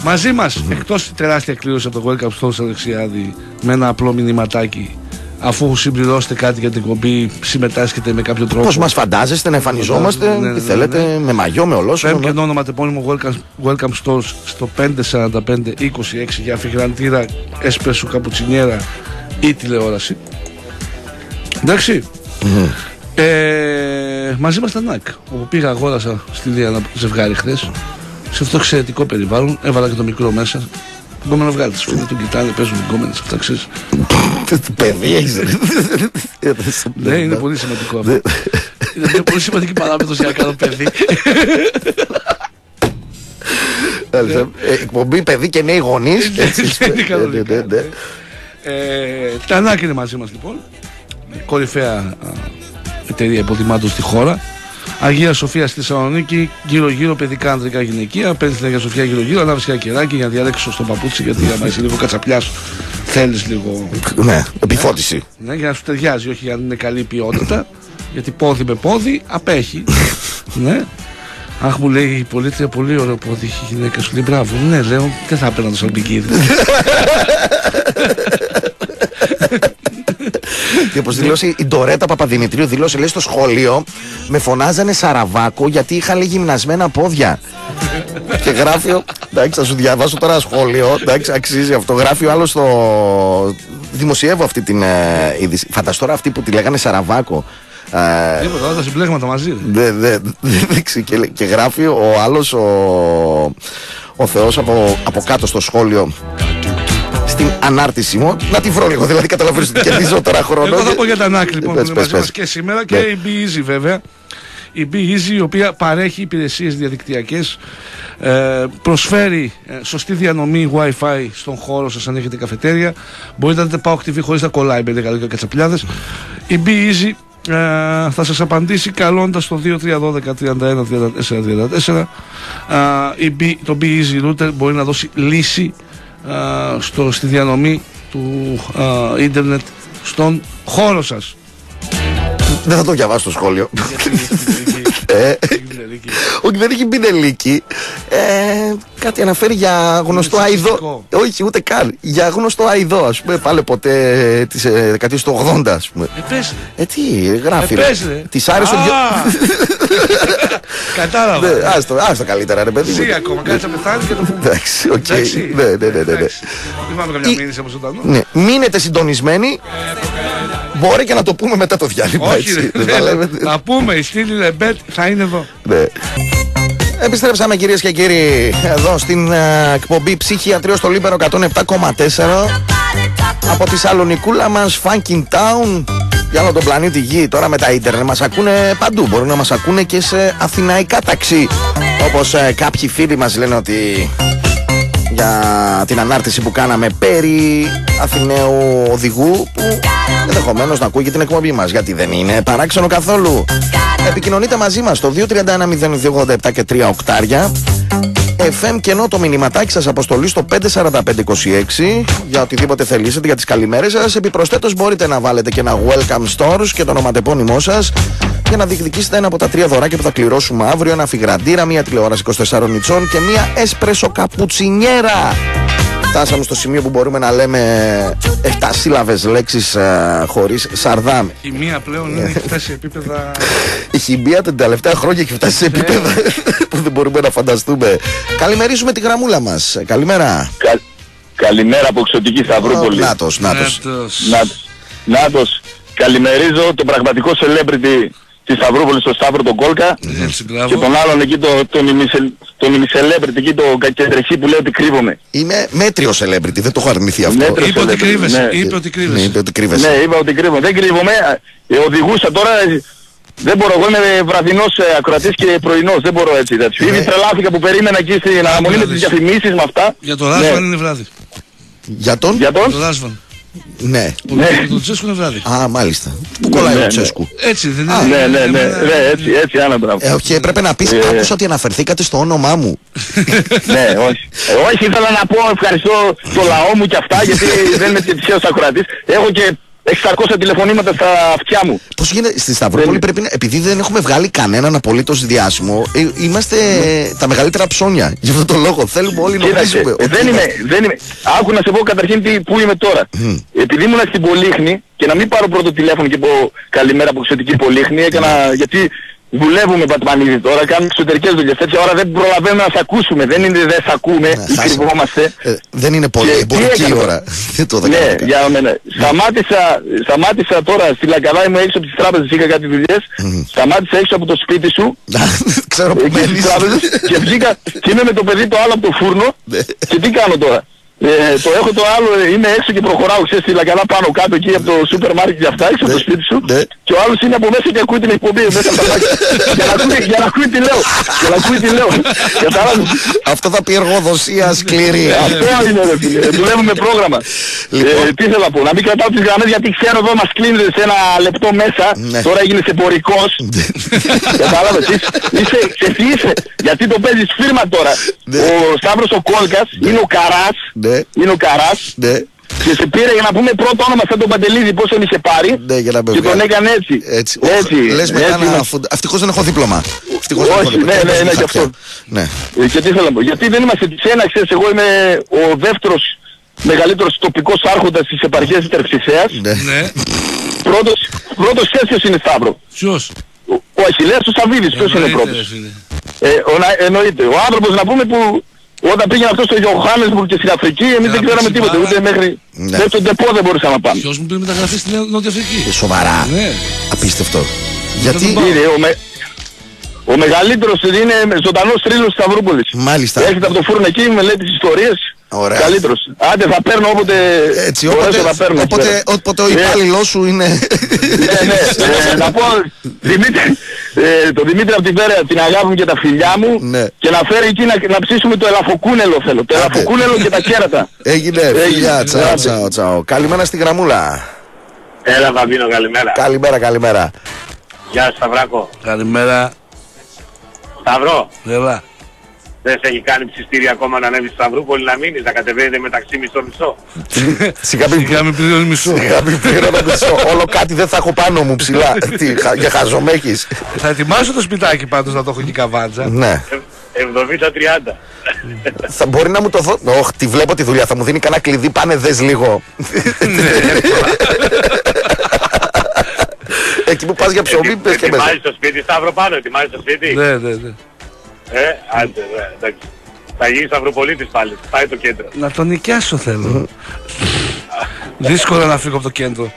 Ε, Μαζί μας, εκτός της τεράστιας κλήρωση από το Welcome Store στο Αλεξιάδη, με ένα απλό μηνυματάκι, αφού συμπληρώσετε κάτι για την κομπή, συμμετάσχετε με κάποιο τρόπο. Πώς μας φαντάζεστε να εμφανιζόμαστε, Ναι, ναι, τι ναι, θέλετε, ναι. με μαγιό, με ολόσωμο. Πέμπ και ναι. το όνομα τεπώνυμο welcome, welcome Stores στο 54526 για αφιγραντήρα, έσπρεσο, καπουτσινιέρα ή τηλεόραση. Εντάξει. Ε, μαζί μας τα ΝΑΚ, όπου πήγα αγόρασα στη Διάνα ζευγάρι χθες. Σε αυτό το εξαιρετικό περιβάλλον, έβαλα και το μικρό μέσα. Γκόμενο βγάλει τις φίλες του κοιτάνε, παίζουν γκόμενες αυτά, ξέρεις. Παιδί έχεις. Ναι, είναι πολύ σημαντικό αυτό. Είναι μια πολύ σημαντική παράμετρος για να κάνω παιδί. Ε, Εκπομπή παιδί και νέοι γονείς. Είναι κανονικά. Ε, τα ΝΑΚ είναι μαζί μας λοιπόν. Κορυφαία α, εταιρεία υποτιμάτων στη χώρα. Αγία Σοφία στη Θεσσαλονίκη, γύρω-γύρω παιδικά ανδρικά γυναικεία. Παίρνει την Αγία Σοφία γύρω-γύρω, ανάβεις ένα κεράκι για να διαλέξεις σωστό παπούτσι. Γιατί άμα είσαι λίγο κατσαπιά, θέλεις λίγο. Ναι, επιφώτιση. Ναι, για να σου ταιριάζει, όχι για να είναι καλή ποιότητα. γιατί πόδι με πόδι απέχει. ναι. Αχ, μου λέει η πολίτρια πολύ ωραίο πόδι έχει η γυναίκα σου. Λέει μπράβο. Ναι, λέω, δεν θα έπαιρνα το σαλπικίδι. Και όπως δηλώσει η Ντορέτα Παπαδημητρίου, δηλώσει λέει στο σχολείο, με φωνάζανε Σαραβάκο γιατί είχα λέει γυμνασμένα πόδια. και γράφει. ο- Εντάξει, θα σου διαβάσω τώρα ένα σχόλιο. Εντάξει, αξίζει αυτό. Γράφει ο άλλος στο. Δημοσιεύω αυτή την ε, είδηση. Φανταστώ τώρα αυτή που τη λέγανε Σαραβάκο. Ε, Τίποτα, όλα τα συμπλέγματα μαζί. ρε. δεν δε, δε, δείξει και, λέ- και γράφει ο άλλος ο, ο Θεός από, από κάτω στο σχόλιο στην ανάρτηση μου να τη βρω λίγο δηλαδή καταλαβαίνεις ότι κερδίζω τώρα χρόνο Εγώ θα πω για τα ΝΑΚ λοιπόν Πες, που είναι πες, μαζί μας πες. και σήμερα και Ναι. η Be Easy βέβαια. Η Be Easy η οποία παρέχει υπηρεσίες διαδικτυακές ε, προσφέρει ε, σωστή διανομή Wi-Fi στον χώρο σας αν έχετε καφετέρια μπορείτε να δείτε Power TV χωρίς να κολλάει με λίγα κατσαπλιάδες η Be Easy ε, θα σας απαντήσει καλώντας το 2312 31 34 34 ε, η Be- το Be Easy Router μπορεί να δώσει λύση ε, στο, στη διανομή του ε, ίντερνετ στον χώρο σας. δεν θα το διαβάσω το σχόλιο Ε, όχι δεν έχει μπει νελίκη ε, κάτι αναφέρει για γνωστό Είναι αηδό σεξιστικό. όχι ούτε καν για γνωστό αηδό ας πούμε πάλι ποτέ τις ε, δεκαετίες του 80 ας πούμε Ε, πες, ε τι γράφει ε, ρε. πες, ρε. της άρεσε ο Α, δυο- Κατάλαβα. Ναι, άστο, άστο καλύτερα ρε παιδί μου. Εσύ ακόμα, κάτσε να πεθάνεις και το πούμε. Εντάξει, οκ. Εντάξει. Ναι, ναι, ναι, ναι, ναι. Εντάξει. Δεν πάμε καμιά Ή- μήνυση από ζωντανό. Ναι, μείνετε συντονισμένοι. Μπορεί και να το πούμε μετά το διάλειμμα. Όχι, έτσι. ρε. Δεν θα λέμε- Θα πούμε, η στήλη Ρεμπέτ θα είναι εδώ. Ναι. Επιστρέψαμε κυρίες και κύριοι εδώ στην ε, εκπομπή Ψυχιατρείο στο Λίμπερο 107,4 από τη Σαλονικούλα μας Funky Town για όλο τον πλανήτη Γη τώρα με τα ίντερνετ μας ακούνε παντού μπορούν να μας ακούνε και σε αθηναϊκά ταξί όπως ε, κάποιοι φίλοι μας λένε ότι για την ανάρτηση που κάναμε περί Αθηναίου οδηγού που ενδεχομένως να ακούει και την εκπομπή μας γιατί δεν είναι παράξενο καθόλου. Επικοινωνείτε μαζί μας στο 231 0287 και 3 οκτάρια FM και ενώ το μηνυματάκι σας αποστολή στο 54526 για οτιδήποτε θελήσετε για τις καλημέρες σας. Επιπροσθέτως μπορείτε να βάλετε και ένα welcome stores και το ονοματεπώνυμό σας για να διεκδικήσετε ένα από τα τρία δωράκια που θα κληρώσουμε αύριο. Ένα φιγραντήρα, μια τηλεόραση 24 νητσών και μια έσπρεσο καπουτσινιέρα. Φτάσαμε στο σημείο που μπορούμε να λέμε 7 σύλλαβες λέξεις ε, χωρίς σαρδάμ. Η μία πλέον είναι- έχει φτάσει σε επίπεδα. Η χημεία τα τελευταία χρόνια έχει φτάσει σε επίπεδα που δεν μπορούμε να φανταστούμε. Καλημερίζουμε τη γραμμούλα μας. Καλημέρα. Κα- Καλημέρα από εξωτική Σταυρούπολη. Νάτος, νάτος. Νάτος. Νάτος. Νάτος. Καλημερίζω τον πραγματικό celebrity της Σταυρούπολης, τον Σταύρο τον Κόλκα. Έτσι, Και μπράβο. τον άλλον εκεί, το- τον ημισελ- τον ημισελέμπριτη εκεί, τον κακεντρεχή που λέει ότι κρύβομαι. Είμαι μέτριο celebrity, δεν το έχω αρνηθεί αυτό. Μέτριο. Είπε ότι celebrity, κρύβεσαι. ναι. Είπε ότι Ναι, κρύβεσαι. είπε ότι κρύβεσαι. Ναι, είπα ότι κρύβομαι. Δεν κρύβομαι. Ε, οδηγούσα τώρα. ε, Δεν μπορώ, εγώ είμαι βραδινός ε, ακροατής και πρωινός, δεν μπορώ έτσι τέτοιο. Ναι. Ήδη τρελάθηκα που περίμενα εκεί στην αναμονή με δηλαδή. τις διαφημίσεις με αυτά. Για το ράσο Ναι. αν είναι βράδυ. Για τον; Για τον; Το Ράσβαν. Ναι. Ο το Τσέσκο είναι βράδυ. Α, μάλιστα. Πού κολλάει ναι, ο ναι. Τσέσκου. Έτσι δεν είναι. Ναι, ναι, ναι, Εμένα- ναι, έτσι, έτσι, άνα μπράβο. Ε, όχι, έπρεπε να πεις. Ε. Άκουσα ότι αναφερθήκατε στο όνομά μου. Ναι, όχι. Ε, όχι, ήθελα να πω ευχαριστώ το λαό μου και αυτά, γιατί δεν είμαι και τυχαίος ακροατής. Έχω και 600 τηλεφωνήματα στα αυτιά μου. Πώς γίνεται στη Σταυρούπολη, Δεν- πρέπει να, επειδή δεν έχουμε βγάλει κανέναν απολύτως διάσημο, ε, είμαστε τα μεγαλύτερα ψώνια. Γι' αυτό το λόγο θέλουμε όλοι να Κοίταξε, νομίζουμε. ε, ότι δεν είμαι, είμαστε. δεν είμαι. Άκου να σε πω καταρχήν τι, πού είμαι τώρα. Επειδή ήμουν στην Πολύχνη και να μην πάρω πρώτο τηλέφωνο και πω καλημέρα από εξωτική Πολύχνη, έκανα, γιατί δουλεύουμε Πατμανίδη τώρα, κάνουμε εξωτερικές δουλειές. Τέτοια ώρα δεν προλαβαίνουμε να σε ακούσουμε. Δεν είναι δεν σε ακούμε Ναι, ή χάσαμε. κρυβόμαστε. Ε, δεν είναι πολύ Και τι εμπορική έκανα. ώρα. Δεν το Ναι, δεκαετία. για μένα. Σταμάτησα, σταμάτησα τώρα στη Λαγκαδά, ήμουν έξω από τις τράπεζες, είχα κάτι δουλειές. Σταμάτησα έξω από το σπίτι σου, Ξέρω που εκεί στις μένεις. τράπεζες και βγήκα και είμαι με το παιδί το άλλο από το φούρνο Ναι. και τι κάνω τώρα; Ε, το έχω το άλλο, ε, είμαι έξω και προχωράω, ξέρεις, στη Λαγκαδά πάνω κάτω εκεί από το σούπερ μάρκετ και αυτά, έξω από το σπίτι σου. Ναι. Και ο άλλος είναι από μέσα και ακούει την εκπομπή μέσα από τα μάτια. για, να ακούει, για να ακούει τι λέω. Για να ακούει τι λέω. Κατάλαβες; Αυτό θα πει εργοδοσία σκληρή. Αυτό είναι ρε φίλε. Δουλεύουμε πρόγραμμα. Λοιπόν. Ε, τι θέλω να πω. Να μην κρατάω τις γραμμές γιατί ξέρω εδώ μας κλείνετε σε ένα λεπτό μέσα. Ναι. Τώρα έγινες εμπορικός. Κατάλαβες; Είσαι, είσαι, ξέρεις τι είσαι; Γιατί το παίζεις φίρμα τώρα. Ναι. Ο Σταύρος ο Κόλκας είναι ο Καράς. Ναι. Είναι ο Καράς. Ναι. Και σε πήρε για να πούμε πρώτο όνομα σαν τον Παντελίδη πώς τον είχε πάρει. Ναι, για να με και τον βγάλει. έκανε έτσι. Έτσι. έτσι. Λες μετά έτσι, να να- φουντα... Ευτυχώς δεν έχω δίπλωμα. Ευτυχώς δεν Όχι, έχω δίπλωμα. ναι, Και ναι, έπαιζε ναι, με γι' χαρτιά. αυτό. Ναι. Ε, Και τι θέλω να πω. Γιατί δεν είμαστε της ένα, ξέρεις, εγώ είμαι ο δεύτερος μεγαλύτερος τοπικός άρχοντας της επαρχίας της Τερψησέας. Ναι. Ναι. Πρώτος, πρώτος ξέρεις ποιος είναι Σταύρο; Ποιος; Ο, ο Αχιλέας ο Σαββίδης, ποιος είναι Εννοείται, ρε πρώτος. φίλε. Ε, ο, να- εννοείται. Ο άνθρωπος να πούμε που όταν πήγαινε αυτός στο Johannesburg και στην Αφρική, εμείς να δεν ξέραμε πέσει τίποτα. μπάλα. Ούτε μέχρι, Ναι. μέχρι τον Τεπό δεν μπορούσαμε να πάμε. Ποιος μου πήρε μεταγραφή στη Νέα- Νότια Αφρική; Ε, Σοβαρά. Ναι. Απίστευτο. Γιατί. τον πάω. Είναι ο, με, ο μεγαλύτερος είναι ζωντανός θρύλος της Σταυρούπολης. Μάλιστα. Έρχεται από το φούρνο εκεί, μελέτη τις ιστορίες. Ωραία. Καλύτερος. Άντε θα παίρνω όποτε Έτσι, μπορέσω όποτε, θα παίρνω. εκεί όποτε, πέρα. όποτε ο Ναι. υπάλληλός σου είναι. Ναι, ναι. Ε, να πω, Δημήτρη, ε, το Δημήτρη από την Πέρα την αγάπη μου και τα φιλιά μου Ναι. και να φέρει εκεί να, να ψήσουμε το ελαφοκούνελο θέλω. Το Άντε. ελαφοκούνελο και τα κέρατα. Έγινε, Έγινε. φιλιά, τσαο, Άντε. τσαο, τσαο. Καλημέρα στη γραμμούλα. Έλα Βαμπίνο, καλημέρα. Καλημέρα, καλημέρα. Γεια σου Σταυράκο. Καλημέρα. Σταυρό, Έλα. δεν σε έχει κάνει ψηστήρι ακόμα να ανέβεις στη Σταυρούπολη να μείνεις, να κατεβαίνετε μεταξύ μισό μισό. Σιγά μην Σιγά με πληρώνεις μισό. Σιγά μην πληρώνω μισό. Όλο κάτι δεν θα έχω πάνω μου ψηλά. Τι, χα- για χαζομέχεις. Θα ετοιμάσω το σπιτάκι πάντως να το έχω εκεί καβάντζα. Ναι. 70-30. Θα μπορεί να μου το δω. Όχι, τη βλέπω τη δουλειά. Θα μου δίνει κανένα κλειδί. Πάνε δες λίγο. Εκεί που πας για ψωμί, πες και μέσα. Ετοιμάζεις το σπίτι, Σταύρο πάνω, ετοιμάζεις το σπίτι. Ναι, ναι, ναι. Ε, άντε, ναι, εντάξει. Θα γίνει Σταυροπολίτης πάλι, πάει το κέντρο. Να τον νοικιάσω θέλω. Δύσκολο να φύγω από το κέντρο.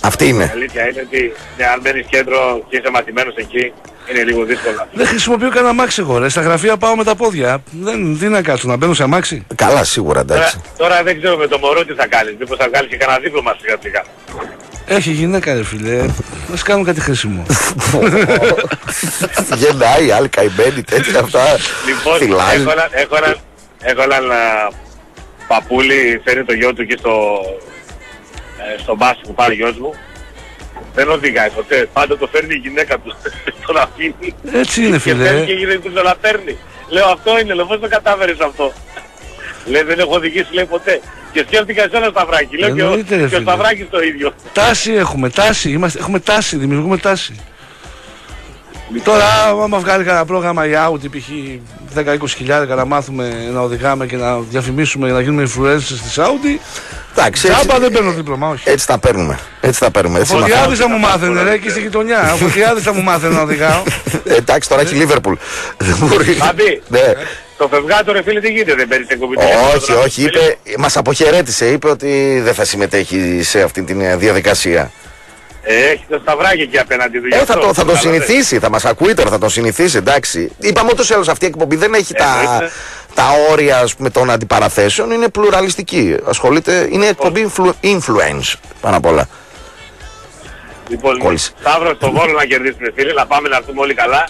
Αυτή είναι. Η αλήθεια είναι ότι ναι, αν μπαίνεις κέντρο και είσαι μαθημένος εκεί, είναι λίγο δύσκολο. Δεν χρησιμοποιώ κανένα αμάξι εγώ. Ρε. Στα γραφεία πάω με τα πόδια. Δεν, τι να κάτσω, να μπαίνω σε αμάξι; Καλά, σίγουρα Τώρα, εντάξει. τώρα δεν ξέρω με το μωρό τι θα κάνεις, μήπως θα βγάλεις και κανένα δίπλωμα σιγά σιγά. Έχει γυναίκα ρε φίλε. Να κάνουμε κάτι χρήσιμο. Γεννάει, άλλοι καημένοι, τέτοια αυτά. Λοιπόν, Φυλάζει. έχω έναν, έχω έναν, έχω έναν α, παππούλι, φέρνει το γιο του εκεί στο, ε, στο μπάσι που πάρει ο γιος μου. Δεν οδηγάει ποτέ, πάντα το φέρνει η γυναίκα του, τον αφήνει. Έτσι είναι Και φέρνει φίλε. και η γυναίκα του τον παίρνει. Λέω αυτό είναι, λέω πώς το κατάφερες αυτό; Λέει δεν έχω οδηγήσει λέει ποτέ. Και σκέφτηκα εσένα Σταυράκη. Λέω και ο, Εννοείται, ρε και ο φίλε. Σταυράκης το ίδιο. Τάση έχουμε, τάση. Είμαστε, έχουμε τάση, δημιουργούμε τάση. Τώρα, άμα βγάλει κανένα πρόγραμμα η Audi, π.χ. 10-20 χιλιάδες να μάθουμε να οδηγάμε και να διαφημίσουμε και να γίνουμε influencers της Audi, Εντάξει, έτσι, τσάμπα δεν παίρνω δίπλωμα, όχι. έτσι τα παίρνουμε. Έτσι τα παίρνουμε. Ο Έτσι μαθαίνουμε. Φωτιάδης θα μου μάθαινε, ρε, και στη γειτονιά. Ο Φωτιάδης θα μου μάθαινε να οδηγάω. Ε, Εντάξει, τώρα έχει Λίβερπουλ. Δεν μπορεί. Μπαμπή, Ναι. το φευγάτο ρε φίλε τι γίνεται, δεν παίρνεις την κομπιτή. Όχι, όχι, είπε, μας αποχαιρέτησε, είπε ότι δεν θα συμμετέχει σε αυτή τη διαδικασία. Ε, έχει το Σταυράκη εκεί απέναντι του. γι' Ε, θα αυτό. το, θα το Καλά, συνηθίσει, θα μας ακούει τώρα, θα το συνηθίσει, εντάξει. Είπαμε ούτως ή άλλως αυτή η εκπομπή δεν έχει τα, Εννοείται. τα όρια ας πούμε, των αντιπαραθέσεων, είναι πλουραλιστική. Ασχολείται, είναι εκπομπή influ- influence πάνω απ' όλα. Λοιπόν, Κόλλησε. Σταύρο στο Βόλο να κερδίσουμε φίλε, να πάμε να έρθουμε όλοι καλά.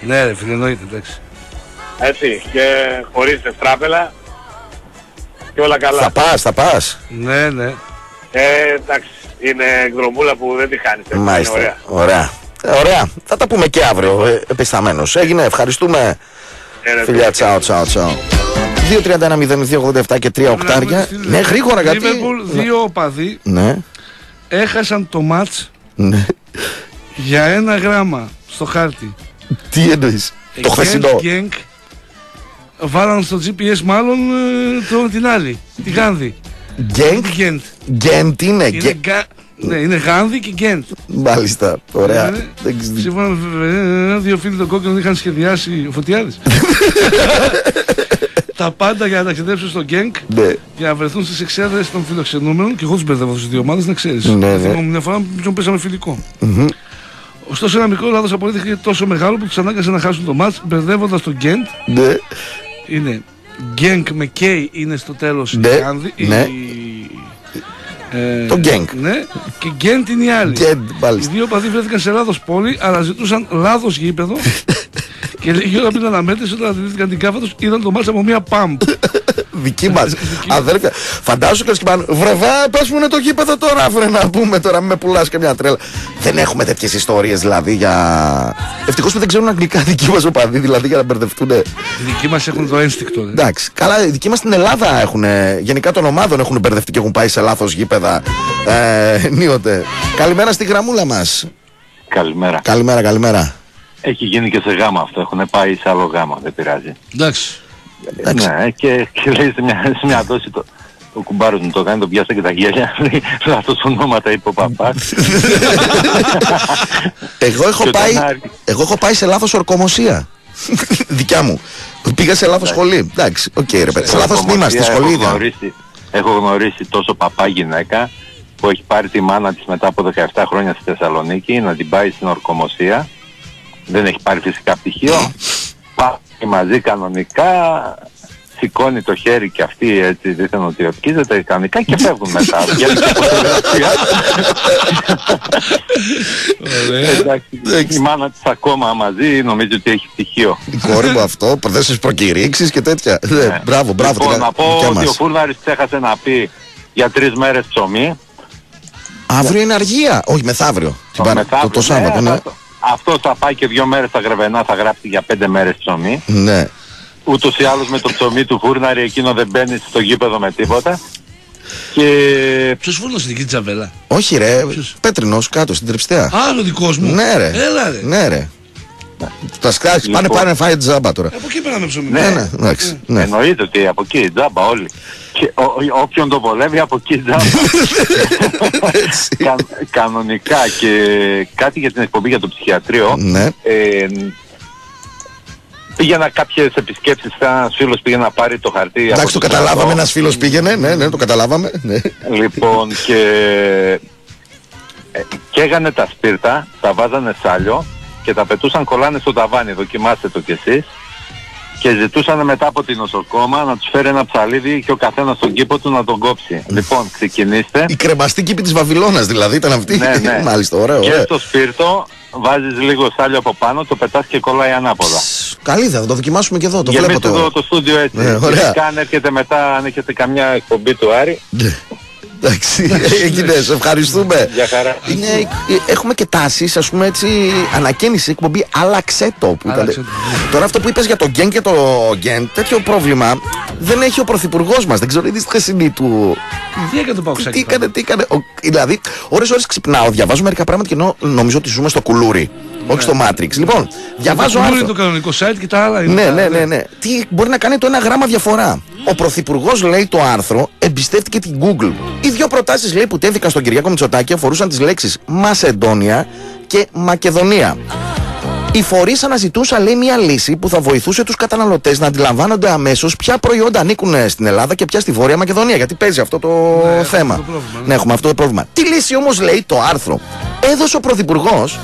Ναι, ρε φίλε, εννοείται, εντάξει. Έτσι, και χωρίς τεστράπελα. και όλα καλά. Θα πας, θα πας. Ναι, ναι. Ε, εντάξει, είναι εκδρομούλα που δεν τη χάνεις. έτσι, είναι Μάλιστα. ωραία. Ωραία. Ε, Ωραία. Θα τα πούμε και αύριο ε, επισταμένος. Έγινε. Ευχαριστούμε. Ε, ρε, Φιλιά, τσάω, τσάω, τσάω. 2-31-02-87 και 3 οκτάρια. Ναι, γρήγορα γιατί. Λίβερπουλ, δύο οπαδοί Ναι, έχασαν το μάτς ναι. για ένα γράμμα στο χάρτη. Τι εννοείς; Το χθεσινό. Γκένκ βάλαν στο GPS μάλλον ε, το, την άλλη, τη Γάνδη. Γκέντ. Τη Γκέντ. Γκέντ είναι. Είναι, Γκέ- γκα... ναι, είναι Γάνδη και Γκέντ. Μάλιστα. Ωραία. Ναι. Δεν ξέρω. Σύμφωνα με ε, δύο φίλοι των κόκκινων είχαν σχεδιάσει ο Φωτιάδης. Τα πάντα για να ταξιδέψουν στο Γκένκ Ναι. για να βρεθούν στις εξέδρες των φιλοξενούμενων και εγώ του μπερδεύω στι δύο ομάδες, να ξέρεις. Ναι, ναι. Θυμάμαι μια φορά με ποιον πέσαμε φιλικό. Ωστόσο, ένα μικρό λάθος απορρίφθηκε τόσο μεγάλο που τους ανάγκασε να χάσουν το μάτς, μπερδεύοντας το Γκέντ. Ναι. Είναι Γκένκ με K είναι στο τέλος Ναι, η Γάνδη. η- ναι. ε, Το Γκένκ. Ναι, και Γκέντ είναι η άλλη. Γκέντ, Οι μάλιστα. δύο παδί βρέθηκαν σε λάθος πόλη, αλλά ζητούσαν λάθος γήπεδο. και λίγη ώρα πριν αναμέτρηση, όταν αντιλήφθηκαν την κάφα τους, είδαν το μάτσα από μία πάμπ. Δική μας. Αδέρφια. Φαντάσου και σκυπάνε. Βρεβά, πες μου είναι το γήπεδο τώρα, βρε να πούμε τώρα, μην με πουλάς και μια τρέλα. Δεν έχουμε τέτοιες ιστορίες δηλαδή για. Ευτυχώς που δεν ξέρουν αγγλικά δικοί μας οπαδοί, δηλαδή για να μπερδευτούν. Οι δικοί μας έχουν το ένστικτο. ρε. Εντάξει. Καλά, οι δικοί μας στην Ελλάδα έχουν. Γενικά των ομάδων έχουν μπερδευτεί και έχουν πάει σε λάθος γήπεδα. Ε, ενίοτε. Καλημέρα στη γραμμούλα μας. Καλημέρα. Καλημέρα, καλημέρα. Έχει γίνει και σε γάμα αυτό. Έχουν πάει σε άλλο γάμα. Δεν πειράζει. Εντάξει. Εντάξει. Ναι, και, και λέει σε μια, σε μια δόση το, ο κουμπάρος μου το κάνει, τον πιάσα και τα γέλια. Λέει, λάθος ονόματα είπε ο παπάς. Εγώ έχω, Και πάει, όταν άρχι- εγώ έχω πάει σε λάθος ορκωμοσία. Δικιά μου. Πήγα σε λάθος σχολή. Εντάξει, οκ, ρε παιδί. Σε λάθος τμήμα στη σχολή. έχω είδα. γνωρίσει, έχω γνωρίσει τόσο παπά γυναίκα που έχει πάρει τη μάνα της μετά από 17 χρόνια στη Θεσσαλονίκη να την πάει στην ορκομοσία. Δεν έχει πάρει φυσικά πτυχίο. Πάει μαζί κανονικά, σηκώνει το χέρι και αυτή έτσι δίθεν ότι ορκίζεται κανονικά και φεύγουν μετά. Βγαίνουν και από την εργασία. Εντάξει, η μάνα της ακόμα μαζί νομίζω ότι έχει πτυχίο. Η κόρη μου αυτό, προδέσει προκηρύξεις και τέτοια. Ε, Μπράβο, μπράβο. Λοιπόν, την- να πω δικιά ότι μας. ο Φούρναρης ξέχασε να πει για τρεις μέρες ψωμί. Αύριο είναι αργία. Όχι, μεθαύριο. Την παρα- Το, το Σάββατο, ναι. Αυτό- αυτός θα πάει και δύο μέρες στα Γρεβενά, θα γράψει για πέντε μέρες ψωμί. Ναι. Ούτως ή άλλως με το ψωμί του Φούρναρη εκείνο δεν μπαίνει στο γήπεδο με τίποτα. Και Ποιος φούρνωσε την κυρία Τζαβέλα; Όχι, ρε. Ποιος; Πέτρινος κάτω στην τριψτέα. Α, ο δικός μου. Ναι, ρε. Έλα, ρε. Ναι, ρε. Τα σκάσει. Πάνε, Λοιπόν. πάνε, φάει τζάμπα τώρα. Από εκεί πέραμε ψωμί. Ναι, ναι, εντάξει. Ναι. εννοείται ότι από εκεί τζάμπα όλοι. Και ο, ο- όποιον το βολεύει από εκεί τζάμπα. Κα- κανονικά και κάτι για την εκπομπή για το ψυχιατρίο. Ναι. Ε, πήγαινα κάποιες επισκέψεις, ένας φίλος πήγε να πάρει το χαρτί. από Εντάξει, το τον καταλάβαμε. γιατρό. Ένας φίλος πήγαινε. Ναι, ναι, το καταλάβαμε. Ναι. Λοιπόν και ε, καίγανε τα σπίρτα, τα βάζανε σάλιο και τα πετούσαν κολλάνε στο ταβάνι, δοκιμάστε το κι εσείς. Και ζητούσαν μετά από την νοσοκόμα να τους φέρει ένα ψαλίδι και ο καθένας στον κήπο του να τον κόψει. Λοιπόν, ξεκινήστε. Η κρεμαστή κήπη της Βαβυλώνας δηλαδή ήταν αυτή. Ναι, ναι. Μάλιστα, ωραίο. Και ωραίο. στο σπίρτο βάζεις λίγο σάλιο από πάνω, το πετάς και κολλάει ανάποδα. Καλή ιδέα, θα το δοκιμάσουμε και εδώ. Το βλέπω Γεμίστε το. εδώ το στούντιο έτσι. Ναι, ωραία. Ειδικά αν έρχεται μετά, αν έχετε καμιά εκπομπή του Άρη. Ναι. Εντάξει, έγινε, σε ευχαριστούμε. Για χαρά. Είναι, ε, έχουμε και τάσεις, ας πούμε έτσι, ανακαίνιση εκπομπή. Άλλαξε το που ήταν. Άλλαξε το, Τώρα αυτό που είπες για το Γκέν και το Γκέν, τέτοιο πρόβλημα δεν έχει ο πρωθυπουργός μας. Δεν ξέρω τι χθεσινή του. Τι έκανε το Τι, Παουξάκι. τι έκανε, τι έκανε. Ο, δηλαδή, ώρε-ώρε ξυπνάω, διαβάζω μερικά πράγματα και νο- νομίζω ότι ζούμε στο κουλούρι. Όχι στο Matrix. Λοιπόν, διαβάζω Είναι άρθρο. το κανονικό site και τα άλλα είναι. Ναι, τα- ναι, ναι, ναι. Τι μπορεί να κάνει το ένα γράμμα διαφορά. Ο Πρωθυπουργός λέει το άρθρο, εμπιστεύτηκε την Google. Οι δύο προτάσεις λέει που τέθηκαν στον Κυριάκο Μητσοτάκη αφορούσαν τις λέξεις Μασεντόνια και Μακεδονία. Οι φορείς αναζητούσαν, λέει, μια λύση που θα βοηθούσε τους καταναλωτές να αντιλαμβάνονται αμέσως ποια προϊόντα ανήκουν στην Ελλάδα και ποια στη Βόρεια Μακεδονία. Γιατί παίζει αυτό το έχουμε θέμα. αυτό το πρόβλημα, ναι. ναι, έχουμε αυτό το πρόβλημα. Τι λύση όμως λέει το άρθρο. Έδωσε ο Πρωθυπουργός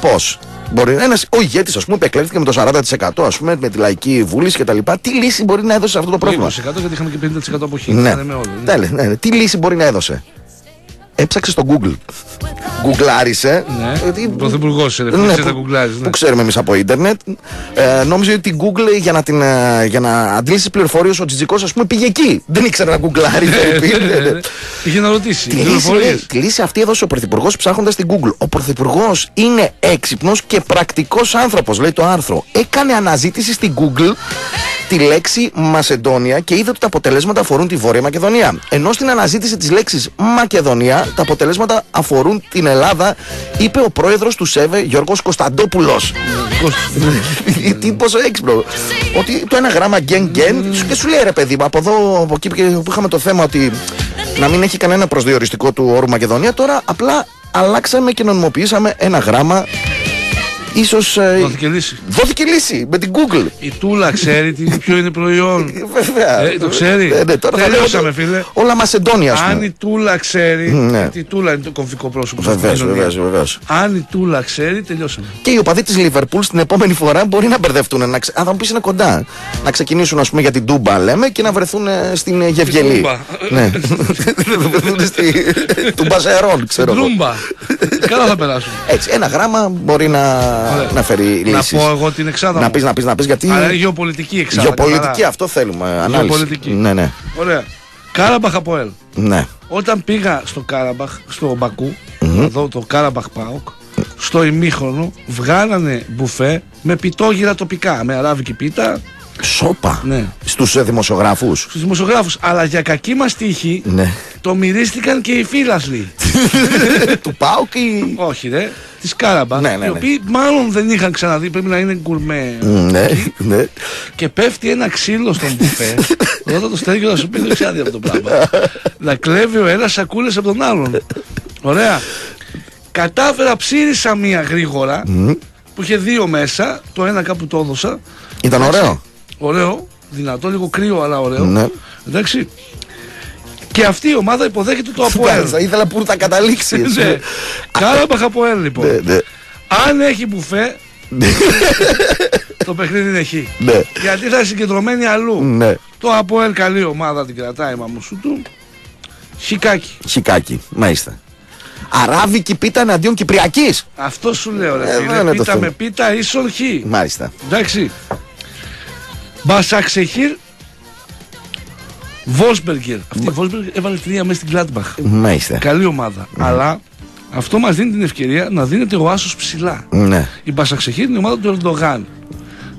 πώς; Μπορεί ένας ο ηγέτης, ας πούμε, που εκλέχθηκε με το 40% ας πούμε, με τη λαϊκή βούληση κτλ. Τι λύση μπορεί να έδωσε σε αυτό το πρόβλημα; 20% γιατί είχαμε και 50% αποχή. Ναι. Κάνε με όλο, ναι. Τέλε, ναι, ναι. Τι λύση μπορεί να έδωσε; Έψαξες στο Google. Γκουγκλάρισε. Ναι. ότι- Πρωθυπουργός είναι, Ναι, ξέρει τα που- γκουγκλάρεις, ναι. Που ξέρουμε εμείς από ίντερνετ. Ε, νόμιζε ότι την Google για να, την, ε, για να αντλήσει τις πληροφορίες ο Τζιτζικός, ας πούμε, πήγε εκεί. Δεν ήξερε να γκουγκλάρει. Φερρυπίν. Ναι, ναι, ναι. Είχε να ρωτήσει. Τη λύση, πληροφορίες. λέει, τη λύση αυτή έδωσε ο Πρωθυπουργός ψάχνοντας την Google. Ο Πρωθυπουργός είναι έξυπνος και πρακτικός άνθρωπος, λέει το άρθρο. Έκανε αναζήτηση στην Google τη λέξη Μασεντόνια και είδε ότι τα αποτελέσματα αφορούν τη Βόρεια Μακεδονία. Ενώ στην αναζήτηση της λέξης Μακεδονία τα αποτελέσματα αφορούν την Ελλάδα, είπε ο πρόεδρος του ΣΕΒΕ Γιώργος Κωνσταντόπουλος. Τι πόσο έξυπνο. Ότι το ένα γράμμα γκεν γκεν και σου λέει ρε παιδί μου, από εδώ από εκεί που είχαμε το θέμα ότι να μην έχει κανένα προσδιοριστικό του όρου Μακεδονία, τώρα απλά αλλάξαμε και νομιμοποιήσαμε ένα γράμμα. Ίσως ε, Δόθηκε λύση. δόθηκε λύση με την Google. Η Τούλα ξέρει τι, ποιο είναι προϊόν. Βέβαια. Ε, το ξέρει. Ε, ναι, τώρα θα Τελειώσαμε, λέω φίλε. Όλα Μασεντόνια, ας Αν πούμε. η Τούλα ξέρει. Ναι. Γιατί η Τούλα είναι το κομβικό πρόσωπο. στην Βεβαίως, κοινωνία. βεβαίως, βεβαίως. Αν η Τούλα ξέρει, τελειώσαμε. Και οι οπαδοί της Λίβερπουλ στην επόμενη φορά μπορεί να μπερδευτούν. Να ξε... Α, θα μου πεις είναι κοντά. Να ξεκινήσουν, ας πούμε, για την Τούμπα, λέμε, και να βρεθούν ε, στην ε, Γευγελή. Τούμπα. ναι. να βρεθούν στη. του Μπαζερών, ξέρω εγώ. Λούμπα. Καλά θα περάσουμε. Έτσι, ένα γράμμα μπορεί να, να φέρει Να λύσεις. πω εγώ την εξάδα Να μου. πεις, να πεις, να πεις, γιατί. Αλλά είναι γεωπολιτική εξάδα. Γεωπολιτική, καθαρά. αυτό θέλουμε. Ανάλυση. Γεωπολιτική. Ναι, ναι. Ωραία. Κάραμπαχ από ελ. ναι. Όταν πήγα στο Κάραμπαχ, στο Μπακού, να δω το Κάραμπαχ Πάοκ, στο ημίχρονο βγάλανε μπουφέ με πιτόγυρα τοπικά, με αράβικη πίτα, Σόπα. Ναι. Στους ε, δημοσιογράφους. στους δημοσιογράφους. Αλλά για κακή μας τύχη, ναι. το μυρίστηκαν και οι φίλαθλοι. του πάω και. Όχι ρε, της Κάραμπαχ, Ναι, ναι, ναι. οι οποίοι μάλλον δεν είχαν ξαναδεί, πρέπει να είναι γκουρμέ. ναι, ναι. Και πέφτει ένα ξύλο στον μπουφέ. Όταν το στέλνει να σου πει δεν ξέρει αυτό το πράγμα. να κλέβει ο ένας σακούλες από τον άλλον. Ωραία. Κατάφερα, ψήρισα μία γρήγορα που είχε δύο μέσα. Το ένα κάπου το έδωσα. Ήταν Εντάξει. ωραίο. Ωραίο. Δυνατό, λίγο κρύο, αλλά ωραίο. Ναι. Εντάξει. Και αυτή η ομάδα υποδέχεται το Αποέλ. Θα ήθελα που θα καταλήξεις. ναι. Κάραμπαχ Αποέλ λοιπόν. Ναι, ναι. Αν έχει μπουφέ, το παιχνίδι είναι χ. Ναι. Γιατί θα είναι συγκεντρωμένοι αλλού. Ναι. Το Αποέλ καλή ομάδα την κρατάει μαμουσού του. Χικάκι. Χικάκι, μάλιστα. Αράβικη πίτα εναντίον Κυπριακής. Αυτό σου λέω ρε Ε, φίλε. δεν είναι το Πίτα θέμα. με πίτα ίσον χ. Μάλιστα. Εντάξει. Μπασαξεχήρ. Βόσμπεργκερ. Αυτή η Βόσμπεργκερ έβαλε τρία μέσα στην Gladbach. Μάλιστα. Καλή ομάδα. Αλλά αυτό μας δίνει την ευκαιρία να δίνεται ο άσος ψηλά. Ναι. Η Μπασαξεχήρ είναι η ομάδα του Ερντογάν.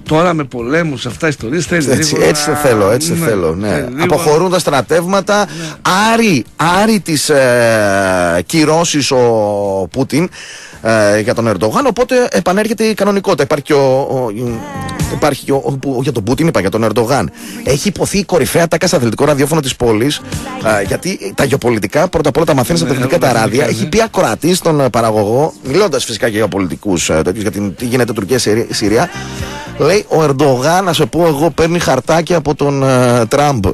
Τώρα με πολέμους, αυτά ιστορίες θέλει. Έτσι, λίγο έτσι να- το θέλω, έτσι το ναι, θέλω. Ναι. θέλει λίγο- Αποχωρούν τα στρατεύματα. Άρη, άρη τις ε, κυρώσεις ο Πούτιν ε, για τον Ερντογάν. Οπότε επανέρχεται η κανονικότητα. Υπάρχει και ο, ο- υπάρχει και ο, ο- που- για τον Πούτιν, είπα για τον Ερντογάν. Έχει υποθεί η κορυφαία τάκα στα αθλητικό ραδιόφωνο της πόλης. γιατί τα γεωπολιτικά πρώτα απ' όλα τα μαθαίνεις από τα Ναι, εθνικά τα τα ράδια. εθνικά, Έχει ναι. πει ακροατής στον ε, παραγωγό, μιλώντας φυσικά και για πολιτικούς τέτοιους, για την, τι γίνεται Τουρκία-Συρία. Λέει ο Ερντογάν, να σε πω εγώ, παίρνει χαρτάκι από τον ε, Τραμπ.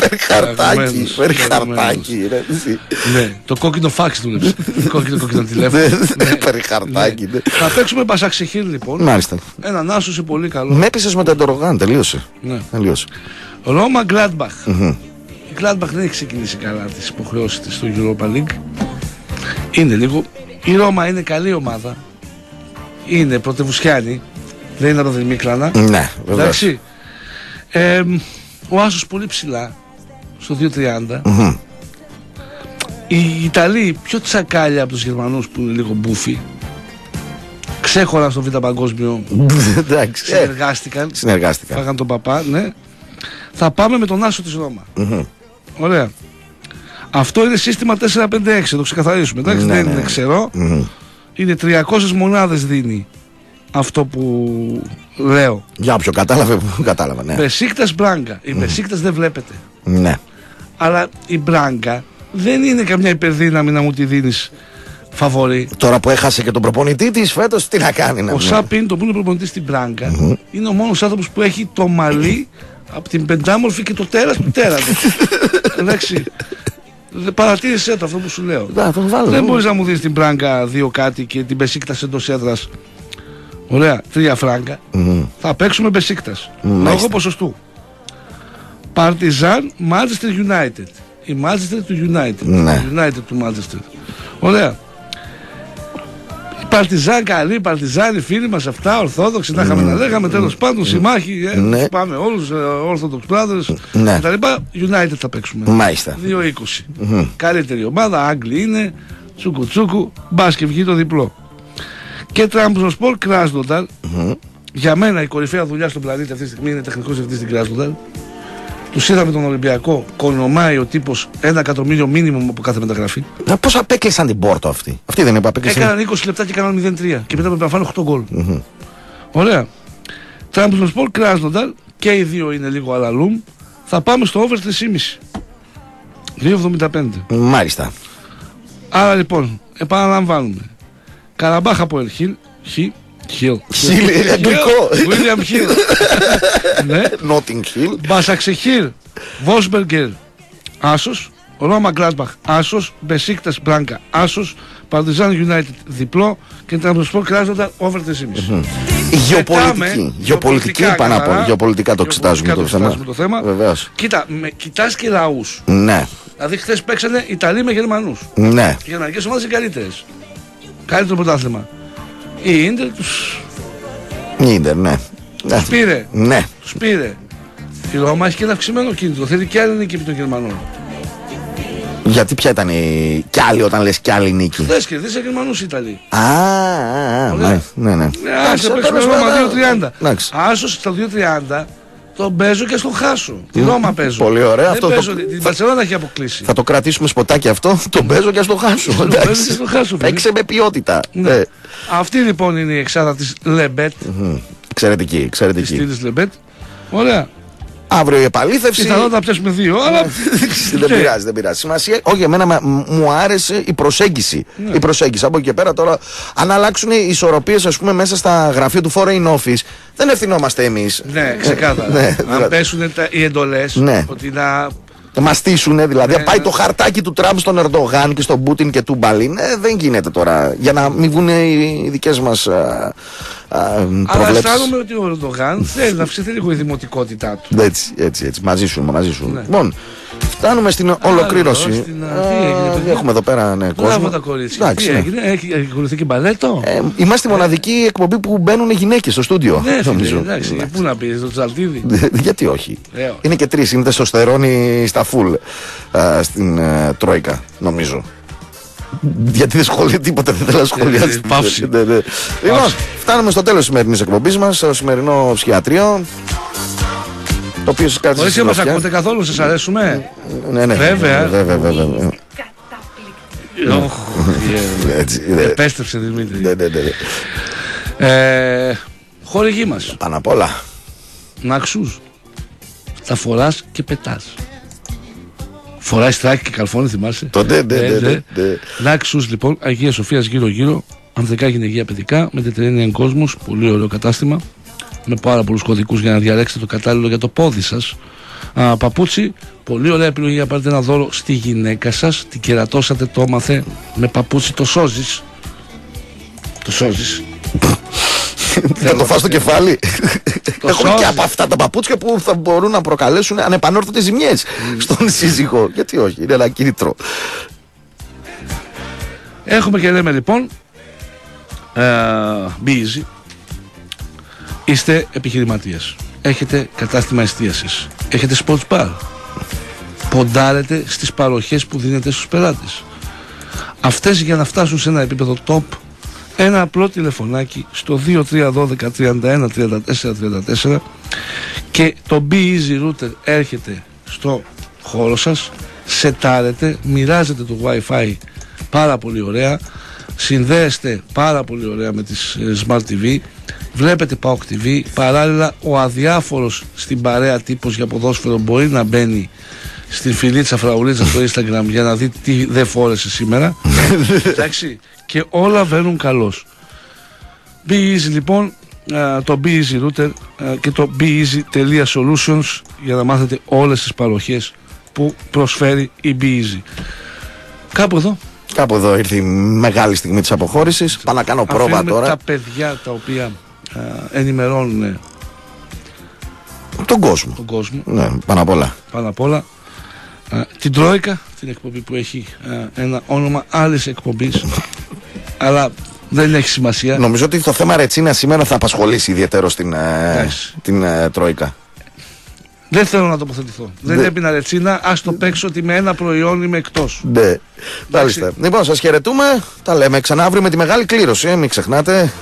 Παίρνει χαρτάκι, Αγαπημένος, παίρνει αγαπημένος. χαρτάκι. ρε, εσύ. Ναι, το κόκκινο φάξ δούλεψε. κόκκινο, κόκκινο τηλέφωνο. Ναι, παίρνει χαρτάκι. ναι. Θα παίξουμε Μπασαξεχήρ λοιπόν. Μάλιστα. Έναν άσο σε πολύ καλό. Με έπεισες με τον Ερντογάν, τελείωσε. Ναι. Τελείωσε. Ρώμα Gladbach. Η Gladbach δεν έχει ξεκινήσει καλά τις υποχρεώσεις της στο Europa League. Είναι λίγο. Η Ρώμα είναι καλή ομάδα. Είναι πρωτευουσιάνη. Δεν είναι από την Μίκλανα. Ναι, βέβαια. Εντάξει. Ε, ο Άσος πολύ ψηλά. Στο 2.30. Οι Ιταλοί πιο τσακάλια από τους Γερμανούς που είναι λίγο μπούφοι. Ξέχωραν στο Β' Παγκόσμιο. Εντάξει. ε, Συνεργάστηκαν. Συνεργάστηκα. Φάγαν τον παπά, ναι. Θα πάμε με τον Άσο της Ρώμα. Ωραία. Αυτό είναι σύστημα 4-5-6, θα το ξεκαθαρίσουμε. Εντάξει, Ναι, δεν ναι. είναι ξερό. Είναι 300 μονάδες δίνει αυτό που λέω. Για όποιο κατάλαβε, κατάλαβα, ναι. Μπεσίκτας Μπράγκα. Η Μπεσίκτας δεν βλέπετε. Ναι. Αλλά η Μπράγκα δεν είναι καμιά υπερδύναμη να μου τη δίνεις φαβορή. Τώρα που έχασε και τον προπονητή της φέτος, τι να κάνει. ναι. Ο Σαπίν, το που είναι προπονητής στην Μπράγκα, είναι ο μόνος άνθρωπος που έχει το μαλλί από την πεντάμορφη και το τέρας του τέρατος. Εντάξει. Δεν παρατήρησέ το αυτό που σου λέω. Να, τον βάλω. Δεν μπορείς να μου δεις την Μπράγκα δύο κάτι και την Μπεσίκτας εντός έδρας. Ωραία, τρία φράγκα. Θα παίξουμε Μπεσίκτας. Μάλιστα. Λόγω ποσοστού. Παρτιζάν Manchester United. η Manchester του United. Ναι. United του Manchester. Ωραία. Η Παρτιζάν καλή, η Παρτιζάν, οι φίλοι μας αυτά, Ορθόδοξοι, τα είχαμε να λέγαμε τέλος πάντων, συμμάχοι, ε, Ναι. πάμε όλους, ε, Orthodox Brothers Ναι. κτλ. United θα παίξουμε. Μάλιστα. 2-20. Καλύτερη ομάδα, Άγγλοι είναι, τσούκου τσούκου, μπα και βγει το διπλό. Και Τραμπζοσπορ Κράσνονταλ. Για μένα η κορυφαία δουλειά στον πλανήτη αυτή τη στιγμή είναι τεχνικός διευθυντής στην Κράσνονταλ. Τους είδαμε τον Ολυμπιακό, κονομάει ο τύπος ένα εκατομμύριο μήνυμο από κάθε μεταγραφή. Πώς απέκλεισαν την πόρτο αυτή; Αυτή δεν είπα, απέκλεισαν. Έκαναν 20 λεπτά και έκαναν 0-3 και μετά πρέπει να φάνε 8 γκολ. Ωραία. Τραμπζονσπόρ Κράσνονταρ και οι δύο είναι λίγο αλαλούμ. Θα πάμε στο over 3,5. 2,75. Μάλιστα. Άρα λοιπόν, επαναλαμβάνουμε. Καραμπάχα από Ελχίλ. Χ. Χιλ. Χιλ, αγγλικό. William Hill. Ναι. Notting Hill. Μπασακσεχίρ. Βόλφσμπεργκερ. Άσος. Ρώμα Γκλάντμπαχ. Άσος. Μπεσίκτας Μπράγκα. Άσος. Παρτιζάν United διπλό. Και Τραμποσπορ κράζοντα over 3,5. Γεωπολιτική. Πετάμε, Γεωπολιτική πάνω απ' όλα. καθαρά. Γεωπολιτικά το εξετάζουμε το Γεωπολιτικά θέμα. εξετάζουμε το θέμα. Βεβαίως. Κοίτα, με, κοιτάς και λαούς. Ναι. Δηλαδή χθες παίξανε Ιταλοί με Γερμανούς. Ναι. Οι γερμανικές ομάδες είναι καλύτερες. Καλύτερο πρωτάθλημα. Η Ίντερ του Ίντερ, ναι. Ναι. πήρε. Ναι. Τους πήρε. Η Ρώμα έχει και ένα αυξημένο κίνητρο. Θέλει και άλλη νίκη επί των Γερμανών. Γιατί ποια ήταν η. κι άλλη όταν λες κι άλλη νίκη; Χθε κερδίσαν Γερμανούς οι Ιταλοί. Α, α, α, Ωραία. ναι, ναι, ναι. Ε, Άσε να παίξουμε τέλος Ρώμα πάντων, 2-30. εντάξει. Άσο στα 2-30 τον παίζω και στον χάσω. Τη Ρώμα παίζω. Πολύ ωραία. Δεν Αυτό το- παίζω, Την Μπαρσελόνα έχει αποκλείσει. Θα το κρατήσουμε σποτάκι αυτό. Τον παίζω και στο χάσω. Τον παίζω και στο χάσω, παιδί. Παίξε με ποιότητα. Ναι. Ε, Αυτή λοιπόν είναι η εξάδα της Λεμπέτ. μ, Εξαιρετική, Τη εξαιρετική. στήλη Λεμπέτ. Ωραία. Αύριο η επαλήθευση. Πιθανότατα να πιάσουμε δύο, αλλά. δεν πειράζει, δεν πειράζει. Σημασία, όχι, εμένα μα- μ- μου άρεσε η προσέγγιση. Ναι. Η προσέγγιση. Από εκεί και πέρα τώρα, αν αλλάξουν οι ισορροπίες, ας πούμε, μέσα στα γραφεία του Foreign Office, δεν ευθυνόμαστε εμείς. Ναι, ξεκάθαρα. Ναι, Αν δηλαδή. πέσουν τα, οι εντολές, Ναι. ότι να. Μα στήσουν, δηλαδή. Ναι, να πάει ναι. το χαρτάκι του Τραμπ στον Ερντογάν και στον Πούτιν και του Μπαλίν. Ε, δεν γίνεται τώρα. Για να μην βγουν οι δικές μας Αλλά προβλέψεις. αισθάνομαι ότι ο Ερντογάν θέλει να αυξηθεί λίγο η δημοτικότητά του. Έτσι, έτσι, έτσι. Μαζί σου, μαζί σου. Ναι. Λοιπόν, φτάνουμε στην ολοκλήρωση. στην, Α, τι έγινε, παιδιά; Έχουμε εδώ πέρα ναι, κόσμο. Μπράβο τα κορίτσια. Εντάξει, Τι ναι. έγινε, έχει ακολουθεί και μπαλέτο; Ε, είμαστε η μοναδική εκπομπή που μπαίνουν γυναίκες στο στούντιο. ναι, φίλε, νομίζω. εντάξει. Ναι. Πού να πεις, το Τζαλτίδι. Γιατί όχι. Ε, όχι. Είναι και τρεις. Είναι τεστοστερόνη στα full α, στην ε, Τρόικα, νομίζω. Γιατί δεν σχολεί τίποτα, δεν θέλω να σχολιάσει. Ε, παύση. Ναι, ναι. Λοιπόν, φτάνουμε στο τέλος της σημερινής εκπομπής μας, στο σημερινό ψυχιατρίο. Το οποίο σας κάτσε. Κορίτσια, μας ακούτε καθόλου, σας αρέσουμε; Ναι, ναι. Βέβαια. βέβαια, βέβαια, βέβαια. Οχ, ε, Έτσι, ναι. Επέστρεψε Δημήτρη. Ναι, ναι, ναι. Ε, Χορηγή μας. Πάνω απ' όλα. Ναξού. Τα φοράς και πετάς. Φοράει στράκι και καλφώνει, θυμάσαι; Το ναι, ναι, ναι, ναι, ναι. Ναξού λοιπόν, Αγία Σοφίας γύρω-γύρω. Ανδρικά γυναικεία παιδικά. Με Mediterranean κόσμος. Πολύ ωραίο κατάστημα. Με πάρα πολλούς κωδικούς για να διαλέξετε το κατάλληλο για το πόδι σας. Παπούτσι, πολύ ωραία επιλογή για να πάρετε ένα δώρο στη γυναίκα σας. Την κερατώσατε, το έμαθε. Με παπούτσι το σώζεις. Το σώζεις. Θα το φας στο κεφάλι. Έχουμε σώζεις. και από αυτά τα παπούτσια που θα μπορούν να προκαλέσουν ανεπανόρθωτες ζημιές στον σύζυγο. Γιατί όχι, είναι ένα κίνητρο. Έχουμε και λέμε λοιπόν ε, Be easy Είστε επιχειρηματίες. Έχετε κατάστημα εστίασης. Έχετε sports bar. Ποντάρετε στις παροχές που δίνετε στους πελάτες. Αυτές για να φτάσουν σε ένα επίπεδο top Ένα απλό τηλεφωνάκι στο 2312 31 34 34 Και το Be Easy Router έρχεται στο χώρο σας. Σετάρετε, μοιράζετε το Wi-Fi πάρα πολύ ωραία. Συνδέεστε πάρα πολύ ωραία με τις ε, Smart TV βλέπετε PAOK TV παράλληλα ο αδιάφορος στην παρέα τύπος για ποδόσφαιρο μπορεί να μπαίνει στην φιλίτσα φραουλίτσα στο Instagram για να δει τι δεν φόρεσε σήμερα. Εντάξει και όλα βαίνουν καλώς. Be Easy λοιπόν α, το Be Easy Router α, και το BeEasy.solutions για να μάθετε όλες τις παροχές που προσφέρει η Be Easy. Κάπου εδώ. Κάπου εδώ ήρθε η μεγάλη στιγμή της αποχώρησης. Πάω να κάνω πρόβα Αφήνουμε τώρα. τα παιδιά τα οποία α, ενημερώνουν Τον κόσμο. τον κόσμο Ναι, πάνω απ' όλα. πάνω απ' όλα Α, την Τρόικα, την εκπομπή που έχει α, ένα όνομα άλλης εκπομπής. αλλά δεν έχει σημασία. Νομίζω ότι το θέμα Ρετσίνα σήμερα θα απασχολήσει ιδιαίτερο στην, ε, Εντάξει. την ε, Τρόικα. Δεν θέλω να τοποθετηθώ. Δεν Ναι. έπεινα ρετσίνα, ας το παίξω ότι με ένα προϊόν είμαι εκτός. Ναι. Μάλιστα. Λοιπόν, σας χαιρετούμε. Τα λέμε ξανά αύριο με τη μεγάλη κλήρωση. ε, Μην ξεχνάτε.